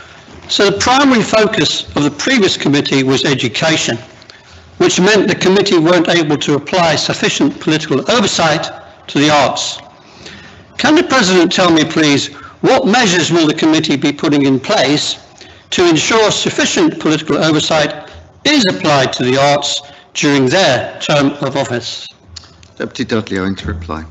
So the primary focus of the previous committee was education, which meant the committee weren't able to apply sufficient political oversight to the arts. Can the President tell me, please, what measures will the committee be putting in place to ensure sufficient political oversight is applied to the arts during their term of office? Deputy Dudley, Owen to reply.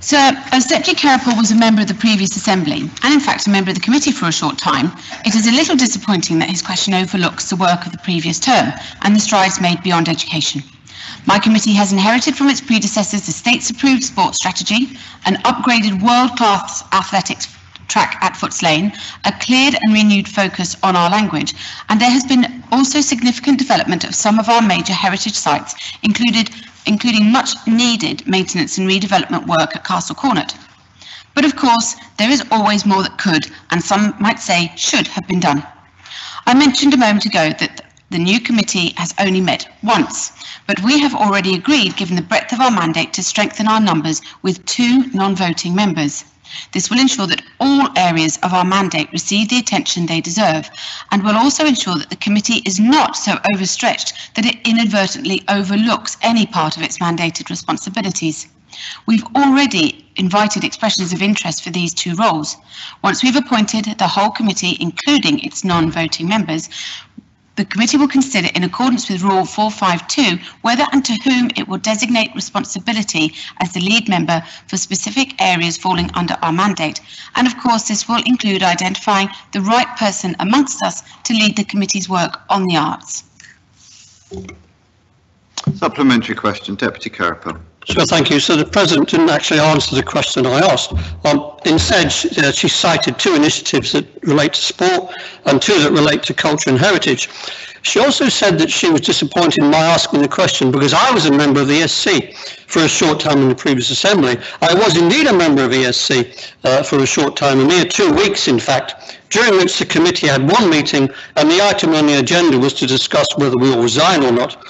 So, as Deputy Queripel was a member of the previous Assembly, and in fact a member of the committee for a short time, it is a little disappointing that his question overlooks the work of the previous term and the strides made beyond education. My committee has inherited from its predecessors the states-approved sports strategy, an upgraded world-class athletics track at Foots Lane, a cleared and renewed focus on our language, and there has been also significant development of some of our major heritage sites, included, including much needed maintenance and redevelopment work at Castle Cornet. But of course, there is always more that could, and some might say should, have been done. I mentioned a moment ago that the new committee has only met once, but we have already agreed, given the breadth of our mandate, to strengthen our numbers with two non-voting members. This will ensure that all areas of our mandate receive the attention they deserve and will also ensure that the committee is not so overstretched that it inadvertently overlooks any part of its mandated responsibilities. We've already invited expressions of interest for these two roles. Once we've appointed the whole committee, including its non-voting members, the committee will consider, in accordance with Rule 452, whether and to whom it will designate responsibility as the lead member for specific areas falling under our mandate. And of course, this will include identifying the right person amongst us to lead the committee's work on the arts. Supplementary question, Deputy Queripel. Sure, thank you. So the President didn't actually answer the question I asked. Um, instead, she, uh, she cited two initiatives that relate to sport and two that relate to culture and heritage. She also said that she was disappointed in my asking the question because I was a member of the ESC for a short time in the previous Assembly. I was indeed a member of ESC uh, for a short time, a mere two weeks in fact, during which the committee had one meeting and the item on the agenda was to discuss whether we will resign or not.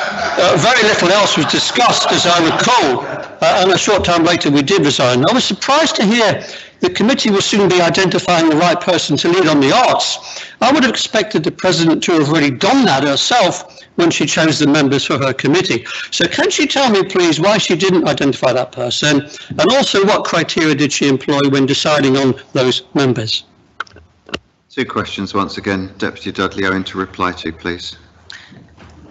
Uh, very little else was discussed, as I recall, uh, and a short time later we did resign. I was surprised to hear the committee will soon be identifying the right person to lead on the arts. I would have expected the President to have already done that herself when she chose the members for her committee. So can she tell me, please, why she didn't identify that person, and also what criteria did she employ when deciding on those members? Two questions once again. Deputy Dudley, Owen to reply to, please.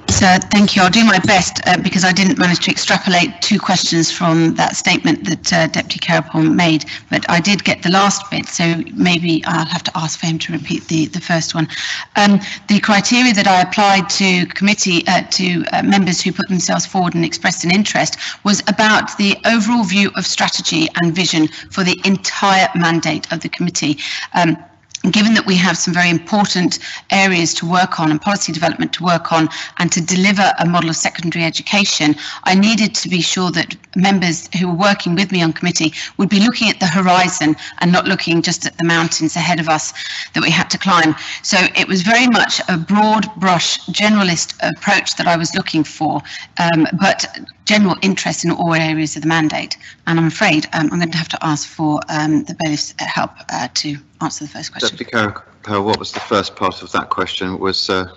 So thank you. I'll do my best uh, because I didn't manage to extrapolate two questions from that statement that uh, Deputy Queripel made, but I did get the last bit, so maybe I'll have to ask for him to repeat the, the first one. Um, the criteria that I applied to committee, uh, to uh, members who put themselves forward and expressed an interest was about the overall view of strategy and vision for the entire mandate of the committee. Um, given that we have some very important areas to work on and policy development to work on and to deliver a model of secondary education, I needed to be sure that members who were working with me on committee would be looking at the horizon and not looking just at the mountains ahead of us that we had to climb. So it was very much a broad brush generalist approach that I was looking for, um, but general interest in all areas of the mandate. And I'm afraid um, I'm going to have to ask for um, the bailiff's help uh, to answer the first question. Deputy Queripel, what was the first part of that question? Was uh,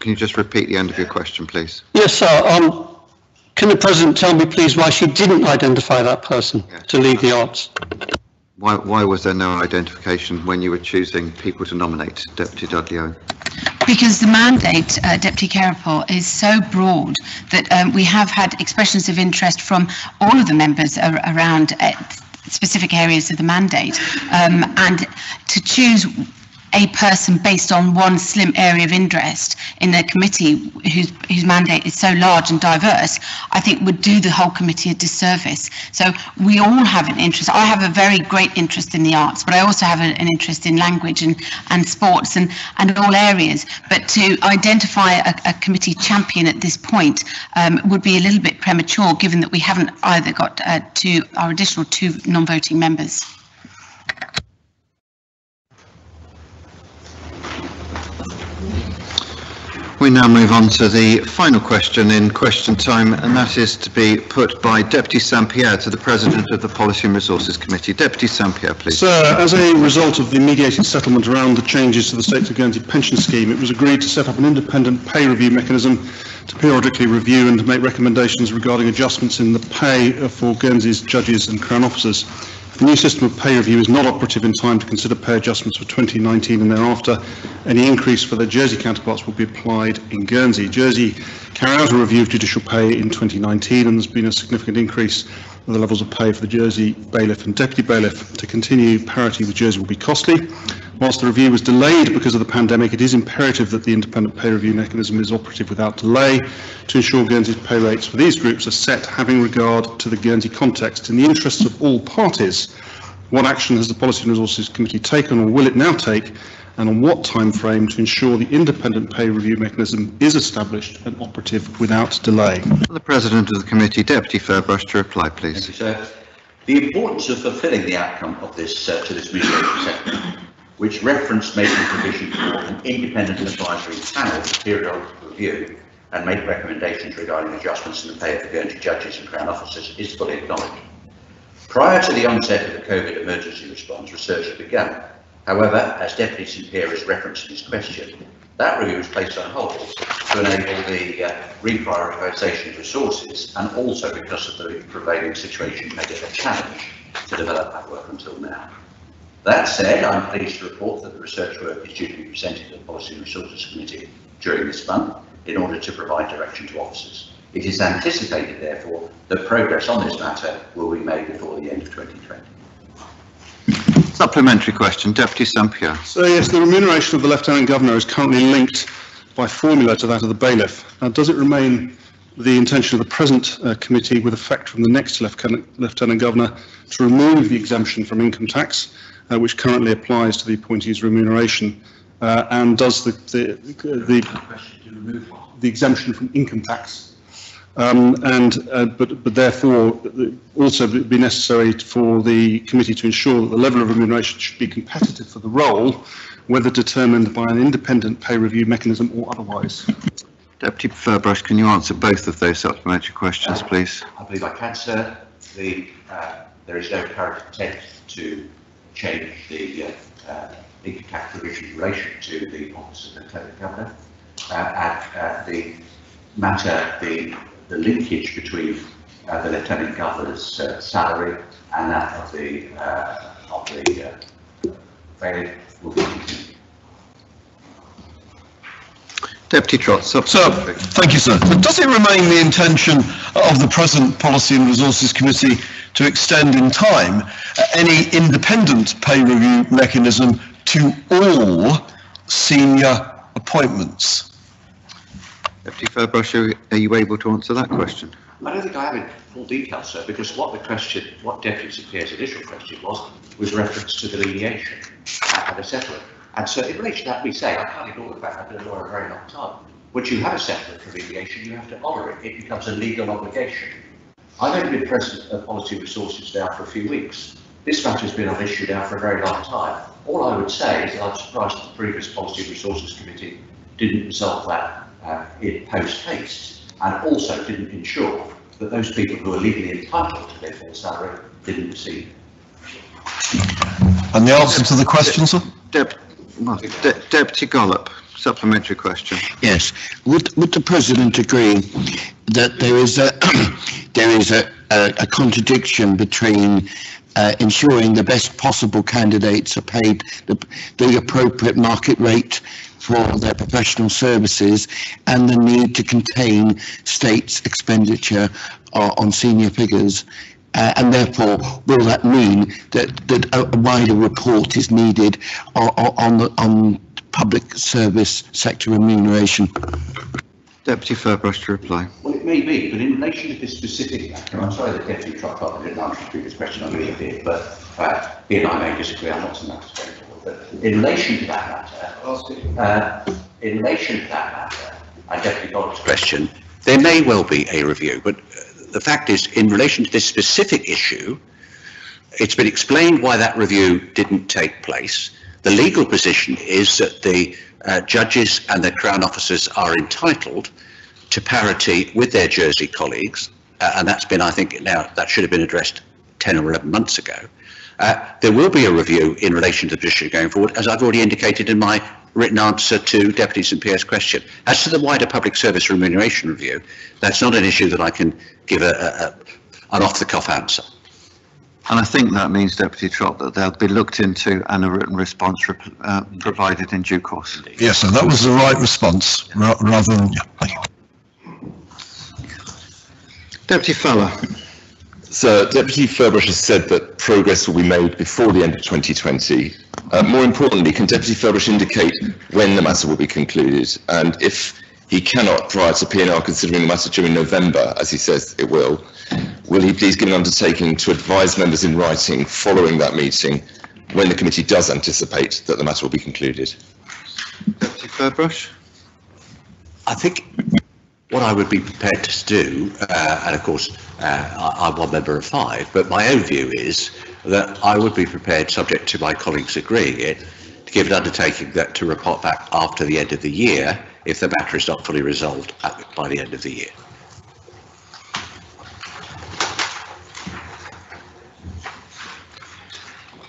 can you just repeat the end of your question, please? Yes, sir. Um, can the President tell me, please, why she didn't identify that person yeah. to lead the arts? Why, why was there no identification when you were choosing people to nominate Deputy Dudley Owen? Because the mandate, uh, Deputy Queripel, is so broad that um, we have had expressions of interest from all of the members ar around uh, specific areas of the mandate. Um, and to choose a person based on one slim area of interest in the committee whose, whose mandate is so large and diverse, I think would do the whole committee a disservice. So we all have an interest. I have a very great interest in the arts, but I also have a, an interest in language and, and sports and, and all areas. But to identify a, a committee champion at this point um, would be a little bit premature, given that we haven't either got uh, two, our additional two non-voting members. We now move on to the final question in question time, and that is to be put by Deputy St-Pierre to the President of the Policy and Resources Committee. Deputy St-Pierre, please. Sir, as a result of the mediated settlement around the changes to the State of Guernsey pension scheme, it was agreed to set up an independent pay review mechanism to periodically review and make recommendations regarding adjustments in the pay for Guernsey's judges and Crown officers. The new system of pay review is not operative in time to consider pay adjustments for 2019 and thereafter. Any increase for their Jersey counterparts will be applied in Guernsey. Jersey carried out a review of judicial pay in 2019 and there's been a significant increase in the levels of pay for the Jersey bailiff and deputy bailiff. To continue parity with Jersey will be costly. Whilst the review was delayed because of the pandemic, it is imperative that the independent pay review mechanism is operative without delay to ensure Guernsey's pay rates for these groups are set having regard to the Guernsey context. In the interests of all parties, what action has the Policy and Resources Committee taken or will it now take and on what time frame to ensure the independent pay review mechanism is established and operative without delay? The President of the Committee, Deputy Ferbrache, to reply, please. Thank you, sir. The importance of fulfilling the outcome of this uh, to this mediation settlement which referenced making provision for an independent advisory panel to periodic review and make recommendations regarding adjustments in the pay of the Guernsey judges and Crown officers is fully acknowledged. Prior to the onset of the COVID emergency response, research had begun. However, as Deputy St-Pierre has referenced in his question, that review was placed on hold to enable the uh, reprioritisation of resources and also because of the prevailing situation made it a challenge to develop that work until now. That said, I'm pleased to report that the research work is due to be presented to the Policy and Resources Committee during this month in order to provide direction to officers. It is anticipated, therefore, that progress on this matter will be made before the end of 2020. Supplementary question, Deputy St-Pierre. So yes, the remuneration of the Lieutenant Governor is currently linked by formula to that of the bailiff. Now, does it remain the intention of the present uh, committee with effect from the next Lieutenant, Lieutenant Governor to remove the exemption from income tax uh, which currently applies to the appointee's remuneration, uh, and does the the, the, the exemption from income tax um, and uh, but but therefore also be necessary for the committee to ensure that the level of remuneration should be competitive for the role, whether determined by an independent pay review mechanism or otherwise. Deputy Ferbrache, can you answer both of those supplementary questions, please? I believe I can, sir. The, uh, there is no current intent to change the uh, uh, income tax provision in relation to the office of the lieutenant governor. Uh, and uh, the matter, the, the linkage between uh, the lieutenant governor's uh, salary and that of the uh, of the uh, bailiff will be continued. Deputy Trott, Sir, thank you, sir. Does it remain the intention of the present Policy and Resources Committee to extend in time any independent pay review mechanism to all senior appointments? Deputy Ferbrache, are you able to answer that question? I don't think I have in full detail, sir, because what the question, what Deputy St-Pierre's initial question was, was reference to the mediation and the settlement. And so in relation to that, we say, I can't ignore the fact I've been a lawyer a very long time. Once you have a settlement for mediation, you have to honour it. It becomes a legal obligation. I've only been president of Policy Resources now for a few weeks. This matter has been on issue now for a very long time. All I would say is that I'm surprised that the previous Policy Resources Committee didn't resolve that uh, in post haste and also didn't ensure that those people who are legally entitled to their full salary didn't receive. And the answer to the question, sir? Dep De Deputy Gollop, supplementary question. Yes. Would, would the President agree that there is a, [CLEARS THROAT] there is a, a, a contradiction between uh, ensuring the best possible candidates are paid the, the appropriate market rate for their professional services and the need to contain states expenditure uh, on senior figures Uh, and therefore, will that mean that, that a, a wider report is needed on, on, the, on public service sector remuneration? Deputy Ferbrache to reply. Well, it may be, but in relation to this specific matter, I'm sorry that Deputy Trott I didn't answer the previous question, I'm really did, but uh, he and I may disagree, I'm not saying that's straightforward, but in relation to that matter, uh, in relation to that matter, and Deputy question, there may well be a review, but uh, the fact is, in relation to this specific issue, it's been explained why that review didn't take place. The legal position is that the uh, judges and their Crown officers are entitled to parity with their Jersey colleagues, uh, and that's been, I think, now that should have been addressed 10 or 11 months ago. Uh, there will be a review in relation to the position going forward, as I've already indicated in my written answer to Deputy St Pierre's question. As to the wider public service remuneration review, that's not an issue that I can give a, a, an off-the-cuff answer. And I think that means, Deputy Trott, that they'll be looked into and a written response uh, provided in due course. Yes, sir, that was the right response, ra rather than... Yeah, Deputy Fowler. So Deputy Ferbrache has said that progress will be made before the end of 2020. Uh, more importantly, can Deputy Ferbrache indicate when the matter will be concluded? And if he cannot, prior to P&R considering the matter during November, as he says it will, will he please give an undertaking to advise members in writing following that meeting when the committee does anticipate that the matter will be concluded? Deputy Ferbrache? I think what I would be prepared to do, uh, and of course uh, I, am one member of five, but my own view is that I would be prepared, subject to my colleagues agreeing it, to give an undertaking that to report back after the end of the year if the matter is not fully resolved at, by the end of the year.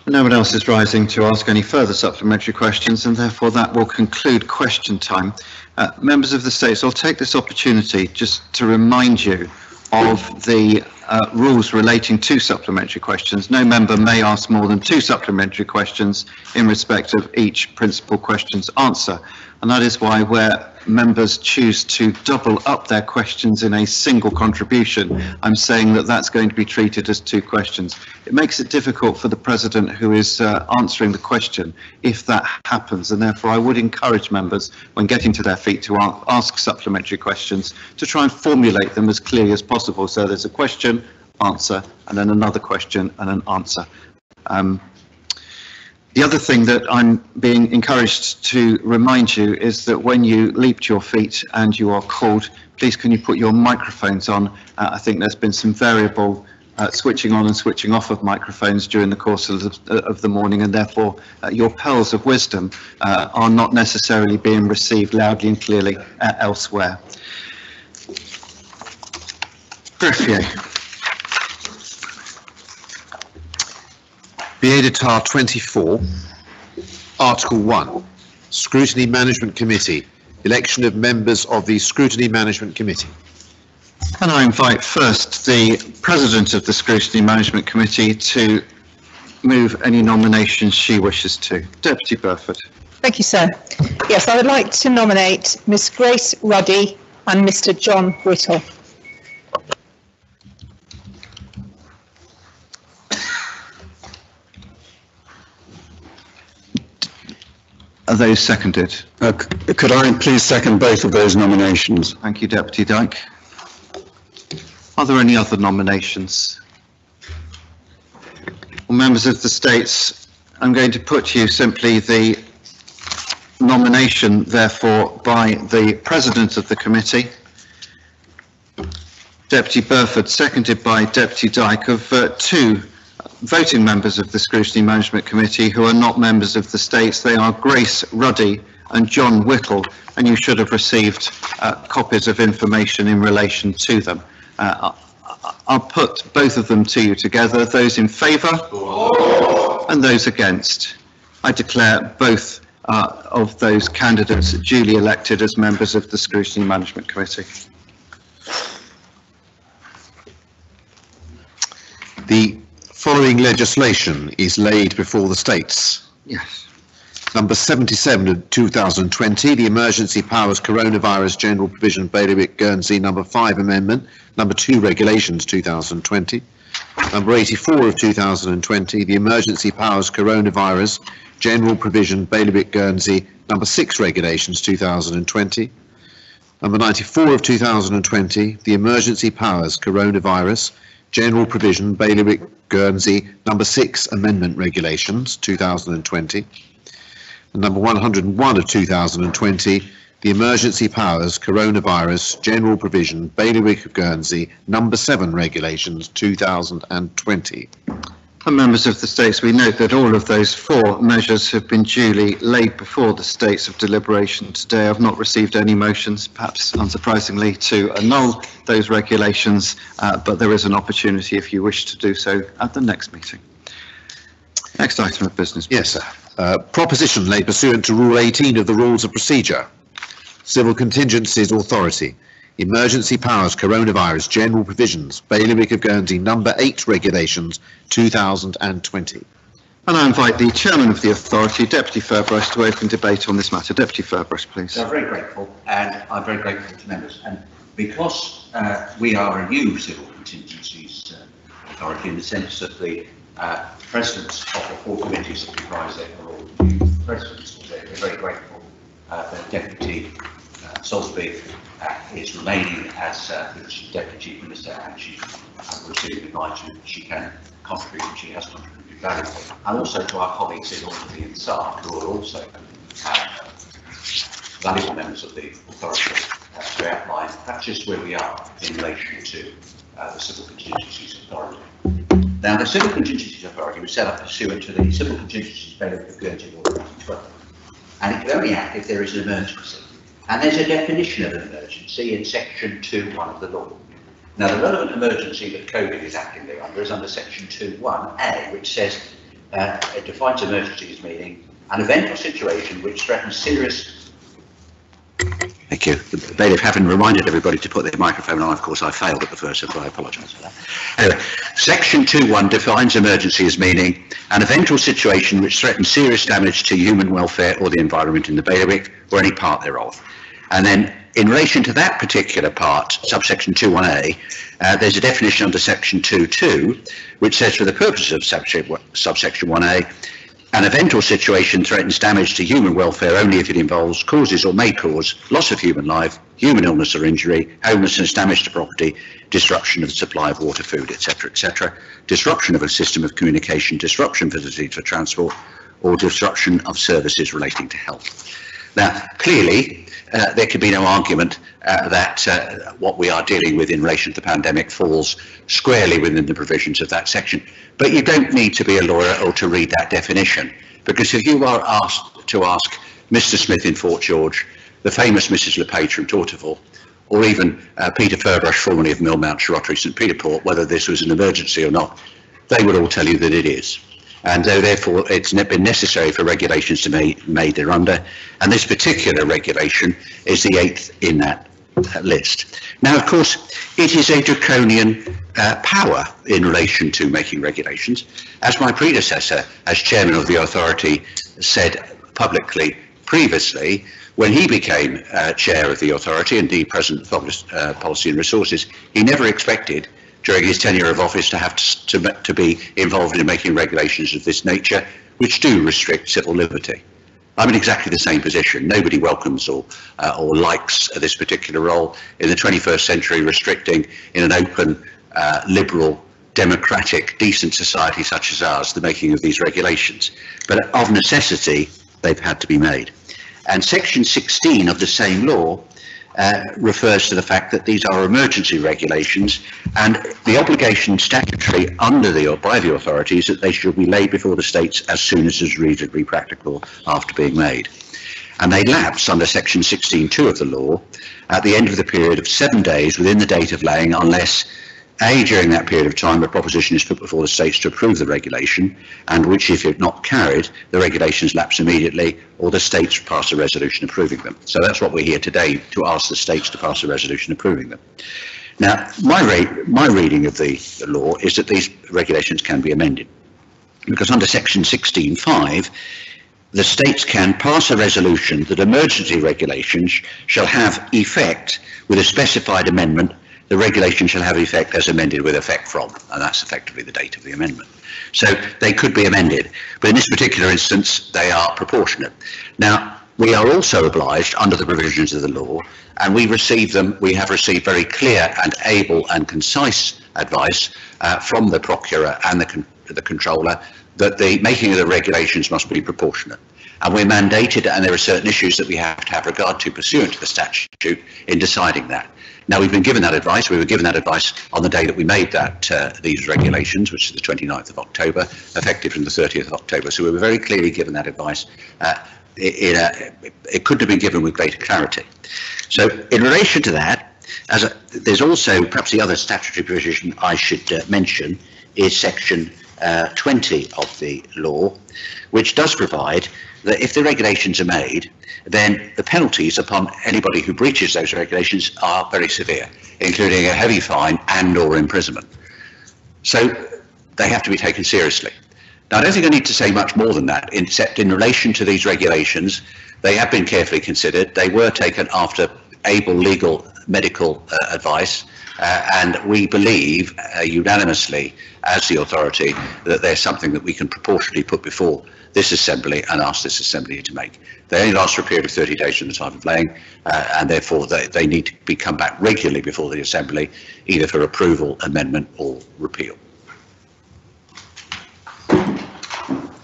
No one else is rising to ask any further supplementary questions and therefore that will conclude question time. Uh, members of the States, I'll take this opportunity just to remind you of the uh, rules relating to supplementary questions. No member may ask more than two supplementary questions in respect of each principal question's answer. And that is why where members choose to double up their questions in a single contribution, I'm saying that that's going to be treated as two questions. It makes it difficult for the President who is uh, answering the question if that happens, and therefore I would encourage members, when getting to their feet, to ask supplementary questions to try and formulate them as clearly as possible. So there's a question, answer, and then another question and an answer. Um, the other thing that I'm being encouraged to remind you is that when you leap to your feet and you are called, please can you put your microphones on? Uh, I think there's been some variable uh, switching on and switching off of microphones during the course of the, of the morning and therefore uh, your pearls of wisdom uh, are not necessarily being received loudly and clearly uh, elsewhere. Greffier. BA 24, Article 1, Scrutiny Management Committee, election of members of the Scrutiny Management Committee. Can I invite first the President of the Scrutiny Management Committee to move any nominations she wishes to. Deputy Burford. Thank you, sir. Yes, I would like to nominate Miss Grace Ruddy and Mr John Whittle. Are those seconded? Uh, could I please second both of those nominations? Thank you, Deputy Dyke. Are there any other nominations? Well, members of the States, I'm going to put to you simply the nomination, therefore, by the President of the Committee, Deputy Burford, seconded by Deputy Dyke, of uh, two voting members of the Scrutiny Management Committee who are not members of the states. They are Grace Ruddy and John Whittle, and you should have received uh, copies of information in relation to them. Uh, I'll put both of them to you together. Those in favour and those against. I declare both uh, of those candidates duly elected as members of the Scrutiny Management Committee. The following legislation is laid before the states. Yes. Number 77 of 2020, the Emergency Powers Coronavirus General Provision Bailiwick Guernsey Number 5 Amendment, Number 2 Regulations 2020. Number 84 of 2020, the Emergency Powers Coronavirus General Provision Bailiwick Guernsey Number 6 Regulations 2020. Number 94 of 2020, the Emergency Powers Coronavirus General Provision Bailiwick Guernsey Number 6 Amendment Regulations 2020. And number 101 of 2020, the Emergency Powers Coronavirus General Provision Bailiwick of Guernsey Number 7 Regulations 2020. Members of the States, we note that all of those four measures have been duly laid before the States of deliberation today. I've not received any motions, perhaps unsurprisingly, to annul those regulations, uh, but there is an opportunity if you wish to do so at the next meeting. Next item of business. Yes, sir. Uh, proposition laid pursuant to Rule 18 of the Rules of Procedure. Civil Contingencies Authority. Emergency Powers Coronavirus General Provisions. Bailiwick of Guernsey Number 8 Regulations 2020. And I invite the Chairman of the Authority, Deputy Ferbrache, to open debate on this matter. Deputy Ferbrache, please. So I'm very grateful, and I'm very grateful to members. And because uh, we are a new civil contingencies uh, authority in the sense that the uh, presidents of the four committees that comprise it are all new presidents, we're very grateful uh, that Deputy uh, Soulsby is remaining as uh, the Deputy Minister and she uh, receiving advice that she can contribute and she has contributed valuably. And also to our colleagues in Alderney and Sark who are also uh, valuable members of the authority uh, to outline perhaps just where we are in relation to uh, the Civil Contingencies Authority. Now, the Civil Contingencies Authority was set up pursuant to the Civil Contingencies Bailiwick of Guernsey Law 2012, and it can only act if there is an emergency. And there's a definition of emergency in section 2.1 of the law. Now, the relevant emergency that COVID is acting there under is under section 2.1a, which says uh, it defines emergency as meaning an event or situation which threatens serious Thank you. The bailiff having reminded everybody to put their microphone on, of course I failed at the first, so I apologise for that. Anyway, section 2.1 defines emergency as meaning an event or situation which threatens serious damage to human welfare or the environment in the bailiwick or any part thereof. And then in relation to that particular part, subsection 2.1a, uh, there's a definition under section 2.2, which says for the purposes of subsection 1a, an event or situation threatens damage to human welfare only if it involves, causes or may cause loss of human life, human illness or injury, homelessness, damage to property, disruption of the supply of water, food, etc., etc., disruption of a system of communication, disruption facilities for transport, or disruption of services relating to health. Now, clearly, uh, there could be no argument uh, that uh, what we are dealing with in relation to the pandemic falls squarely within the provisions of that section. But you don't need to be a lawyer or to read that definition, because if you are asked to ask Mr. Smith in Fort George, the famous Mrs. LePage from Torteval, or even uh, Peter Ferbrache, formerly of Millmount, Charroterie, St Peter Port, whether this was an emergency or not, they would all tell you that it is and so therefore it's been necessary for regulations to be made thereunder. And this particular regulation is the eighth in that list. Now, of course, it is a draconian uh, power in relation to making regulations. As my predecessor, as chairman of the authority, said publicly previously, when he became uh, chair of the authority, indeed president of uh, policy and resources, he never expected during his tenure of office to have to, to, to be involved in making regulations of this nature, which do restrict civil liberty. I'm in exactly the same position. Nobody welcomes or, uh, or likes this particular role in the 21st century, restricting in an open, uh, liberal, democratic, decent society such as ours the making of these regulations. But of necessity, they've had to be made. And section 16 of the same law uh, refers to the fact that these are emergency regulations and the obligation statutory under the or by the authorities that they should be laid before the states as soon as is reasonably practical after being made. And they lapse under section 16.2 of the law at the end of the period of seven days within the date of laying unless a, during that period of time, a proposition is put before the states to approve the regulation, and which, if it is not carried, the regulations lapse immediately, or the states pass a resolution approving them. So that's what we're here today, to ask the states to pass a resolution approving them. Now, my, re my reading of the, the law is that these regulations can be amended, because under section 16.5, the states can pass a resolution that emergency regulations shall have effect with a specified amendment the regulation shall have effect as amended with effect from, and that's effectively the date of the amendment. So they could be amended, but in this particular instance, they are proportionate. Now, we are also obliged under the provisions of the law, and we receive them, we have received very clear and able and concise advice uh, from the procureur and the, con- the comptroller that the making of the regulations must be proportionate. And we're mandated, and there are certain issues that we have to have regard to pursuant to the statute in deciding that. Now, we've been given that advice. We were given that advice on the day that we made that uh, these regulations, which is the 29th of October, effective from the 30th of October. So we were very clearly given that advice. Uh, a, it couldn't have been given with greater clarity. So in relation to that, as a, there's also perhaps the other statutory provision I should uh, mention is section uh, 20 of the law, which does provide that if the regulations are made, then the penalties upon anybody who breaches those regulations are very severe, including a heavy fine and or imprisonment. So they have to be taken seriously. Now, I don't think I need to say much more than that, except in relation to these regulations, they have been carefully considered. They were taken after able legal medical uh, advice, uh, and we believe uh, unanimously as the authority that there's something that we can proportionally put before this assembly and ask this assembly to make. They only last for a period of 30 days from the time of laying, uh, and therefore they, they need to be come back regularly before the assembly, either for approval, amendment, or repeal.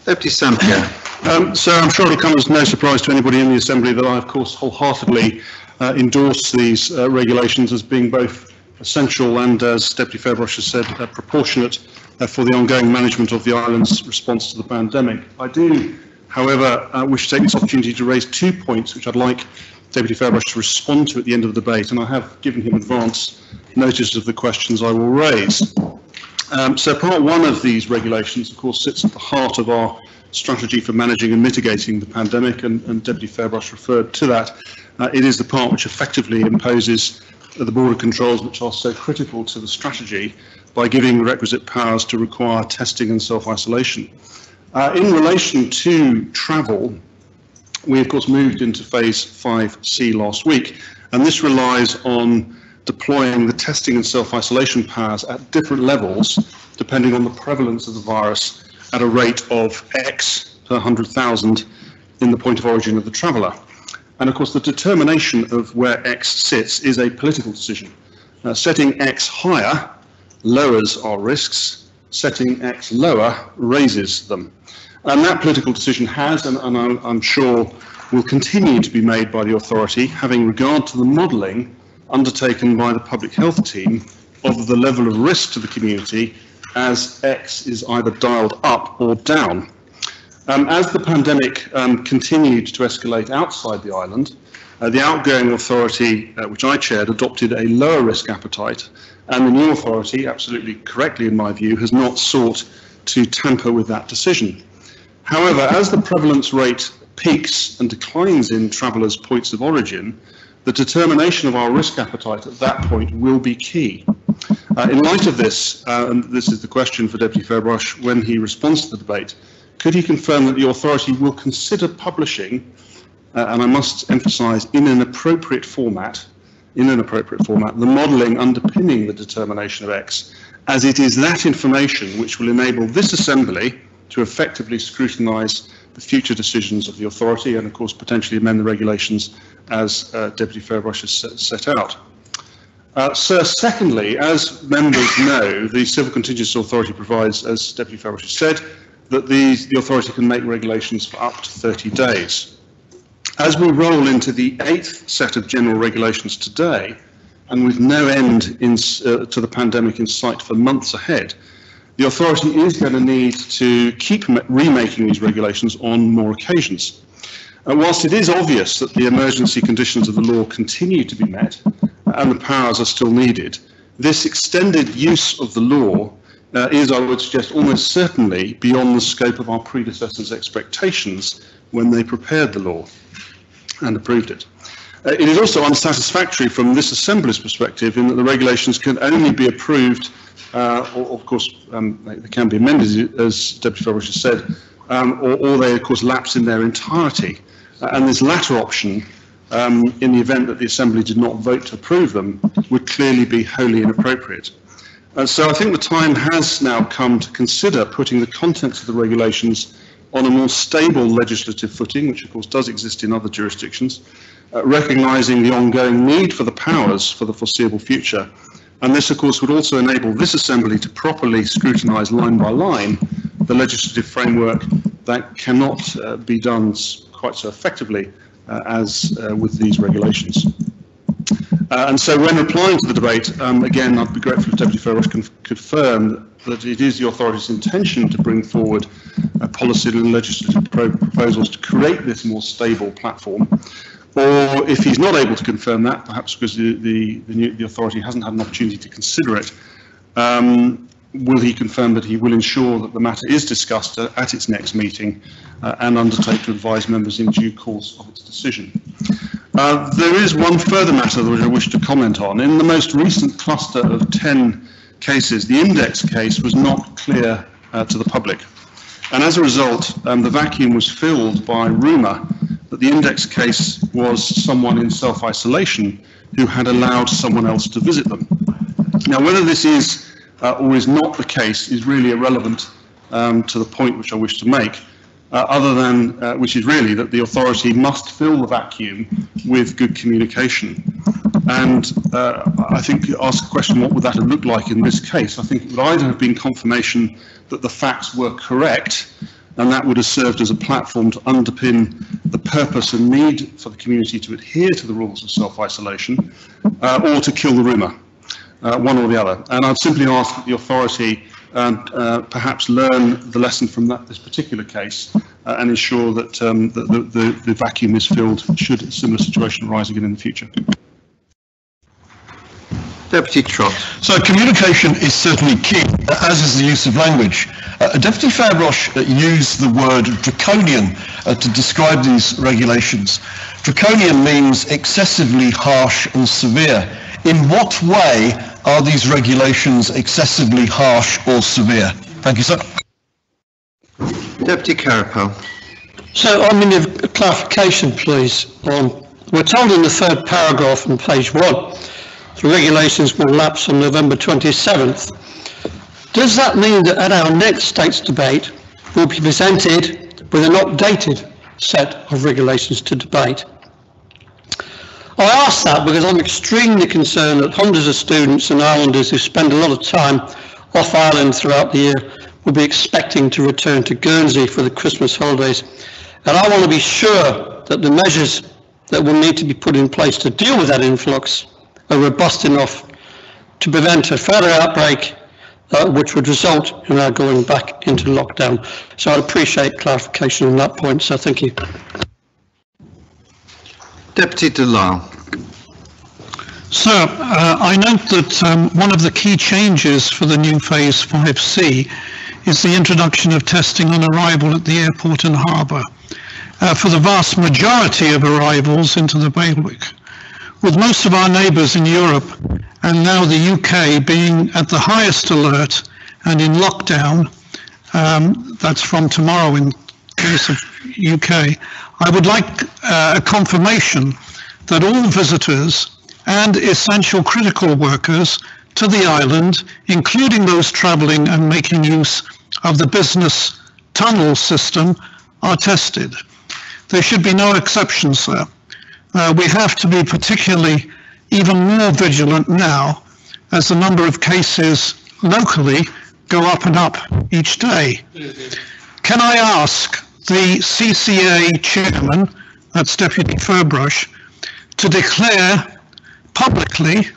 Deputy St-Pierre. Um, so I'm sure it'll come as no surprise to anybody in the Assembly that I, of course, wholeheartedly uh, endorse these uh, regulations as being both essential and, as Deputy Ferbrache has said, uh, proportionate uh, for the ongoing management of the island's response to the pandemic. I do, however, I wish to take this opportunity to raise two points which I'd like Deputy Ferbrache to respond to at the end of the debate, and I have given him advance notice of the questions I will raise. Um, so part one of these regulations, of course, sits at the heart of our strategy for managing and mitigating the pandemic, and, and Deputy Ferbrache referred to that. Uh, it is the part which effectively imposes the border controls which are so critical to the strategy by giving the requisite powers to require testing and self-isolation. Uh, in relation to travel, we of course moved into phase 5C last week, and this relies on deploying the testing and self-isolation powers at different levels, depending on the prevalence of the virus at a rate of X per 100,000 in the point of origin of the traveller. And of course, the determination of where X sits is a political decision. Uh, setting X higher lowers our risks, setting X lower raises them. And that political decision has, and, and I'm, I'm sure will continue to be made by the authority, having regard to the modelling undertaken by the public health team of the level of risk to the community as X is either dialed up or down. Um, as the pandemic um, continued to escalate outside the island, uh, the outgoing authority, uh, which I chaired, adopted a lower risk appetite and the new authority, absolutely correctly in my view, has not sought to tamper with that decision. However, as the prevalence rate peaks and declines in travellers' points of origin, the determination of our risk appetite at that point will be key. Uh, in light of this, uh, and this is the question for Deputy Ferbrache when he responds to the debate, could he confirm that the authority will consider publishing, uh, and I must emphasise, in an appropriate format, in an appropriate format, the modelling underpinning the determination of X, as it is that information which will enable this Assembly to effectively scrutinise the future decisions of the authority and, of course, potentially amend the regulations as uh, Deputy Ferbrache has set, out. Uh, sir, secondly, as members know, the Civil Contingency Authority provides, as Deputy Ferbrache has said, that the authority can make regulations for up to 30 days. As we roll into the eighth set of general regulations today, and with no end in, uh, to the pandemic in sight for months ahead, the authority is going to need to keep remaking these regulations on more occasions. Uh, whilst it is obvious that the emergency conditions of the law continue to be met and the powers are still needed, this extended use of the law uh, is, I would suggest, almost certainly beyond the scope of our predecessors' expectations when they prepared the law and approved it. Uh, it is also unsatisfactory from this Assembly's perspective in that the regulations can only be approved, uh, or of course um, they can be amended, as Deputy Ferbrache has said, um, or, or, they of course lapse in their entirety. Uh, and this latter option, um, in the event that the Assembly did not vote to approve them, would clearly be wholly inappropriate. And so I think the time has now come to consider putting the contents of the regulations on a more stable legislative footing, which of course does exist in other jurisdictions, uh, recognising the ongoing need for the powers for the foreseeable future. And this, of course, would also enable this Assembly to properly scrutinise line by line the legislative framework that cannot uh, be done quite so effectively uh, as uh, with these regulations. Uh, and so when replying to the debate, um, again, I'd be grateful if Deputy Ferbrache can confirm that it is the authority's intention to bring forward policy and legislative pro proposals to create this more stable platform. Or if he's not able to confirm that, perhaps because the, the, the, new, the authority hasn't had an opportunity to consider it, um, will he confirm that he will ensure that the matter is discussed uh, at its next meeting uh, and undertake to advise members in due course of its decision? Uh, there is one further matter that I wish to comment on. In the most recent cluster of 10 cases, the index case was not clear uh, to the public. And as a result, um, the vacuum was filled by rumour that the index case was someone in self-isolation who had allowed someone else to visit them. Now, whether this is uh, or is not the case is really irrelevant um, to the point which I wish to make, uh, other than, uh, which is really that the authority must fill the vacuum with good communication. And uh, I think you ask the question, what would that have looked like in this case? I think it would either have been confirmation that the facts were correct, and that would have served as a platform to underpin the purpose and need for the community to adhere to the rules of self-isolation, uh, or to kill the rumour uh, one or the other. And I'd simply ask that the authority um, uh, perhaps learn the lesson from that this particular case uh, and ensure that, um, the, the, the vacuum is filled should a similar situation arise again in the future. Deputy Trott. So communication is certainly key, as is the use of language. Uh, Deputy Ferbrache uh, used the word draconian uh, to describe these regulations. Draconian means excessively harsh and severe. In what way are these regulations excessively harsh or severe? Thank you, sir. Deputy Queripel. So I'm in a clarification, please. Um, we're told in the third paragraph on page one, the regulations will lapse on November 27th. Does that mean that at our next states debate, we'll be presented with an updated set of regulations to debate? I ask that because I'm extremely concerned that hundreds of students and islanders who spend a lot of time off island throughout the year will be expecting to return to Guernsey for the Christmas holidays. And I want to be sure that the measures that will need to be put in place to deal with that influx are robust enough to prevent a further outbreak uh, which would result in our going back into lockdown. So I'd appreciate clarification on that point, so thank you. Deputy De Lisle. Sir, uh, I note that um, one of the key changes for the new Phase 5C is the introduction of testing on arrival at the airport and harbour uh, for the vast majority of arrivals into the bailiwick. With most of our neighbours in Europe and now the UK being at the highest alert and in lockdown, um, that's from tomorrow in case of UK, I would like uh, a confirmation that all visitors and essential critical workers to the island, including those travelling and making use of the business tunnel system, are tested. There should be no exceptions there. Uh, we have to be particularly even more vigilant now as the number of cases locally go up and up each day. Can I ask the CCA chairman, that's Deputy Ferbrache, to declare publicly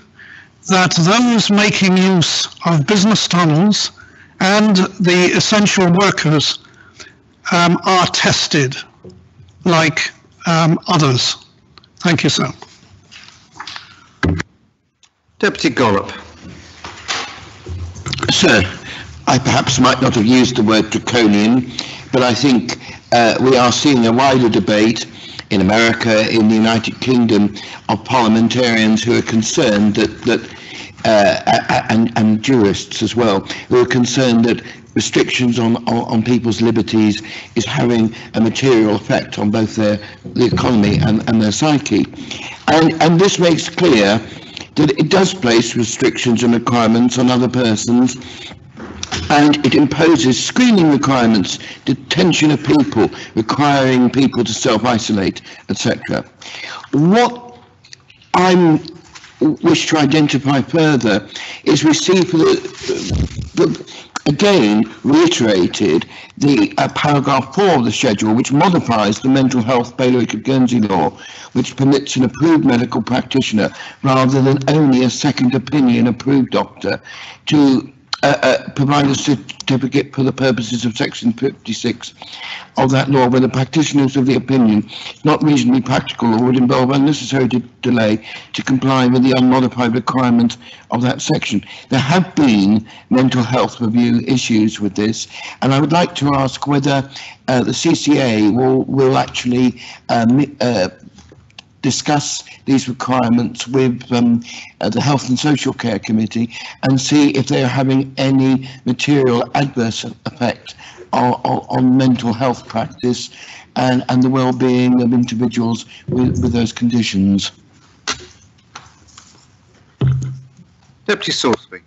that those making use of business tunnels and the essential workers um, are tested like um, others. Thank you, sir. Deputy Gollop. Sir, I perhaps might not have used the word draconian, but I think uh, we are seeing a wider debate in America, in the United Kingdom, of parliamentarians who are concerned that, that uh, and, and jurists as well, who are concerned that restrictions on, on, on people's liberties is having a material effect on both their the economy and, and their psyche. And, and this makes clear that it does place restrictions and requirements on other persons and it imposes screening requirements, detention of people, requiring people to self-isolate, etc. What I'm wish to identify further is we see for the, the again reiterated the uh, paragraph 4 of the schedule which modifies the mental health bailiwick of Guernsey law which permits an approved medical practitioner rather than only a second opinion approved doctor to uh, uh, provide a certificate for the purposes of section 56 of that law where the practitioners of the opinion not reasonably practical or would involve unnecessary de delay to comply with the unmodified requirements of that section. There have been mental health review issues with this and I would like to ask whether uh, the CCA will, will actually um, discuss these requirements with um, uh, the Health and Social Care Committee and see if they are having any material adverse effect on, on, on mental health practice and, and the well-being of individuals with, with those conditions. Deputy Soulsby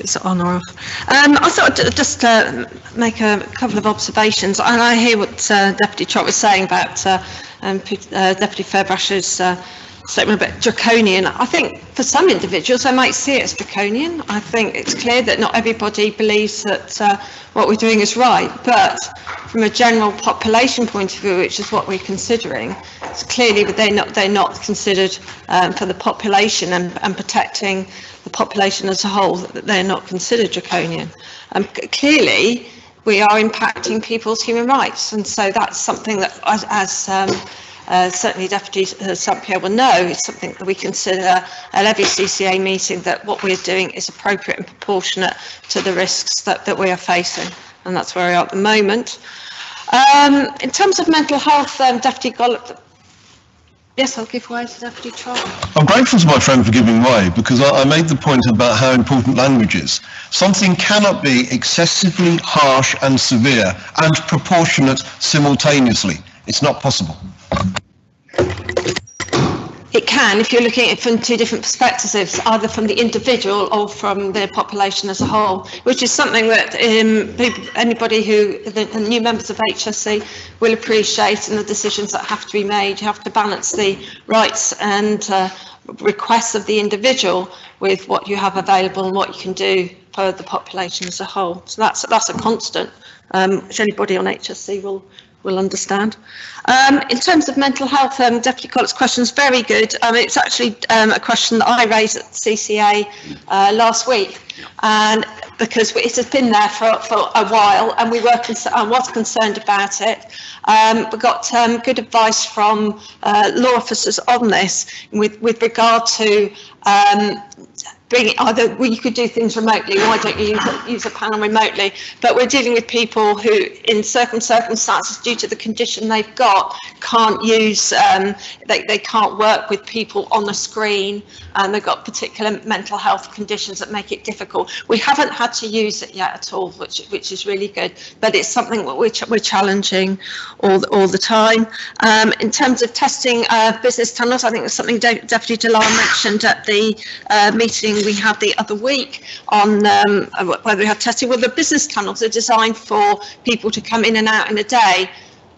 it's on or off. Um, I thought I'd just uh, make a couple of observations. And I hear what uh, Deputy Trott was saying about uh, um, uh, Deputy Ferbrache's uh, statement about draconian. I think for some individuals, they might see it as draconian. I think it's clear that not everybody believes that uh, what we're doing is right. But from a general population point of view, which is what we're considering, it's clearly that they're not, they're not considered um, for the population and, and protecting the population as a whole, that they're not considered draconian. Um, clearly, we are impacting people's human rights, and so that's something that, as, as um, uh, certainly Deputy uh, St will know, it's something that we consider at every CCA meeting that what we're doing is appropriate and proportionate to the risks that, that we are facing, and that's where we are at the moment. Um, in terms of mental health, um, Deputy Gollop Yes, I'll give way to Deputy Trott. I'm grateful to my friend for giving way because I, I made the point about how important language is. Something cannot be excessively harsh and severe and proportionate simultaneously. It's not possible. It can, if you're looking at it from two different perspectives, either from the individual or from the population as a whole, which is something that um, anybody who, the, the new members of HSC will appreciate in the decisions that have to be made. You have to balance the rights and uh, requests of the individual with what you have available and what you can do for the population as a whole. So that's, that's a constant, um, which anybody on HSC will will understand. Um, in terms of mental health, um, Deputy Gollop's question is very good. Um, it's actually um, a question that I raised at CCA uh, last week, and because it has been there for, for a while, and we were I was concerned about it. Um, we got um, good advice from uh, law officers on this with with regard to bring it either well, you could do things remotely. Why don't you use a, use a panel remotely? But we're dealing with people who in certain circumstances due to the condition they've got can't use um, they, they can't work with people on the screen and they've got particular mental health conditions that make it difficult. We haven't had to use it yet at all which which is really good but it's something that we're, we're challenging all the, all the time. Um, in terms of testing uh, business tunnels I think it's something De Deputy De Lisle mentioned at the uh, meeting we had the other week on um, whether we have testing. Well, the business tunnels are designed for people to come in and out in a day.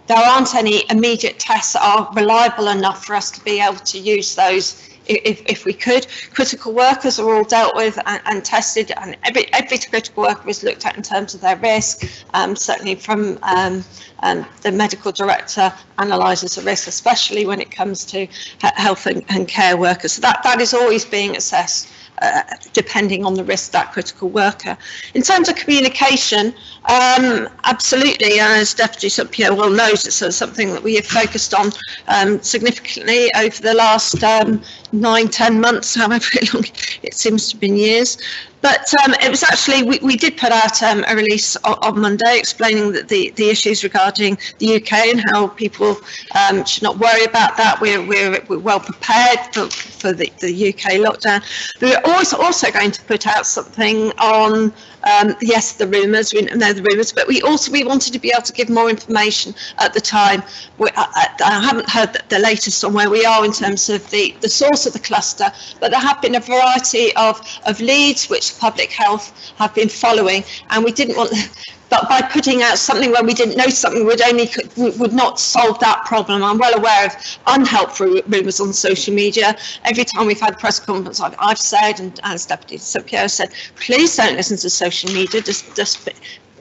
There aren't any immediate tests that are reliable enough for us to be able to use those if, if we could. Critical workers are all dealt with and, and tested, and every, every critical worker is looked at in terms of their risk. Um, certainly, from um, um, the medical director analyses the risk, especially when it comes to health and, and care workers. So that, that is always being assessed uh, depending on the risk of that critical worker. In terms of communication, um, absolutely, as Deputy St well knows, it's something that we have focused on um, significantly over the last um, nine, ten months, however [LAUGHS] long it seems to have been years. But um, it was actually, we, we did put out um, a release on, on, Monday explaining that the, the issues regarding the UK and how people um, should not worry about that. We're, we're, we're well prepared for, for the, the UK lockdown. We're also, also going to put out something on um, yes, the rumours, we know the rumours, but we also we wanted to be able to give more information at the time. We, I, I, haven't heard the, latest on where we are in terms of the, the source of the cluster, but there have been a variety of, of leads which public health have been following, and we didn't want but by putting out something when we didn't know something would only would not solve that problem. I'm well aware of unhelpful rumours on social media. Every time we've had a press conference, I've, I've said, and as Deputy St Pierre said, please don't listen to social media. Just just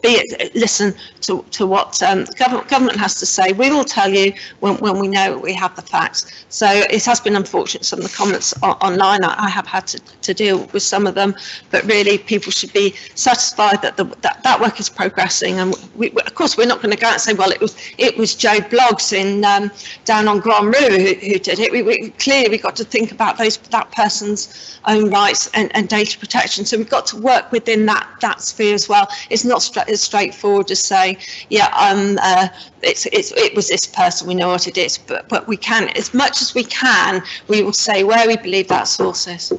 be it, listen to, to what um, government, government has to say. We will tell you when, when we know we have the facts. So it has been unfortunate, some of the comments online, I, I, have had to, to deal with some of them, but really people should be satisfied that the, that, that work is progressing. And we, of course, we're not going to go out and say, well, it was it was Joe Bloggs in um, down on Grand Rue who, who did it. We, we, clearly, we've got to think about those that person's own rights and, and data protection. So we've got to work within that that sphere as well. It's not as straightforward as say, yeah, um, uh, it's, it's, it was this person, we know what it is, but, but we can, as much as we can, we will say where we believe that source is.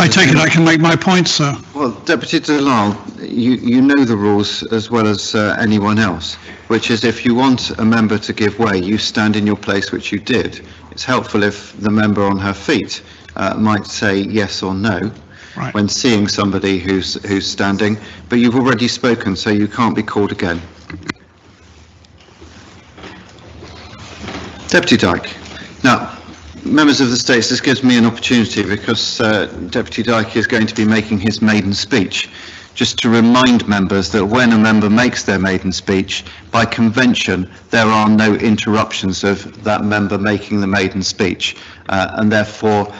I take it I can make my point, sir. Well, Deputy De Lisle, you, you know the rules as well as uh, anyone else, which is if you want a member to give way, you stand in your place, which you did. It's helpful if the member on her feet uh, might say yes or no right. when seeing somebody who's, who's standing, but you've already spoken, so you can't be called again. Deputy Dyke. Now, members of the States, this gives me an opportunity because uh, Deputy Dyke is going to be making his maiden speech. Just to remind members that when a member makes their maiden speech, by convention, there are no interruptions of that member making the maiden speech. Uh, and therefore,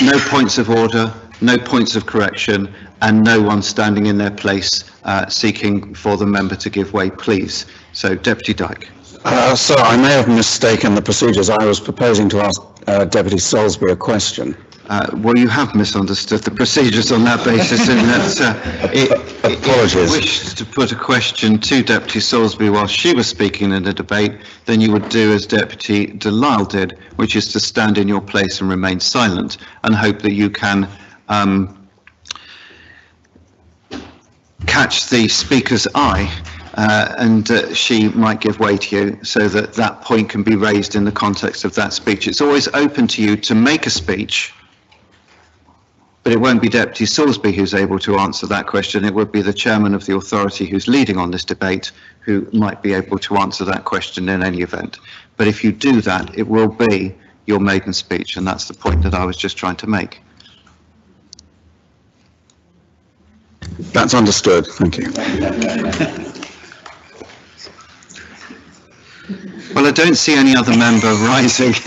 no points of order, no points of correction, and no one standing in their place uh, seeking for the member to give way, please. So, Deputy Dyke. Uh, sir, I may have mistaken the procedures. I was proposing to ask uh, Deputy Soulsby a question. Uh, well, you have misunderstood the procedures on that basis in that uh, it, [LAUGHS] Apologies. if you wished to put a question to Deputy Soulsby while she was speaking in the debate, then you would do as Deputy De Lisle did, which is to stand in your place and remain silent and hope that you can um, catch the speaker's eye uh, and uh, she might give way to you so that that point can be raised in the context of that speech. It's always open to you to make a speech, but it won't be Deputy Soulsby who's able to answer that question. It would be the chairman of the authority who's leading on this debate who might be able to answer that question in any event. But if you do that, it will be your maiden speech, and that's the point that I was just trying to make. That's understood. Thank you. [LAUGHS] Well, I don't see any other member rising. [LAUGHS]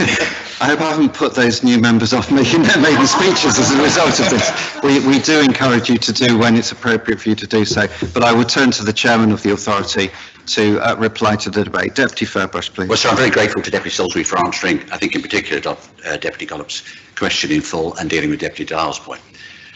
I hope I haven't put those new members off [LAUGHS] making their maiden speeches as a result of this. We, we do encourage you to do when it's appropriate for you to do so, but I will turn to the chairman of the authority to uh, reply to the debate. Deputy Ferbrache, please. Well, so I'm very grateful to Deputy Soulsby for answering, I think in particular, uh, Deputy Gollop's question in full and dealing with Deputy Dial's point.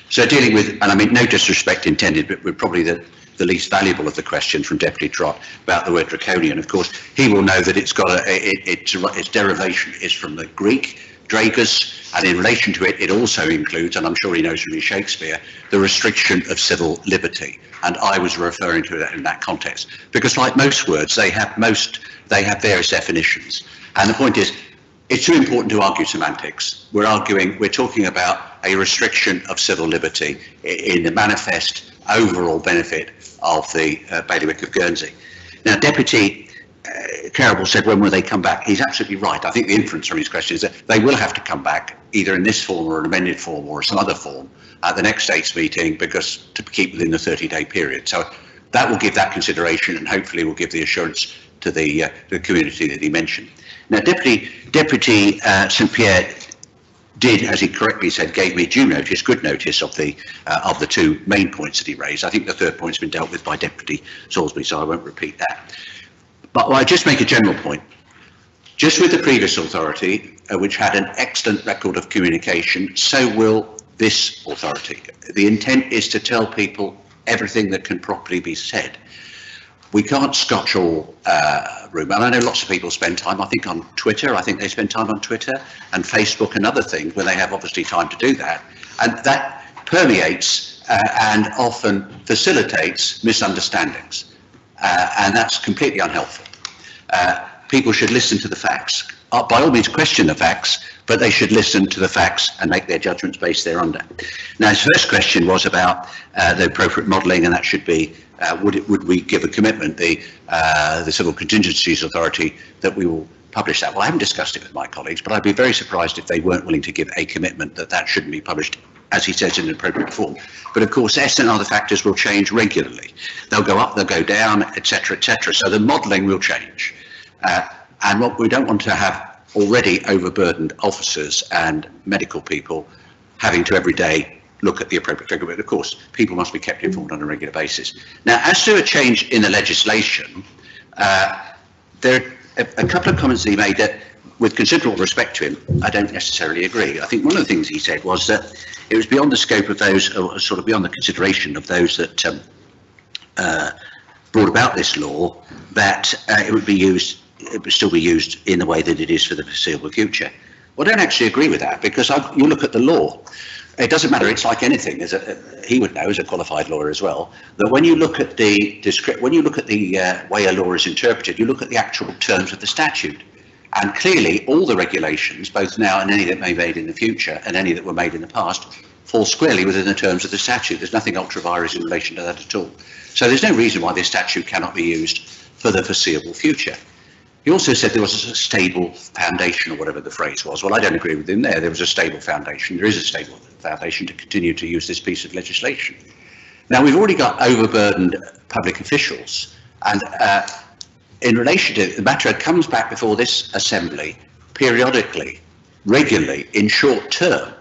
So dealing with, and I mean no disrespect intended, but we're probably the, the least valuable of the questions from Deputy Trott about the word draconian. Of course, he will know that it's got a, it, it, its derivation is from the Greek, dragus, and in relation to it, it also includes, and I'm sure he knows from his Shakespeare, the restriction of civil liberty. And I was referring to it in that context. Because like most words, they have most, they have various definitions. And the point is, it's too important to argue semantics. We're arguing, we're talking about a restriction of civil liberty in the manifest overall benefit of the uh, bailiwick of Guernsey. Now, Deputy uh, Carable said, when will they come back? He's absolutely right. I think the inference from his question is that they will have to come back either in this form or an amended form or some other form at the next state's meeting because to keep within the 30-day period. So that will give that consideration and hopefully will give the assurance to the, uh, the community that he mentioned. Now, Deputy, Deputy uh, St Pierre did, as he correctly said, gave me due notice, good notice of the uh, of the two main points that he raised. I think the third point's been dealt with by Deputy Soulsby, so I won't repeat that. But I just make a general point. Just with the previous authority, uh, which had an excellent record of communication, so will this authority. The intent is to tell people everything that can properly be said. We can't scotch all uh, rumour. And I know lots of people spend time, I think, on Twitter. I think they spend time on Twitter and Facebook and other things where they have obviously time to do that. And that permeates uh, and often facilitates misunderstandings. Uh, and that's completely unhelpful. Uh, people should listen to the facts. Uh, by all means, question the facts, but they should listen to the facts and make their judgments based thereunder. Now, his first question was about uh, the appropriate modelling, and that should be uh, would, it, would we give a commitment, the, uh, the Civil Contingencies Authority, that we will publish that? Well, I haven't discussed it with my colleagues, but I'd be very surprised if they weren't willing to give a commitment that that shouldn't be published as he says in an appropriate form. But of course, S and other factors will change regularly. They'll go up, they'll go down, etc., etc. So the modelling will change. Uh, and what we don't want to have already overburdened officers and medical people having to every day look at the appropriate figure. But of course, people must be kept informed on a regular basis. Now, as to a change in the legislation, uh, there are a, a couple of comments he made that, with considerable respect to him, I don't necessarily agree. I think one of the things he said was that it was beyond the scope of those, or sort of beyond the consideration of those that um, uh, brought about this law, that uh, it would be used, it would still be used in the way that it is for the foreseeable future. Well, I don't actually agree with that because I, you look at the law. It doesn't matter. It's like anything. As a, he would know, as a qualified lawyer as well, that when you look at the when you look at the uh, way a law is interpreted, you look at the actual terms of the statute. And clearly, all the regulations, both now and any that may be made in the future, and any that were made in the past, fall squarely within the terms of the statute. There's nothing ultra vires in relation to that at all. So there's no reason why this statute cannot be used for the foreseeable future. He also said there was a stable foundation, or whatever the phrase was. Well, I don't agree with him there. There was a stable foundation. There is a stable foundation to continue to use this piece of legislation. Now, we've already got overburdened public officials, and uh, in relation to the matter, it comes back before this assembly periodically, regularly, in short term.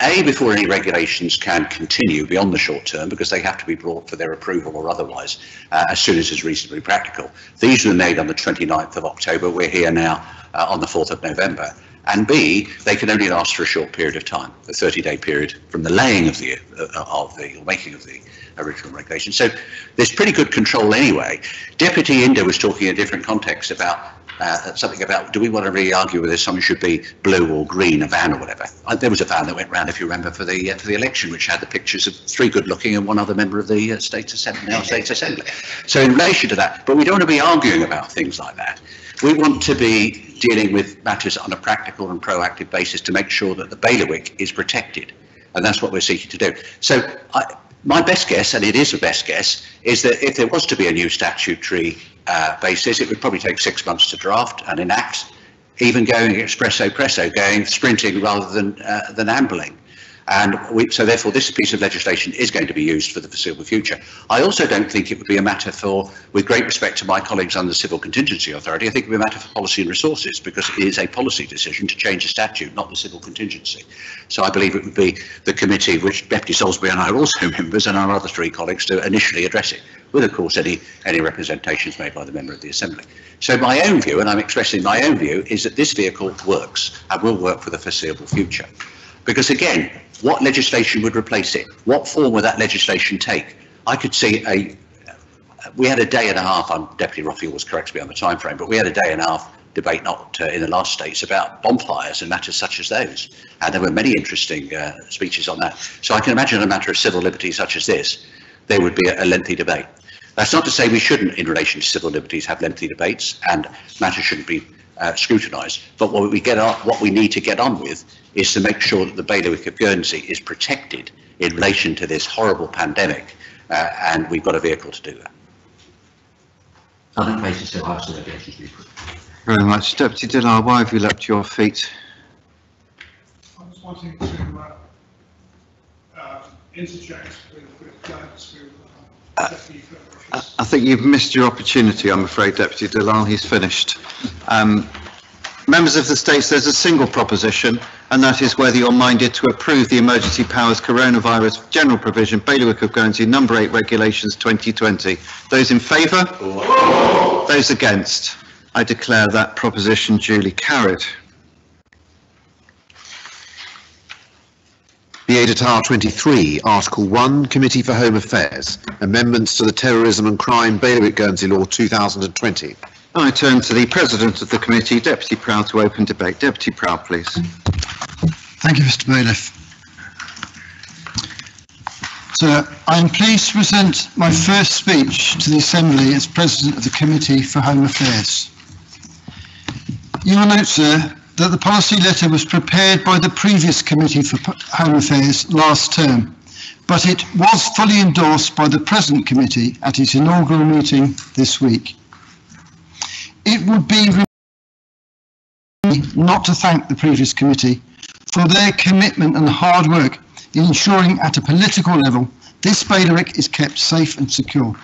A, before any regulations can continue beyond the short term, because they have to be brought for their approval or otherwise uh, as soon as is reasonably practical. These were made on the 29th of October. We're here now uh, on the 4th of November. And B, they can only last for a short period of time, a 30-day period from the laying of the uh, of the or making of the original regulation. So there's pretty good control anyway. Deputy Inder was talking in a different context about uh, something about do we want to really argue whether someone should be blue or green, a van or whatever. Uh, there was a van that went round, if you remember, for the uh, for the election, which had the pictures of three good-looking and one other member of the uh, state assembly, now state assembly. So in relation to that, but we don't want to be arguing about things like that. We want to be dealing with matters on a practical and proactive basis to make sure that the bailiwick is protected, and that's what we're seeking to do. So. I, my best guess, and it is a best guess, is that if there was to be a new statutory uh, basis, it would probably take six months to draft and enact, even going espresso presso, going sprinting rather than uh, than ambling. And we, so therefore this piece of legislation is going to be used for the foreseeable future. I also don't think it would be a matter for, with great respect to my colleagues on the Civil Contingency Authority, I think it would be a matter for policy and resources because it is a policy decision to change the statute, not the civil contingency. So I believe it would be the committee, which Deputy Soulsby and I are also [LAUGHS] members, and our other three colleagues to initially address it, with of course any, any representations made by the member of the Assembly. So my own view, and I'm expressing my own view, is that this vehicle works and will work for the foreseeable future. Because again, what legislation would replace it? What form would that legislation take? I could see a, we had a day and a half, I'm, Deputy Roffey was correct me on the time frame, but we had a day and a half debate not uh, in the last states about bonfires and matters such as those. And there were many interesting uh, speeches on that. So I can imagine a matter of civil liberty such as this, there would be a, a lengthy debate. That's not to say we shouldn't, in relation to civil liberties, have lengthy debates and matters shouldn't be uh, scrutinised. But what we get on, what we need to get on with is to make sure that the bailiwick of Guernsey is protected in relation to this horrible pandemic, uh, and we've got a vehicle to do that. On that basis, I'll ask objections to be put. Very much. Deputy Dillard, why have you leapt to your feet? I was wanting to uh, uh, interject with, with guidance to uh, Deputy I think you've missed your opportunity, I'm afraid, Deputy Dillard. He's finished. Um, members of the States, there's a single proposition and that is whether you're minded to approve the Emergency Powers Coronavirus General Provision Bailiwick of Guernsey Number 8 Regulations 2020. Those in favour? Those against? I declare that proposition duly carried. The Billet d'État 23, Article 1, Committee for Home Affairs, Amendments to the Terrorism and Crime Bailiwick Guernsey Law 2020. I turn to the President of the Committee, Deputy Prow, to open debate. Deputy Prow, please. Thank you, Mr Bailiff. So I'm pleased to present my first speech to the Assembly as President of the Committee for Home Affairs. You will note, sir, that the policy letter was prepared by the previous Committee for Home Affairs last term, but it was fully endorsed by the present committee at its inaugural meeting this week. It would be not to thank the previous committee for their commitment and hard work in ensuring at a political level this bailiwick is kept safe and secure.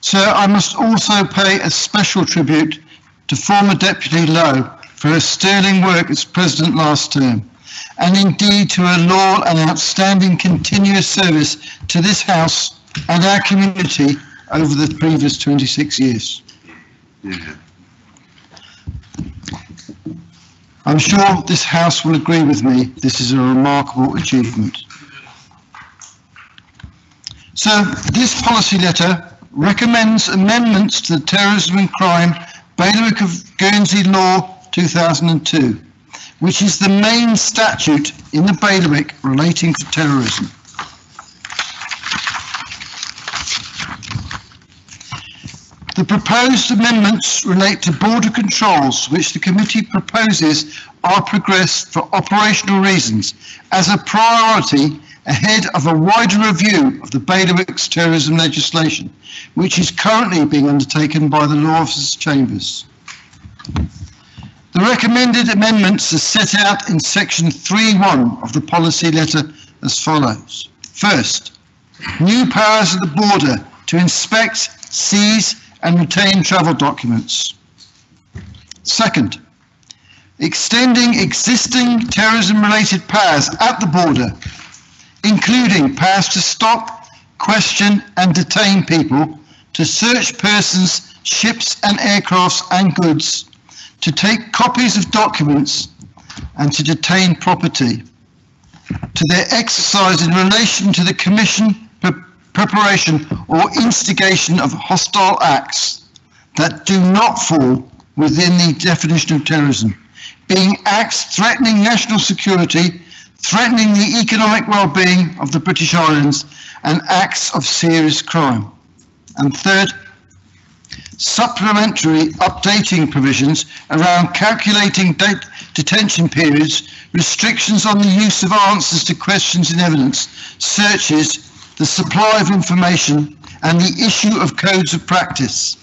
Sir, I must also pay a special tribute to former Deputy Lowe for her sterling work as President last term, and indeed to her loyal and outstanding continuous service to this House and our community over the previous 26 years. I'm sure this House will agree with me this is a remarkable achievement. So this policy letter recommends amendments to the Terrorism and Crime Bailiwick of Guernsey Law 2002, which is the main statute in the bailiwick relating to terrorism. The proposed amendments relate to border controls, which the committee proposes are progressed for operational reasons as a priority ahead of a wider review of the bailiwick's terrorism legislation, which is currently being undertaken by the Law Officers Chambers. The recommended amendments are set out in section 3.1 of the policy letter as follows. First, new powers at the border to inspect, seize and retain travel documents. Second, extending existing terrorism-related powers at the border, including powers to stop, question and detain people, to search persons, ships and aircrafts and goods, to take copies of documents and to detain property, to their exercise in relation to the commission, pre preparation or instigation of hostile acts that do not fall within the definition of terrorism, being acts threatening national security, threatening the economic well-being of the British Islands, and acts of serious crime. And third, supplementary updating provisions around calculating detention periods, restrictions on the use of answers to questions and evidence, searches, the supply of information, and the issue of codes of practice.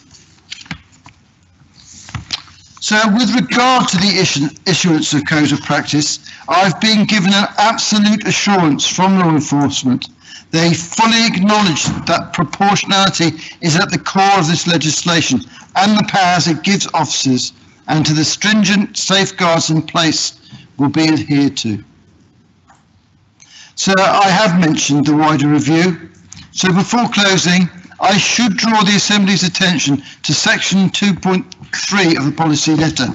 So with regard to the issue, issuance of codes of practice, I've been given an absolute assurance from law enforcement they fully acknowledge that proportionality is at the core of this legislation and the powers it gives officers and to the stringent safeguards in place will be adhered to. So I have mentioned the wider review. So before closing, I should draw the Assembly's attention to section 2.3 of the policy letter,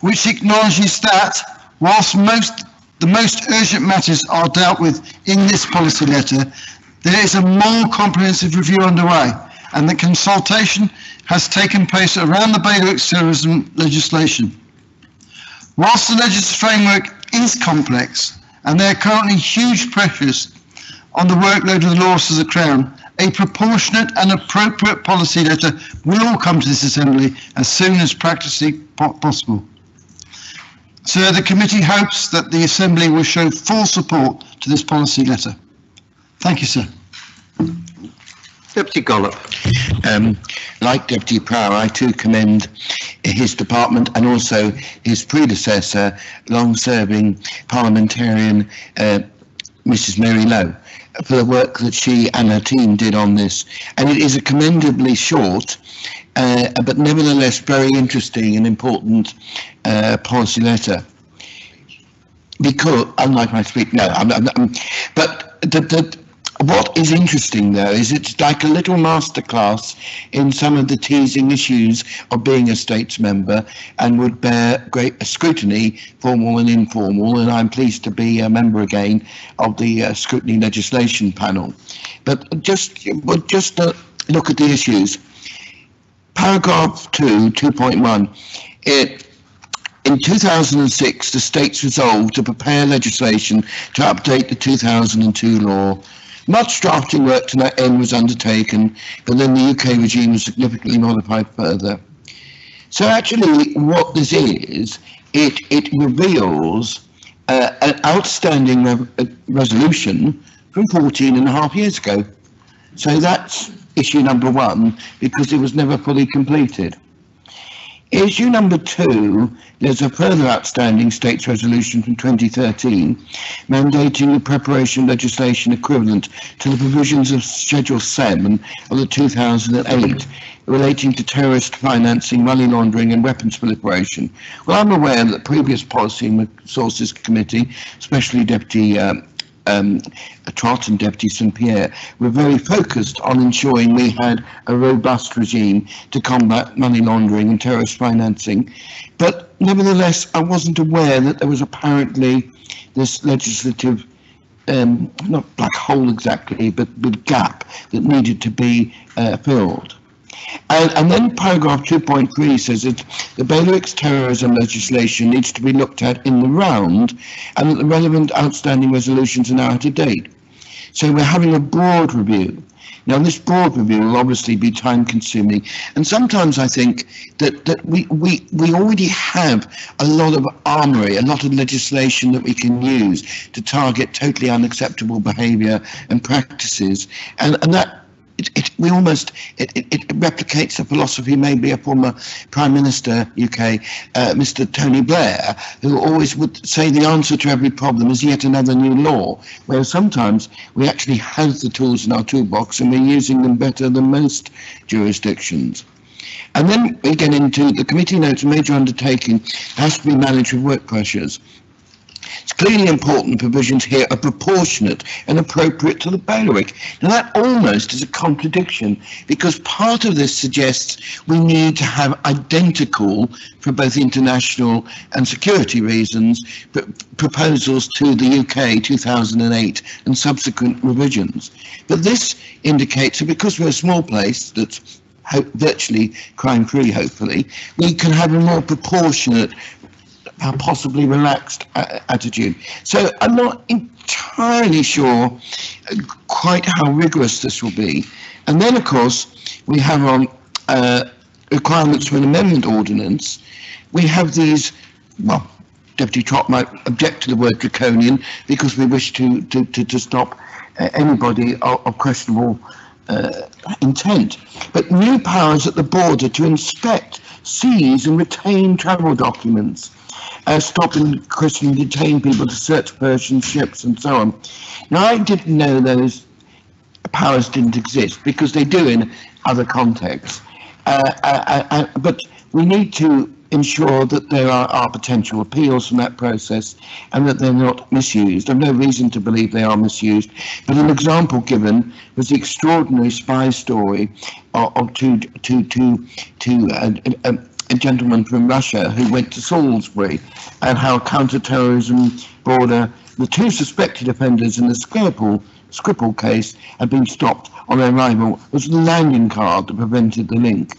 which acknowledges that whilst most the most urgent matters are dealt with in this policy letter, there is a more comprehensive review underway and the consultation has taken place around the bailiwick terrorism legislation. Whilst the legislative framework is complex and there are currently huge pressures on the workload of the laws of the Crown, a proportionate and appropriate policy letter will come to this Assembly as soon as practically possible. So the committee hopes that the Assembly will show full support to this policy letter. Thank you, sir. Deputy Gollop. Um, like Deputy Prow, I too commend his department and also his predecessor, long-serving parliamentarian uh, Mrs Mary Lowe, for the work that she and her team did on this. And it is a commendably short, uh, but nevertheless very interesting and important uh, policy letter. because, unlike my speak, no, I'm, I'm, I'm but the, the, what is interesting though is it's like a little masterclass in some of the teasing issues of being a states member and would bear great scrutiny, formal and informal. And I'm pleased to be a member again of the uh, scrutiny legislation panel. But just, but just look at the issues. Paragraph 2, 2.1, it in 2006, the states resolved to prepare legislation to update the 2002 law much drafting work to that end was undertaken, but then the UK regime was significantly modified further. So actually, what this is, it, it reveals uh, an outstanding re uh, resolution from 14 and a half years ago. So that's issue number one, because it was never fully completed. Issue number two, there's a further outstanding states resolution from 2013 mandating the preparation of legislation equivalent to the provisions of Schedule 7 of the 2008 relating to terrorist financing, money laundering and weapons proliferation. Well, I'm aware that previous Policy and Resources Committee, especially Deputy uh, um, and Deputy St Pierre were very focused on ensuring we had a robust regime to combat money laundering and terrorist financing. But nevertheless, I wasn't aware that there was apparently this legislative um, not black hole exactly, but, but gap that needed to be uh, filled. And, and then paragraph 2.3 says that the bailiwick's terrorism legislation needs to be looked at in the round and that the relevant outstanding resolutions are now out of date. So we're having a broad review. Now, this broad review will obviously be time consuming. And sometimes I think that, that we, we, we already have a lot of armory, a lot of legislation that we can use to target totally unacceptable behavior and practices. And, and that it, it, we almost it, it, it, replicates a philosophy maybe a former prime minister UK uh, Mr Tony Blair who always would say the answer to every problem is yet another new law whereas sometimes we actually have the tools in our toolbox and we're using them better than most jurisdictions. And then we get into the committee notes a major undertaking has to be managed with work pressures it's clearly important provisions here are proportionate and appropriate to the bailiwick. Now that almost is a contradiction because part of this suggests we need to have identical, for both international and security reasons, proposals to the UK 2008 and subsequent revisions. But this indicates that because we're a small place that's virtually crime-free, hopefully, we can have a more proportionate a possibly relaxed uh, attitude. So I'm not entirely sure uh, quite how rigorous this will be. And then, of course, we have on uh, requirements for an amendment ordinance. We have these, well, Deputy Trott might object to the word draconian because we wish to, to, to, to stop uh, anybody of, of questionable uh, intent. But new powers at the border to inspect, seize and retain travel documents uh, stop and question detain people to search Persian ships and so on. Now, I didn't know those powers didn't exist because they do in other contexts. Uh, uh, uh, uh but we need to ensure that there are, are, potential appeals from that process and that they're not misused. I've no reason to believe they are misused. But an example given was the extraordinary spy story of, of two, two, two, two uh, uh, a gentleman from Russia who went to Salisbury and how counter-terrorism border, the two suspected offenders in the Skripal, Skripal case had been stopped on arrival was the landing card that prevented the link.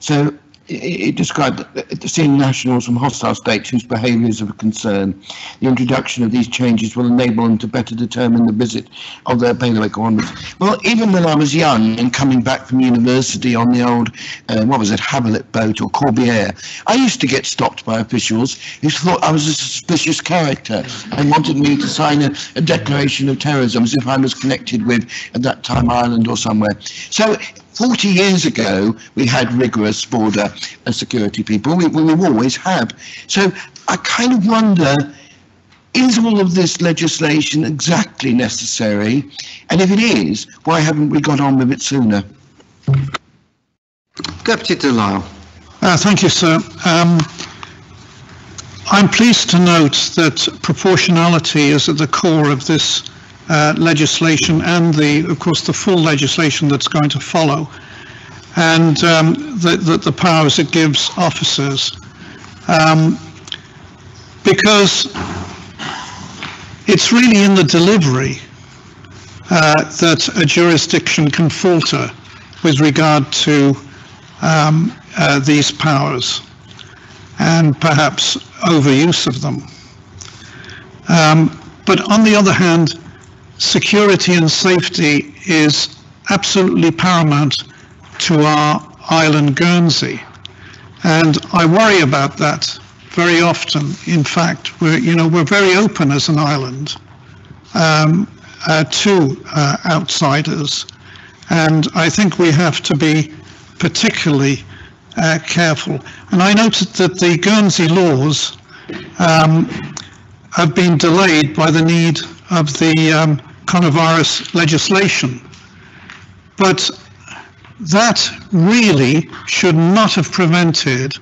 So it described seeing nationals from hostile states whose behaviour is of concern. The introduction of these changes will enable them to better determine the visit of their bailiwick onwards. Well, even when I was young and coming back from university on the old, uh, what was it, Havelet boat or Corbière, I used to get stopped by officials who thought I was a suspicious character and wanted me to sign a, a declaration of terrorism as if I was connected with, at that time, Ireland or somewhere. So 40 years ago, we had rigorous border and security people. We, we always have. So I kind of wonder, is all of this legislation exactly necessary? And if it is, why haven't we got on with it sooner? Deputy De Lisle. Uh, thank you, sir. Um, I'm pleased to note that proportionality is at the core of this uh, legislation and the, of course, the full legislation that's going to follow, and um, the, the, the, powers it gives officers. Um, because it's really in the delivery uh, that a jurisdiction can falter with regard to um, uh, these powers and perhaps overuse of them. Um, but on the other hand, security and safety is absolutely paramount to our island Guernsey. And I worry about that very often. In fact, we're, you know, we're very open as an island um, uh, to uh, outsiders. And I think we have to be particularly uh, careful. And I noted that the Guernsey laws um, have been delayed by the need of the um, coronavirus legislation. But that really should not have prevented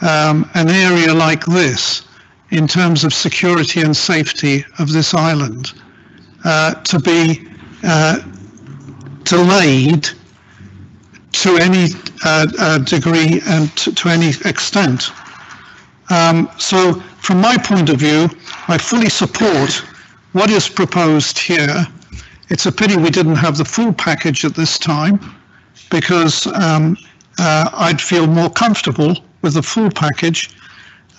um, an area like this in terms of security and safety of this island uh, to be uh, delayed to any uh, uh, degree and to, to any extent. Um, so from my point of view, I fully support what is proposed here. It's a pity we didn't have the full package at this time because um, uh, I'd feel more comfortable with the full package.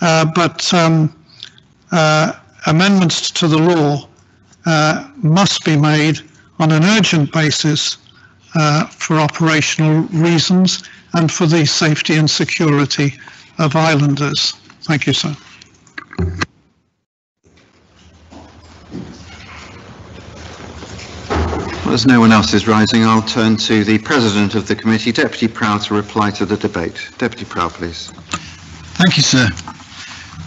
Uh, but um, uh, amendments to the law uh, must be made on an urgent basis uh, for operational reasons and for the safety and security of islanders. Thank you, sir. Well, as no one else is rising, I'll turn to the President of the committee, Deputy Prow, to reply to the debate. Deputy Prow, please. Thank you, sir.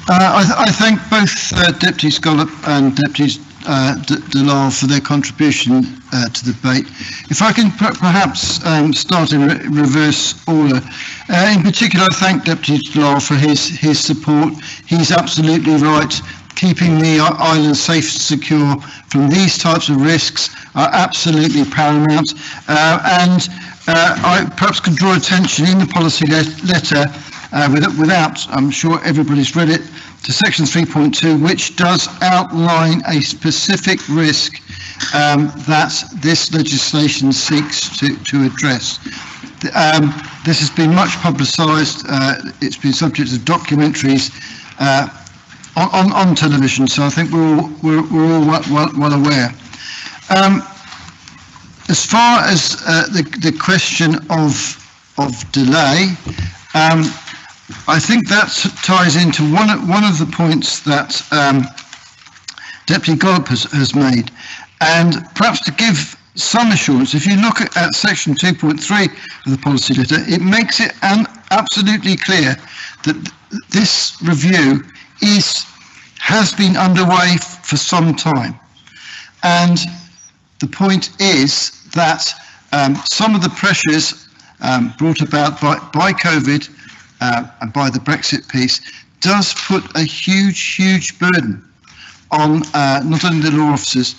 Uh, I, th I, thank both uh, Deputy Gollop and Deputy uh, for their contribution uh, to the debate. If I can perhaps um, start in re reverse order. Uh, in particular, I thank Deputy De Lisle for his, his support. He's absolutely right. Keeping the island safe and secure from these types of risks are absolutely paramount. Uh, and uh, I perhaps could draw attention in the policy le letter uh, without, without, I'm sure everybody's read it, to section 3.2, which does outline a specific risk um, that this legislation seeks to, to address. Um, this has been much publicised. Uh, it's been subject to documentaries uh, on, on, on, television, so I think we're all, we're, we're all well, well, well aware. Um, as far as uh, the, the question of, of delay, um, I think that ties into one of, one of the points that um, Deputy Gollop has, has made. And perhaps to give some assurance, if you look at, at section 2.3 of the policy letter, it makes it absolutely clear that this review is has been underway for some time. And the point is that um, some of the pressures um, brought about by, by COVID uh, and by the Brexit piece does put a huge, huge burden on uh, not only the law officers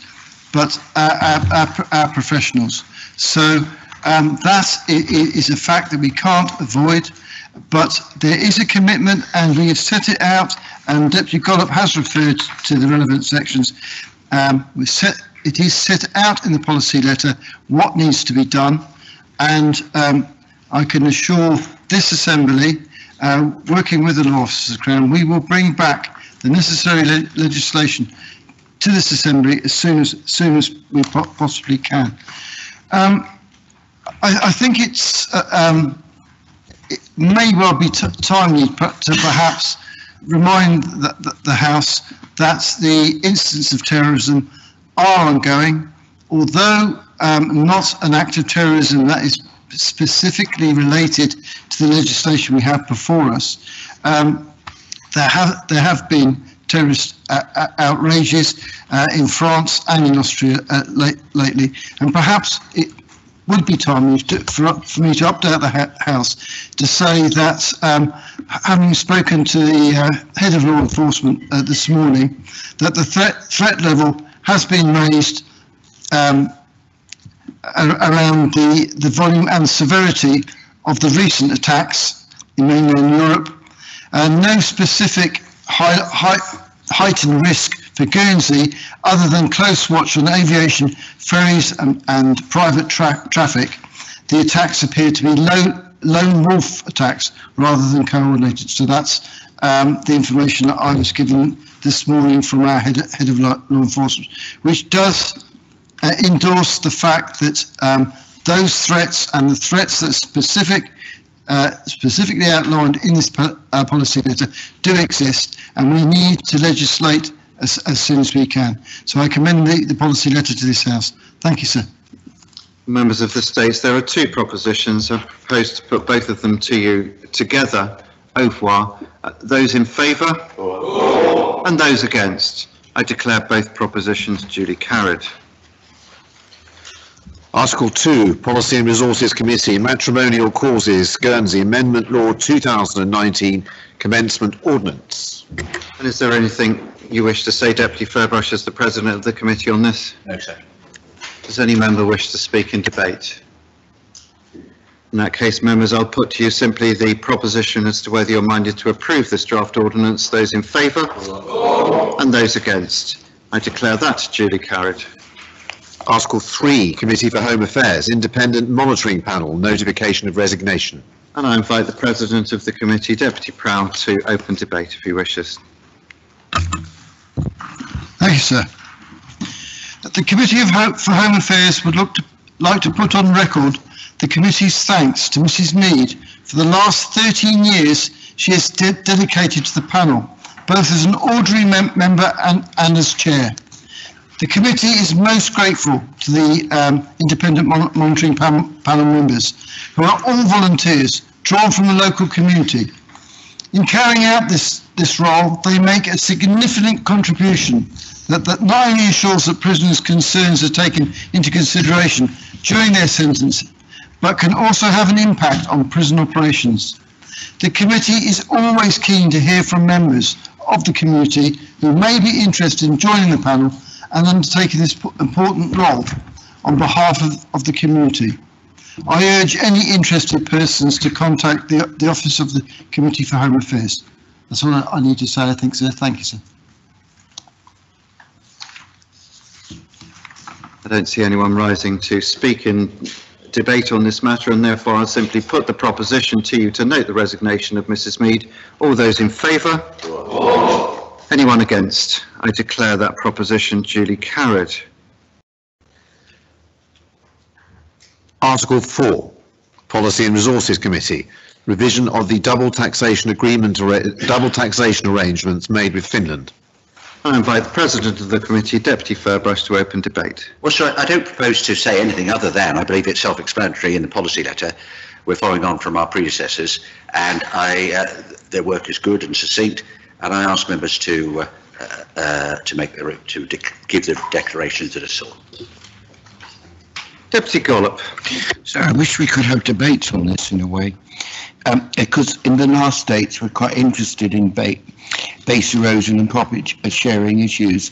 but uh, our, our, our, professionals. So um, that is a fact that we can't avoid, but there is a commitment and we have set it out and Deputy Gollop has referred to the relevant sections. Um, we set, it is set out in the policy letter what needs to be done and um, I can assure this Assembly uh, working with the law officers Crown, we will bring back the necessary le legislation to this Assembly as soon as, as soon as we po possibly can. Um, I, I, think it's uh, um, it may well be timely to perhaps remind the, the, the, House that the incidents of terrorism are ongoing, although um, not an act of terrorism that is specifically related to the legislation we have before us, um, there have there have been terrorist uh, uh, outrages uh, in France and in Austria uh, late, lately, and perhaps it would be timely to, for, for me to update the House to say that, um, having spoken to the uh, head of law enforcement uh, this morning, that the threat, threat level has been raised um, around the, the volume and severity of the recent attacks in mainland Europe. and no specific high, high, heightened risk for Guernsey other than close watch on aviation, ferries and, and private tra traffic. The attacks appear to be low, lone wolf attacks rather than coordinated. So that's um, the information that I was given this morning from our head, head of law enforcement, which does uh, endorse the fact that um, those threats and the threats that specific, uh, specifically outlined in this po uh, policy letter do exist, and we need to legislate as, as soon as we can. So I commend the, the policy letter to this House. Thank you, sir. Members of the States, there are two propositions. I propose to put both of them to you together. Au revoir. Uh, those in favour? And those against? I declare both propositions duly carried. Article 2, Policy and Resources Committee, Matrimonial Causes, Guernsey, Amendment Law 2019, Commencement Ordinance. And is there anything you wish to say, Deputy Ferbrache, as the President of the Committee on this? No, sir. Does any member wish to speak in debate? In that case, members, I'll put to you simply the proposition as to whether you're minded to approve this draft ordinance. Those in favour? And those against? I declare that duly carried. Article 3, Committee for Home Affairs, Independent Monitoring Panel, Notification of Resignation. And I invite the President of the Committee, Deputy Prow, to open debate if he wishes. Thank you, sir. The Committee of Home, for Home Affairs would look to, like to put on record the committee's thanks to Mrs Mead for the last 13 years she has de dedicated to the panel, both as an ordinary mem member and, and as chair. The committee is most grateful to the um, independent mon monitoring pan panel members, who are all volunteers drawn from the local community. In carrying out this, this role, they make a significant contribution that, that not only ensures that prisoners' concerns are taken into consideration during their sentence, but can also have an impact on prison operations. The committee is always keen to hear from members of the community who may be interested in joining the panel and undertaking this important role on behalf of, of the community. I urge any interested persons to contact the, the Office of the Committee for Home Affairs. That's all I need to say, I think, sir. Thank you, sir. I don't see anyone rising to speak in debate on this matter and therefore I'll simply put the proposition to you to note the resignation of Mrs Mead. All those in favour? Anyone against? I declare that proposition duly carried. Article 4, Policy and Resources Committee, revision of the double taxation agreement, double taxation arrangements made with Finland. I invite the President of the Committee, Deputy Ferbrache, to open debate. Well, sir, I don't propose to say anything other than I believe it's self-explanatory in the policy letter. We're following on from our predecessors, and I, uh, their work is good and succinct, and I ask members to uh, uh, to make the, to give the declarations that are sought. Deputy Gollop. Sir, I wish we could have debates on this in a way, um, because in the last states we're quite interested in ba base erosion and profit sharing issues,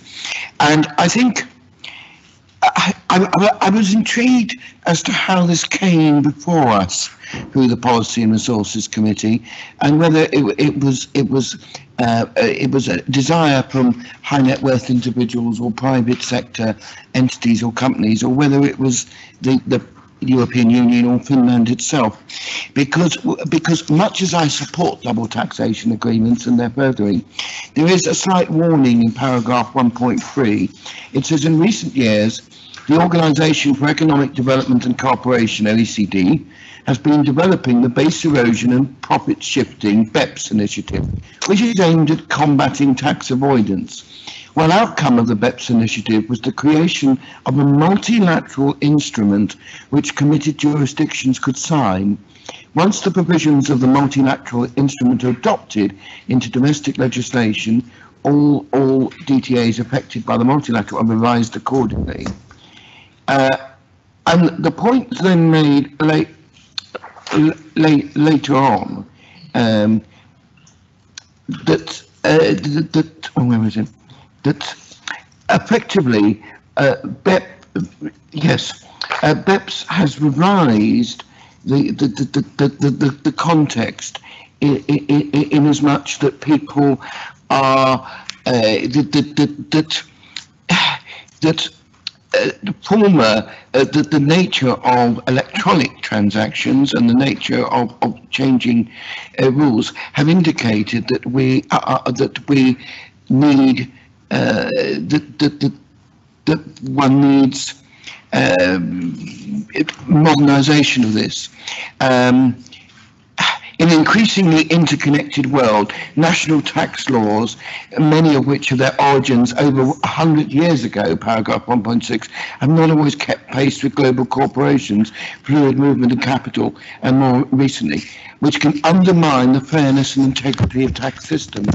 and I think I, I, I, was intrigued as to how this came before us through the Policy and Resources Committee, and whether it, it was it was uh, it was a desire from high net worth individuals or private sector entities or companies, or whether it was the, the European Union or Finland itself. Because, because much as I support double taxation agreements and their furthering, there is a slight warning in paragraph 1.3. It says in recent years, the Organisation for Economic Development and Cooperation, OECD, has been developing the Base Erosion and Profit Shifting BEPS initiative, which is aimed at combating tax avoidance. One outcome of the BEPS initiative was the creation of a multilateral instrument which committed jurisdictions could sign. Once the provisions of the multilateral instrument are adopted into domestic legislation, all, all DTAs affected by the multilateral are revised accordingly. Uh, and the point then made late, late, later on, um, that, uh, that, that, oh, where was it? That effectively, uh, BEP, yes, uh, BEPS has revised the, the, the, the, the, the, the context in, in, in as much that people are, uh, that, that, that, [SIGHS] that, uh, the former, uh, the, the nature of electronic transactions and the nature of, of changing uh, rules have indicated that we uh, uh, that we need that, that, that, that one needs um, modernisation of this. Um, in an increasingly interconnected world, national tax laws, many of which have their origins over 100 years ago, paragraph 1.6, have not always kept pace with global corporations, fluid movement of capital, and more recently, which can undermine the fairness and integrity of tax systems.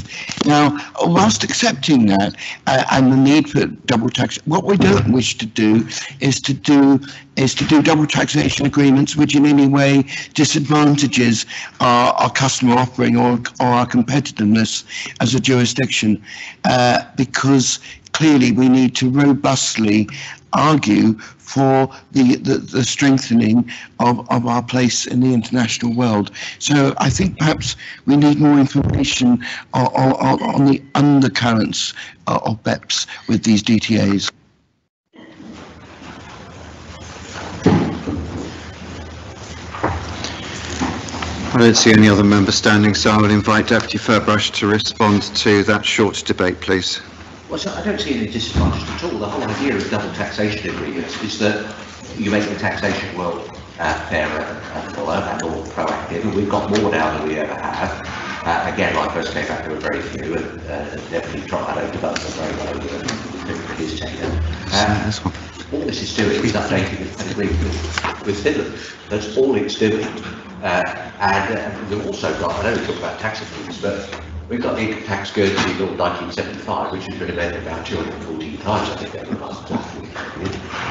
Now, whilst accepting that uh, and the need for double tax, what we don't wish to do is to do is to do double taxation agreements which in any way disadvantages our, our customer offering or, or our competitiveness as a jurisdiction uh, because clearly we need to robustly argue for the, the, the, strengthening of, of our place in the international world. So I think perhaps we need more information on, on, on the undercurrents uh, of BEPS with these DTAs. I don't see any other member standing, so I will invite Deputy Ferbrache to respond to that short debate, please. Well, so I don't see any disadvantage at all. The whole idea of double taxation agreements is that you make the taxation world uh, fairer and fuller and more proactive, and we've got more now than we ever have. Uh, again, when I first came back, there were very few, and uh, Deputy Trott had up very well over his tenure. Um, all this is doing is updating an agreement with, with Finland. That's all it's doing. Uh, and uh, we've also got, I know we talk about tax agreements, but we've got the income tax Guernsey Law 1975, which has been amended about 214 times, I think, over the last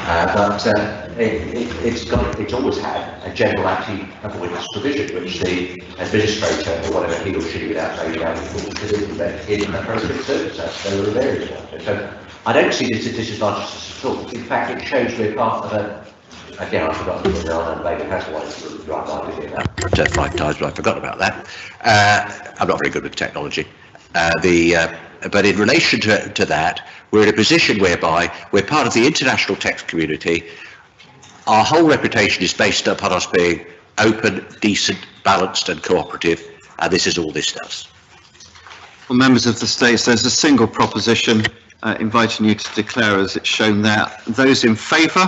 uh, but uh, it, it, got, it's always had a general anti-avoidance provision, which the administrator, or whatever he or she without saying out could implement in appropriate circumstances. There were various ones. So I don't see this as a disadvantage at all. In fact, it shows we're part of a I forgot to put it on, and maybe has one right line with that. Uh, five times, but I forgot about that. Uh, I'm not very good with technology. Uh, the, uh, but in relation to, to that, we're in a position whereby we're part of the international tax community. Our whole reputation is based upon us being open, decent, balanced and cooperative, and this is all this does. Well, members of the States, there's a single proposition uh, inviting you to declare as it's shown there. Those in favour?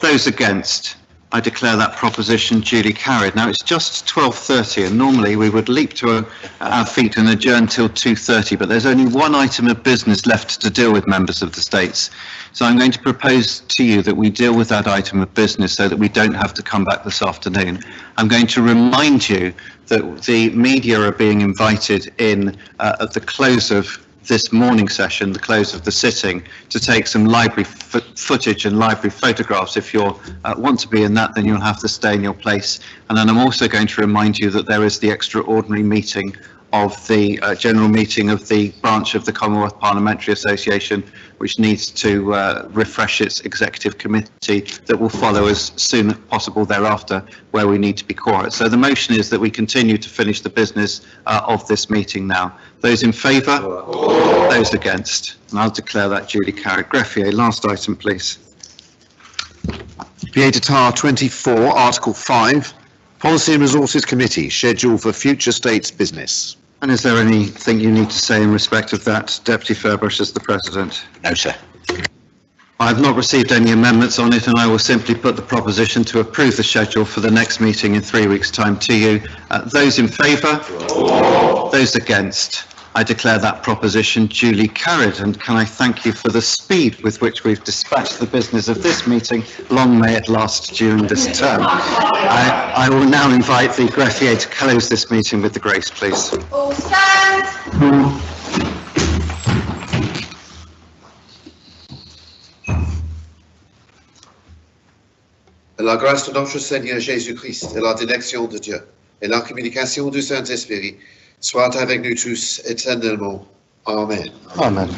Those against? I declare that proposition duly carried. Now it's just 12.30 and normally we would leap to a, our feet and adjourn till 2.30 but there's only one item of business left to deal with members of the states. So I'm going to propose to you that we deal with that item of business so that we don't have to come back this afternoon. I'm going to remind you that the media are being invited in uh, at the close of this morning session, the close of the sitting, to take some library footage and library photographs. If you uh, want to be in that, then you'll have to stay in your place. And then I'm also going to remind you that there is the extraordinary meeting of the uh, general meeting of the branch of the Commonwealth Parliamentary Association, which needs to uh, refresh its executive committee that will follow as soon as possible thereafter, where we need to be quiet. So the motion is that we continue to finish the business uh, of this meeting now. Those in favour? Those against? And I'll declare that duly carried. Greffier, last item, please. Tar 24, Article 5, Policy and Resources Committee, schedule for future states business. And is there anything you need to say in respect of that, Deputy Ferbrache, as the President? No, sir. I have not received any amendments on it and I will simply put the proposition to approve the schedule for the next meeting in three weeks' time to you. Uh, those in favour? Those against? I declare that proposition duly carried and can I thank you for the speed with which we've dispatched the business of this meeting. Long may it last during this term. I, I will now invite the greffier to close this meeting with the grace, please. All stand. Et la grâce de notre Seigneur Jésus-Christ et la direction de Dieu et la communication du Saint-Esprit soit avec nous tous éternellement. Amen. Amen.